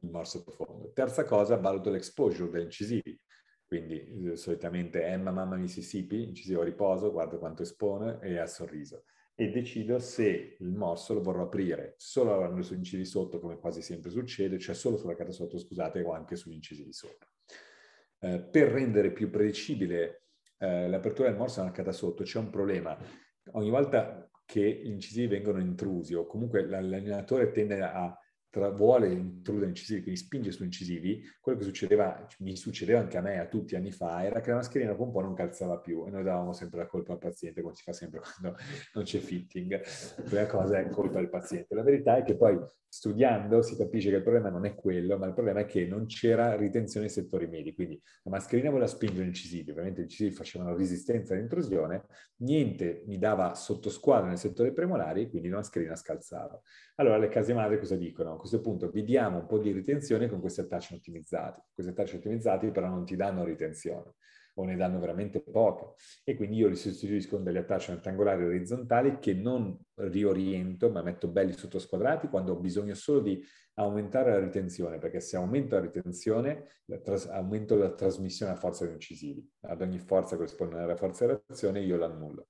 il morso profondo. Terza cosa, valuto l'exposure degli incisivi. Quindi eh, solitamente Emma, mamma Mississippi, incisivo a riposo, guardo quanto espone e a sorriso. E decido se il morso lo vorrò aprire solo lavorando sugli incisivi sotto, come quasi sempre succede, cioè solo sulla carta sotto, scusate, o anche sugli incisivi sopra. Eh, per rendere più predicibile eh, l'apertura del morso nella carta sotto c'è un problema. Ogni volta che gli incisivi vengono intrusi o comunque l'allenatore tende a tra, vuole intrudere incisivi, quindi spinge su incisivi, quello che succedeva, mi succedeva anche a me a tutti anni fa, era che la mascherina dopo un po' non calzava più e noi davamo sempre la colpa al paziente, come si fa sempre quando non c'è fitting. La prima cosa è colpa del paziente. La verità è che poi studiando si capisce che il problema non è quello, ma il problema è che non c'era ritenzione nei settori medi, quindi la mascherina voleva spingere incisivi, ovviamente gli incisivi facevano resistenza all'intrusione, niente mi dava sottosquadra nel settore premolari, quindi la mascherina scalzava. Allora le case madri cosa dicono? A questo punto vi diamo un po' di ritenzione con questi attacci ottimizzati. Questi attacci ottimizzati però non ti danno ritenzione o ne danno veramente poche. E quindi io li sostituisco con degli attachment angolari orizzontali che non rioriento, ma metto belli sottosquadrati quando ho bisogno solo di aumentare la ritenzione, perché se aumento la ritenzione, la tras- aumento la trasmissione a forza di incisivi. Ad ogni forza corrisponde alla forza di reazione, io l'annullo.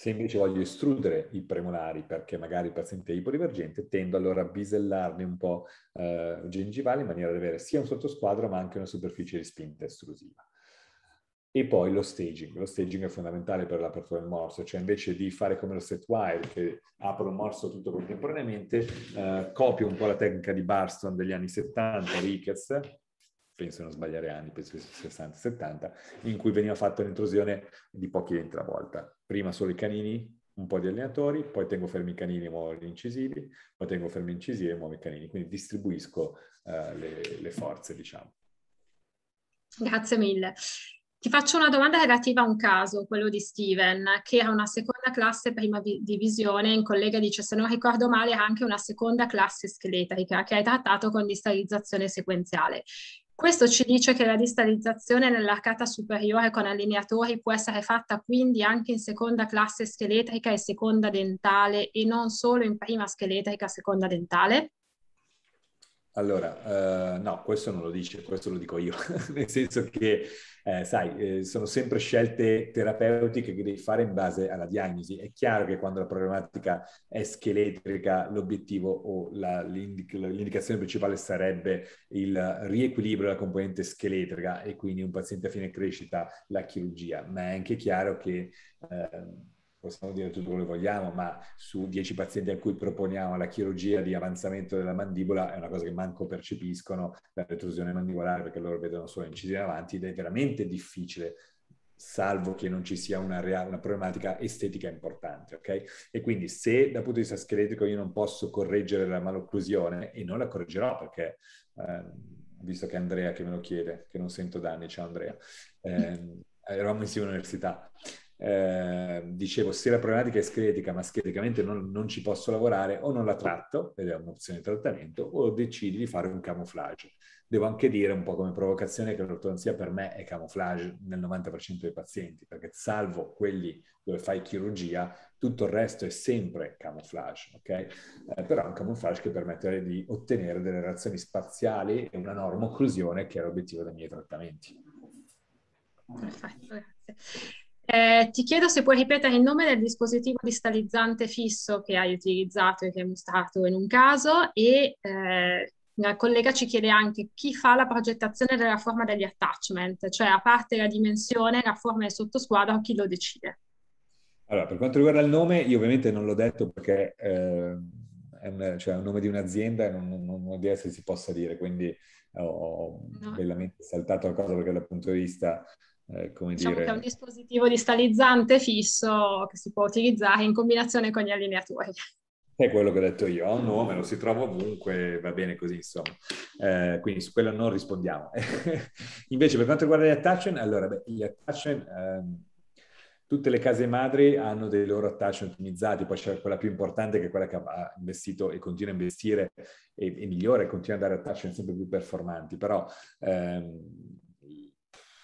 Se invece voglio estrudere i premolari perché magari il paziente è ipodivergente, tendo allora a bisellarne un po' eh, gengivali in maniera da avere sia un sottosquadro ma anche una superficie di spinta estrusiva. E poi lo staging. Lo staging è fondamentale per l'apertura del morso, cioè invece di fare come lo set wire, che apro il morso tutto contemporaneamente, eh, copio un po' la tecnica di Barston degli anni 70, Ricketts, penso non sbagliare anni, penso 60-70, in cui veniva fatta un'intrusione di pochi denti alla volta. Prima solo i canini, un po' di allenatori, poi tengo fermi i canini e muovo gli incisivi, poi tengo fermi gli incisivi e muovo i canini. Quindi distribuisco uh, le, le forze, diciamo. Grazie mille. Ti faccio una domanda relativa a un caso, quello di Steven, che era una seconda classe prima vi- divisione, in collega dice se non ricordo male era anche una seconda classe scheletrica che hai trattato con distalizzazione sequenziale. Questo ci dice che la distalizzazione nell'arcata superiore con allineatori può essere fatta quindi anche in seconda classe scheletrica e seconda dentale e non solo in prima scheletrica e seconda dentale? Allora, uh, no, questo non lo dice, questo lo dico io, nel senso che, eh, sai, eh, sono sempre scelte terapeutiche che devi fare in base alla diagnosi. È chiaro che quando la problematica è scheletrica, l'obiettivo o la, l'indic- l'indicazione principale sarebbe il riequilibrio della componente scheletrica e quindi un paziente a fine crescita, la chirurgia, ma è anche chiaro che... Possiamo dire tutto quello che vogliamo, ma su 10 pazienti a cui proponiamo la chirurgia di avanzamento della mandibola è una cosa che manco percepiscono la retrusione mandibolare perché loro vedono solo incisioni avanti ed è veramente difficile salvo che non ci sia una, reale, una problematica estetica importante, ok? E quindi se dal punto di vista scheletrico io non posso correggere la malocclusione, e non la correggerò perché, eh, visto che Andrea che me lo chiede, che non sento da anni, ciao Andrea, eh, eravamo insieme all'università, eh, dicevo, se la problematica è scheletrica, ma scheletricamente non, non, ci posso lavorare, o non la tratto, ed è un'opzione di trattamento, o decidi di fare un camouflage. Devo anche dire un po' come provocazione che l'ortodonzia per me è camouflage nel 90% dei pazienti, perché salvo quelli dove fai chirurgia, tutto il resto è sempre camouflage, ok? Eh, però è un camouflage che permette di ottenere delle reazioni spaziali e una norma occlusione che è l'obiettivo dei miei trattamenti. Perfetto, grazie. Eh, ti chiedo se puoi ripetere il nome del dispositivo distalizzante fisso che hai utilizzato e che hai mostrato in un caso e eh, la collega ci chiede anche chi fa la progettazione della forma degli attachment, cioè a parte la dimensione, la forma del sottosquadro, chi lo decide? Allora, per quanto riguarda il nome, io ovviamente non l'ho detto perché eh, è, un, cioè, è, un, nome di un'azienda e non, non, non ho idea se si possa dire, quindi ho no. bellamente saltato la cosa perché dal punto di vista eh, come diciamo dire... che è un dispositivo distalizzante fisso che si può utilizzare in combinazione con gli allineatori. È quello che ho detto io, ha un nome, lo si trova ovunque, va bene così, insomma. Eh, quindi su quello non rispondiamo. Invece per quanto riguarda gli attachment, allora, beh, gli attachment, ehm, tutte le case madri hanno dei loro attachment ottimizzati, poi c'è quella più importante che è quella che ha investito e continua a investire e, e migliora e continua a dare attachment sempre più performanti, però ehm,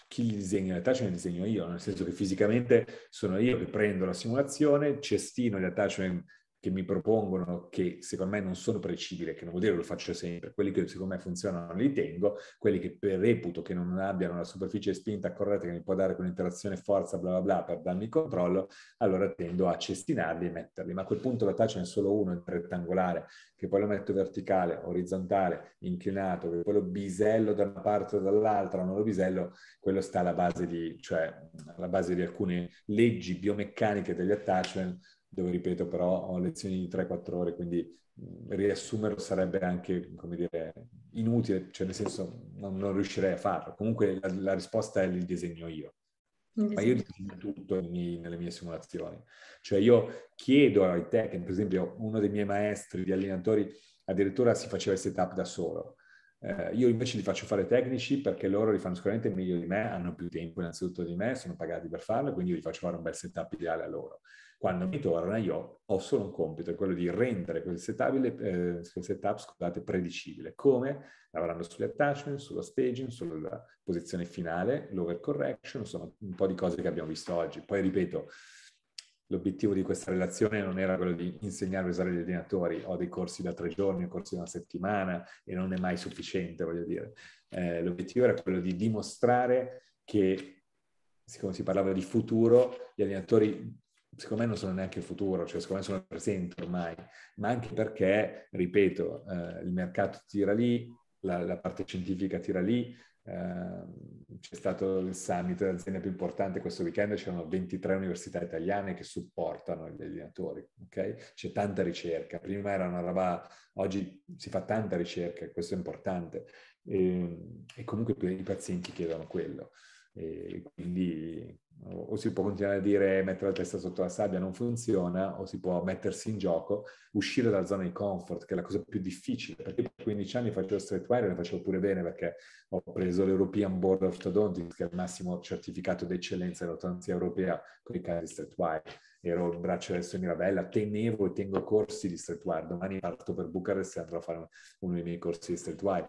chi gli disegna le attachment li disegno io, nel senso che fisicamente sono io che prendo la simulazione, cestino gli attachment che mi propongono che secondo me non sono precibili, che non vuol dire che lo faccio sempre, quelli che secondo me funzionano li tengo, quelli che reputo che non abbiano la superficie spinta corretta che mi può dare quell'interazione forza bla bla bla per darmi il controllo, allora tendo a cestinarli e metterli, ma a quel punto la touch è solo uno, è rettangolare, che poi lo metto verticale, orizzontale, inclinato, che poi lo bisello da una parte o dall'altra, non lo bisello, quello sta alla base di, cioè, alla base di alcune leggi biomeccaniche degli attachment dove ripeto però ho lezioni di 3-4 ore, quindi riassumerlo sarebbe anche, come dire, inutile, cioè nel senso non, non riuscirei a farlo. Comunque la, la risposta è il disegno io. Ma io disegno tutto miei, nelle mie simulazioni. Cioè io chiedo ai tecnici, per esempio uno dei miei maestri di allenatori addirittura si faceva il setup da solo. Eh, io invece li faccio fare tecnici perché loro li fanno sicuramente meglio di me, hanno più tempo innanzitutto di me, sono pagati per farlo, quindi io li faccio fare un bel setup ideale a loro. Quando mi torna io ho solo un compito, è quello di rendere quel setup, eh, quel setup scusate, predicibile. Come? Lavorando sugli attachment, sullo staging, sulla posizione finale, l'overcorrection, sono un po' di cose che abbiamo visto oggi. Poi ripeto, l'obiettivo di questa relazione non era quello di insegnare a usare gli allenatori, ho dei corsi da tre giorni, corsi da una settimana e non è mai sufficiente, voglio dire. Eh, l'obiettivo era quello di dimostrare che, siccome si parlava di futuro, gli allenatori secondo me non sono neanche futuro, cioè secondo me sono il presente ormai, ma anche perché, ripeto, eh, il mercato tira lì, la, la, parte scientifica tira lì, c'è stato il summit dell'azienda più importante questo weekend, c'erano 23 università italiane che supportano gli allenatori, ok? C'è tanta ricerca, prima era una roba, oggi si fa tanta ricerca, questo è importante, e, e comunque i pazienti chiedono quello. E quindi o si può continuare a dire mettere la testa sotto la sabbia non funziona, o si può mettersi in gioco, uscire dalla zona di comfort, che è la cosa più difficile. Perché per 15 anni facevo wire e ne facevo pure bene perché ho preso l'European Board of Orthodontics, che è il massimo certificato d'eccellenza dell'ortodonzia europea con i casi wire. Ero il braccio destro di Mirabella, tenevo e tengo corsi di wire. Domani parto per Bucarest e andrò a fare uno dei miei corsi di wire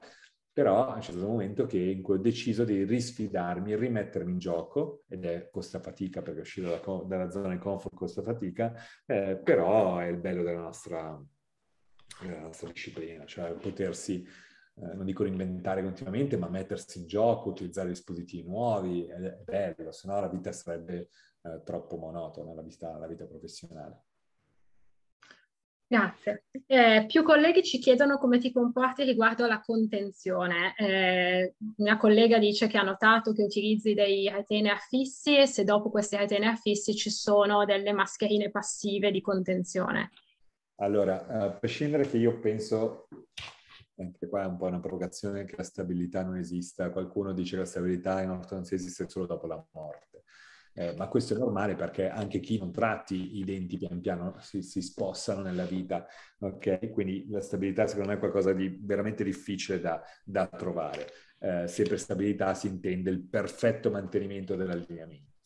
però c'è stato un momento che in cui ho deciso di risfidarmi, rimettermi in gioco, ed è costa fatica perché uscire dalla, dalla zona di comfort costa fatica, eh, però è il bello della nostra, della nostra disciplina, cioè potersi, eh, non dico reinventare continuamente, ma mettersi in gioco, utilizzare dispositivi nuovi, è bello, se no la vita sarebbe eh, troppo monotona, la vita, la vita professionale. Grazie. Eh, più colleghi ci chiedono come ti comporti riguardo alla contenzione. Eh, mia collega dice che ha notato che utilizzi dei retainer fissi e se dopo questi retainer fissi ci sono delle mascherine passive di contenzione. Allora, a prescindere che io penso, anche qua è un po' una provocazione, che la stabilità non esista. Qualcuno dice che la stabilità in ortodonzia esiste solo dopo la morte. Eh, ma questo è normale perché anche chi non tratti i denti pian piano si, si spossano nella vita, ok? Quindi la stabilità secondo me è qualcosa di veramente difficile da, da trovare. Eh, se per stabilità si intende il perfetto mantenimento dell'allineamento.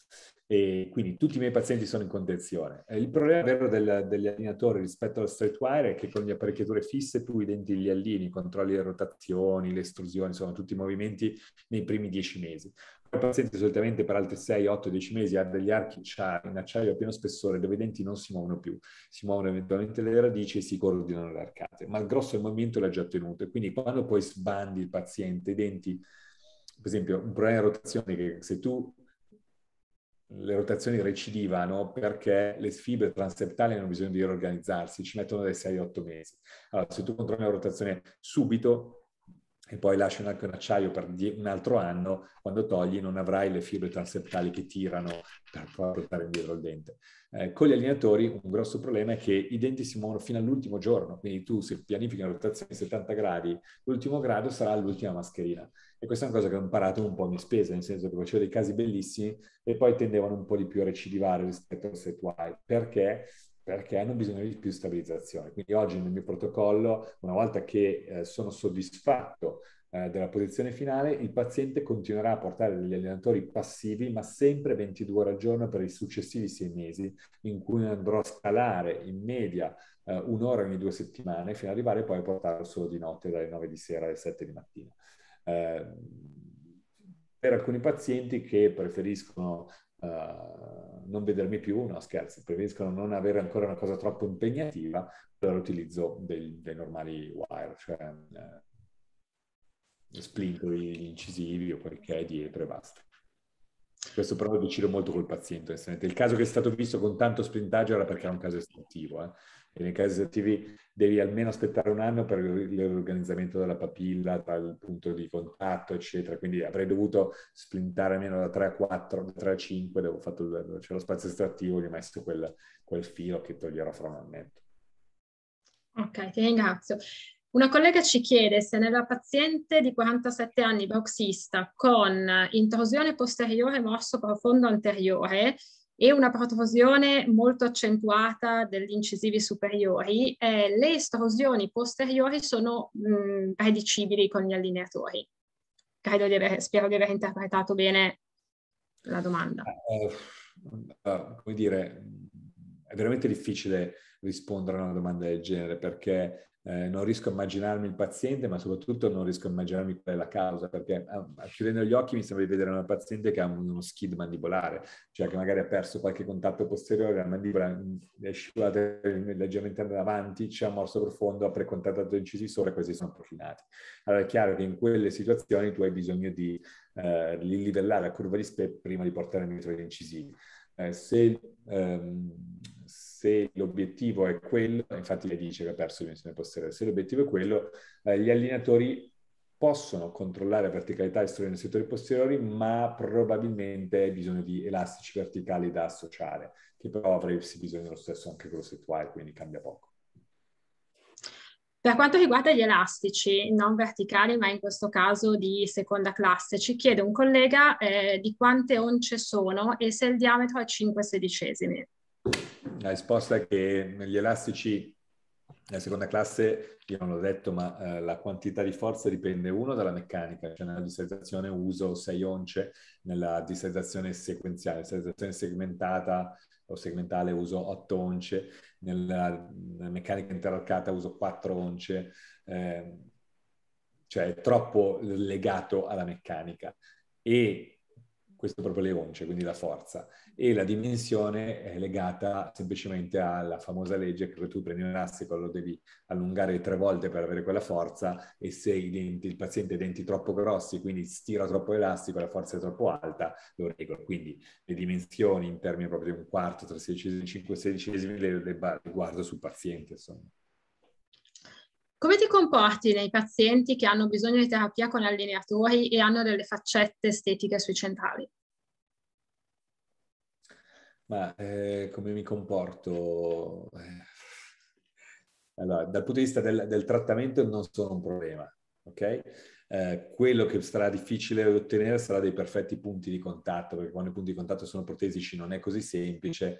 E quindi tutti i miei pazienti sono in contenzione. Eh, il problema vero del, degli allineatori rispetto allo straight wire è che con le apparecchiature fisse tu i denti li allini, controlli le rotazioni, le estrusioni, sono tutti i movimenti nei primi dieci mesi. Il paziente solitamente per altri 6, 8, 10 mesi ha degli archi in acciaio a pieno spessore dove i denti non si muovono più, si muovono eventualmente le radici e si coordinano le arcate, ma il grosso del movimento l'ha già tenuto e quindi quando poi sbandi il paziente, i denti, per esempio un problema di rotazione che se tu le rotazioni recidivano perché le fibre transeptali hanno bisogno di riorganizzarsi, ci mettono dai 6-8 mesi. Allora, se tu controlli la rotazione subito, e poi lasciano anche un acciaio per un altro anno, quando togli non avrai le fibre transeptali che tirano per portare indietro il dente. Eh, con gli allineatori un grosso problema è che i denti si muovono fino all'ultimo giorno, quindi tu se pianifichi una rotazione di 70 gradi, l'ultimo grado sarà l'ultima mascherina. E questa è una cosa che ho imparato un po' in spesa, nel senso che facevo dei casi bellissimi e poi tendevano un po' di più a recidivare rispetto al set wide. Perché? perché hanno bisogno di più stabilizzazione. Quindi oggi nel mio protocollo, una volta che eh, sono soddisfatto eh, della posizione finale, il paziente continuerà a portare degli allenatori passivi, ma sempre 22 ore al giorno per i successivi sei mesi, in cui andrò a scalare in media eh, un'ora ogni due settimane, fino ad arrivare poi a portarlo solo di notte, dalle 9 di sera alle 7 di mattina. Eh, per alcuni pazienti che preferiscono uh, non vedermi più, no scherzi, preferiscono non avere ancora una cosa troppo impegnativa, per l'utilizzo dei, dei, normali wire, cioè eh, splinkoli, gli incisivi o quel che è dietro e basta. Questo però lo decido molto col paziente, Il caso che è stato visto con tanto sprintaggio era perché era un caso estrattivo, eh? E nei casi estrattivi devi almeno aspettare un anno per l'organizzamento della papilla, il punto di contatto, eccetera. Quindi avrei dovuto sprintare almeno da 3 a 4, da 3 a 5, dove fatto c'è lo spazio estrattivo, gli ho messo quel, quel filo che toglierò fra un annetto. Ok, ti ringrazio. Una collega ci chiede se nella paziente di 47 anni bruxista con intrusione posteriore morso profondo anteriore e una protrusione molto accentuata degli incisivi superiori, eh, le estrusioni posteriori sono mh, predicibili con gli allineatori. Credo di aver, spero di aver interpretato bene la domanda. Uh, come dire, è veramente difficile rispondere a una domanda del genere perché eh, non riesco a immaginarmi il paziente, ma soprattutto non riesco a immaginarmi qual è la causa, perché eh, chiudendo gli occhi mi sembra di vedere una paziente che ha uno skid mandibolare, cioè che magari ha perso qualche contatto posteriore, la mandibola mm, è scivolata leggermente avanti, c'è un morso profondo, ha precontattato incisi sopra e questi sono profinati. Allora è chiaro che in quelle situazioni tu hai bisogno di eh, livellare la curva di SPEP prima di portare dietro gli incisivi. Eh, se ehm, se l'obiettivo è quello, infatti lei dice che ha perso dimensione posteriore, se l'obiettivo è quello, eh, gli allineatori possono controllare la verticalità esterna nei settori posteriori, ma probabilmente hai bisogno di elastici verticali da associare, che però avresti bisogno lo stesso anche con lo set wire, quindi cambia poco. Per quanto riguarda gli elastici non verticali, ma in questo caso di seconda classe, ci chiede un collega eh, di quante once sono e se il diametro è 5 sedicesimi. La risposta è che negli elastici nella seconda classe, io non l'ho detto, ma eh, la quantità di forza dipende uno dalla meccanica, cioè nella distalizzazione uso 6 once, nella distalizzazione sequenziale, nella distalizzazione segmentata o segmentale uso 8 once, nella, nella meccanica interarcata uso 4 once, eh, cioè è troppo legato alla meccanica. E questo proprio le once, quindi la forza. E la dimensione è legata semplicemente alla famosa legge che tu prendi un elastico, lo devi allungare tre volte per avere quella forza e se denti, il paziente ha denti troppo grossi, quindi stira troppo l'elastico, la forza è troppo alta, lo regolo. Quindi le dimensioni in termini proprio di un quarto, tre sedicesimi, cinque sedicesimi, le, le guardo sul paziente, insomma. Come ti comporti nei pazienti che hanno bisogno di terapia con allineatori e hanno delle faccette estetiche sui centrali? Ma eh, come mi comporto? Eh, allora, dal punto di vista del, del trattamento non sono un problema, ok? Eh, quello che sarà difficile ottenere sarà dei perfetti punti di contatto, perché quando i punti di contatto sono protesici non è così semplice.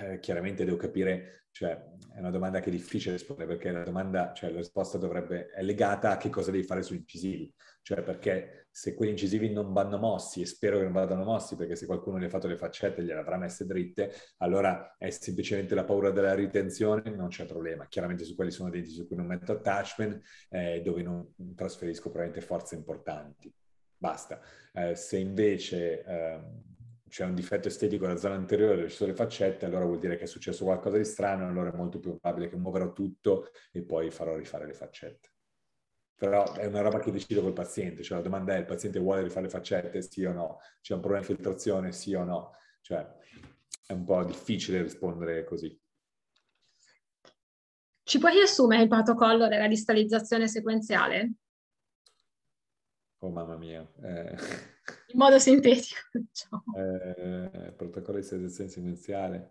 Eh, chiaramente devo capire cioè, è una domanda che è difficile rispondere perché la domanda, cioè la risposta dovrebbe, è legata a che cosa devi fare sugli incisivi. Cioè, perché se quegli incisivi non vanno mossi, e spero che non vadano mossi, perché se qualcuno gli ha fatto le faccette gliele avrà messe dritte, allora è semplicemente la paura della ritenzione, non c'è problema. Chiaramente su quelli sono denti su cui non metto attachment, eh, dove non trasferisco probabilmente forze importanti. Basta. Eh, se invece... Eh, c'è un difetto estetico nella zona anteriore ci sono le faccette, allora vuol dire che è successo qualcosa di strano, allora è molto più probabile che muoverò tutto e poi farò rifare le faccette. Però è una roba che decido col paziente, cioè la domanda è il paziente vuole rifare le faccette, sì o no? C'è un problema di filtrazione, sì o no? Cioè è un po' difficile rispondere così. Ci puoi riassumere il protocollo della distalizzazione sequenziale? Oh mamma mia. Eh in modo sintetico. Diciamo. Eh, protocollo di sterilizzazione sequenziale.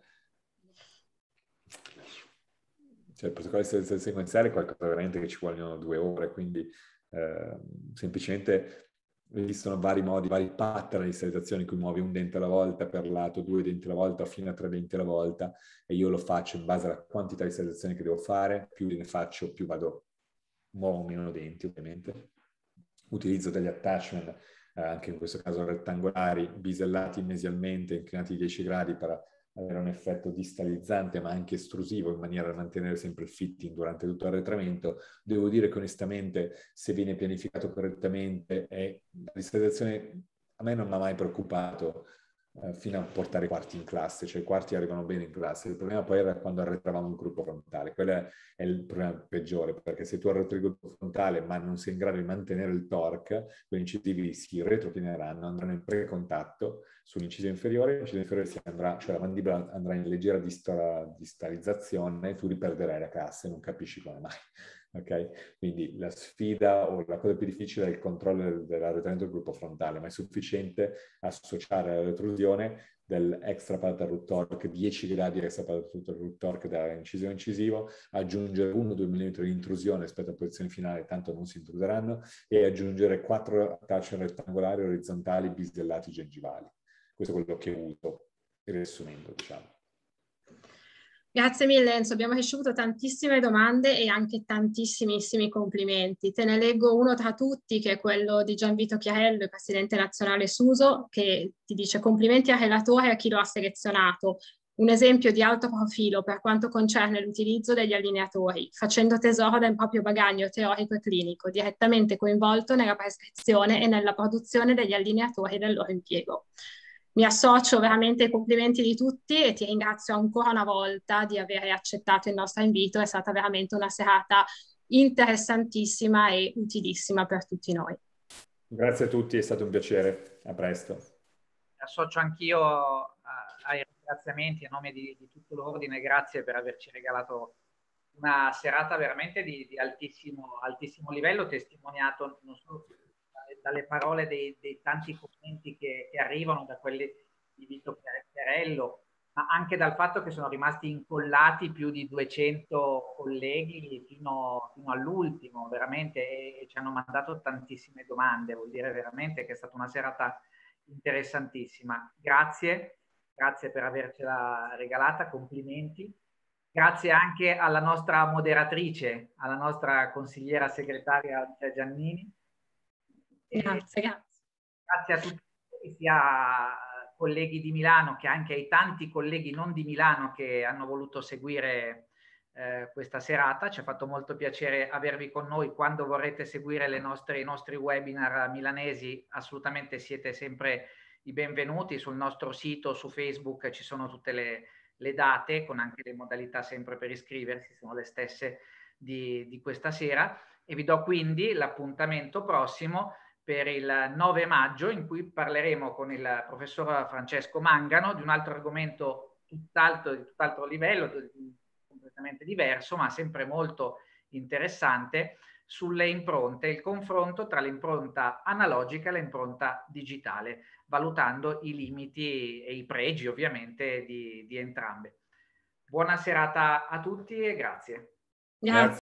Cioè, il protocollo di sterilizzazione sequenziale è qualcosa veramente che ci vogliono due ore, quindi eh, semplicemente esistono vari modi, vari pattern di sterilizzazione in cui muovi un dente alla volta per lato, due denti alla volta, fino a tre denti alla volta e io lo faccio in base alla quantità di sterilizzazione che devo fare, più ne faccio, più vado, muovo meno denti ovviamente. Utilizzo degli attachment eh, anche in questo caso rettangolari, bisellati mesialmente, inclinati di 10 gradi per avere un effetto distalizzante ma anche estrusivo in maniera da mantenere sempre il fitting durante tutto l'arretramento. Devo dire che onestamente se viene pianificato correttamente è la distalizzazione a me non mi ha mai preoccupato eh, fino a portare i quarti in classe, cioè i quarti arrivano bene in classe. Il problema poi era quando arretravamo il gruppo frontale, quello è il problema peggiore, perché se tu arretri il gruppo frontale ma non sei in grado di mantenere il torque, quegli incisivi si retrofineranno, andranno in precontatto sull'inciso inferiore, l'inciso inferiore si andrà, cioè la mandibola andrà in leggera distalizzazione e tu riperderai la classe, non capisci come mai. Ok? Quindi la sfida o la cosa più difficile è il controllo dell'arretramento del gruppo frontale, ma è sufficiente associare la retrusione dell'extra pata root torque, 10 gradi extra pata root torque dall'incisivo incisivo, aggiungere 1-2 mm di intrusione rispetto alla posizione finale, tanto non si intruderanno, e aggiungere 4 attachment rettangolari orizzontali bisellati gengivali. Questo è quello che uso, riassumendo, diciamo. Grazie mille Enzo, abbiamo ricevuto tantissime domande e anche tantissimissimi complimenti. Te ne leggo uno tra tutti che è quello di Gianvito Chiarello, il presidente nazionale Suso, che ti dice complimenti al relatore e a chi lo ha selezionato. Un esempio di alto profilo per quanto concerne l'utilizzo degli allineatori, facendo tesoro del proprio bagaglio teorico e clinico, direttamente coinvolto nella prescrizione e nella produzione degli allineatori del loro impiego mi associo veramente ai complimenti di tutti e ti ringrazio ancora una volta di aver accettato il nostro invito. È stata veramente una serata interessantissima e utilissima per tutti noi. Grazie a tutti, è stato un piacere. A presto. Mi associo anch'io ai ringraziamenti a nome di, di, tutto l'ordine. Grazie per averci regalato una serata veramente di, di altissimo, altissimo livello, testimoniato non solo dalle parole dei, dei tanti commenti che, che, arrivano, da quelli di Vito Chiarello, ma anche dal fatto che sono rimasti incollati più di 200 colleghi fino, fino all'ultimo, veramente, e, e ci hanno mandato tantissime domande, vuol dire veramente che è stata una serata interessantissima. Grazie, grazie per avercela regalata, complimenti. Grazie anche alla nostra moderatrice, alla nostra consigliera segretaria Giannini, Grazie, grazie. Grazie a tutti, sia colleghi di Milano che anche ai tanti colleghi non di Milano che hanno voluto seguire eh, questa serata. Ci ha fatto molto piacere avervi con noi. Quando vorrete seguire nostre, i nostri webinar milanesi, assolutamente siete sempre i benvenuti. Sul nostro sito, su Facebook, ci sono tutte le, le date con anche le modalità sempre per iscriversi, sono le stesse di, di questa sera. E vi do quindi l'appuntamento prossimo per il 9 maggio in cui parleremo con il professor Francesco Mangano di un altro argomento tutt'altro, di tutt'altro livello, completamente diverso, ma sempre molto interessante, sulle impronte, il confronto tra l'impronta analogica e l'impronta digitale, valutando i limiti e i pregi ovviamente di, di entrambe. Buona serata a tutti e grazie. Grazie.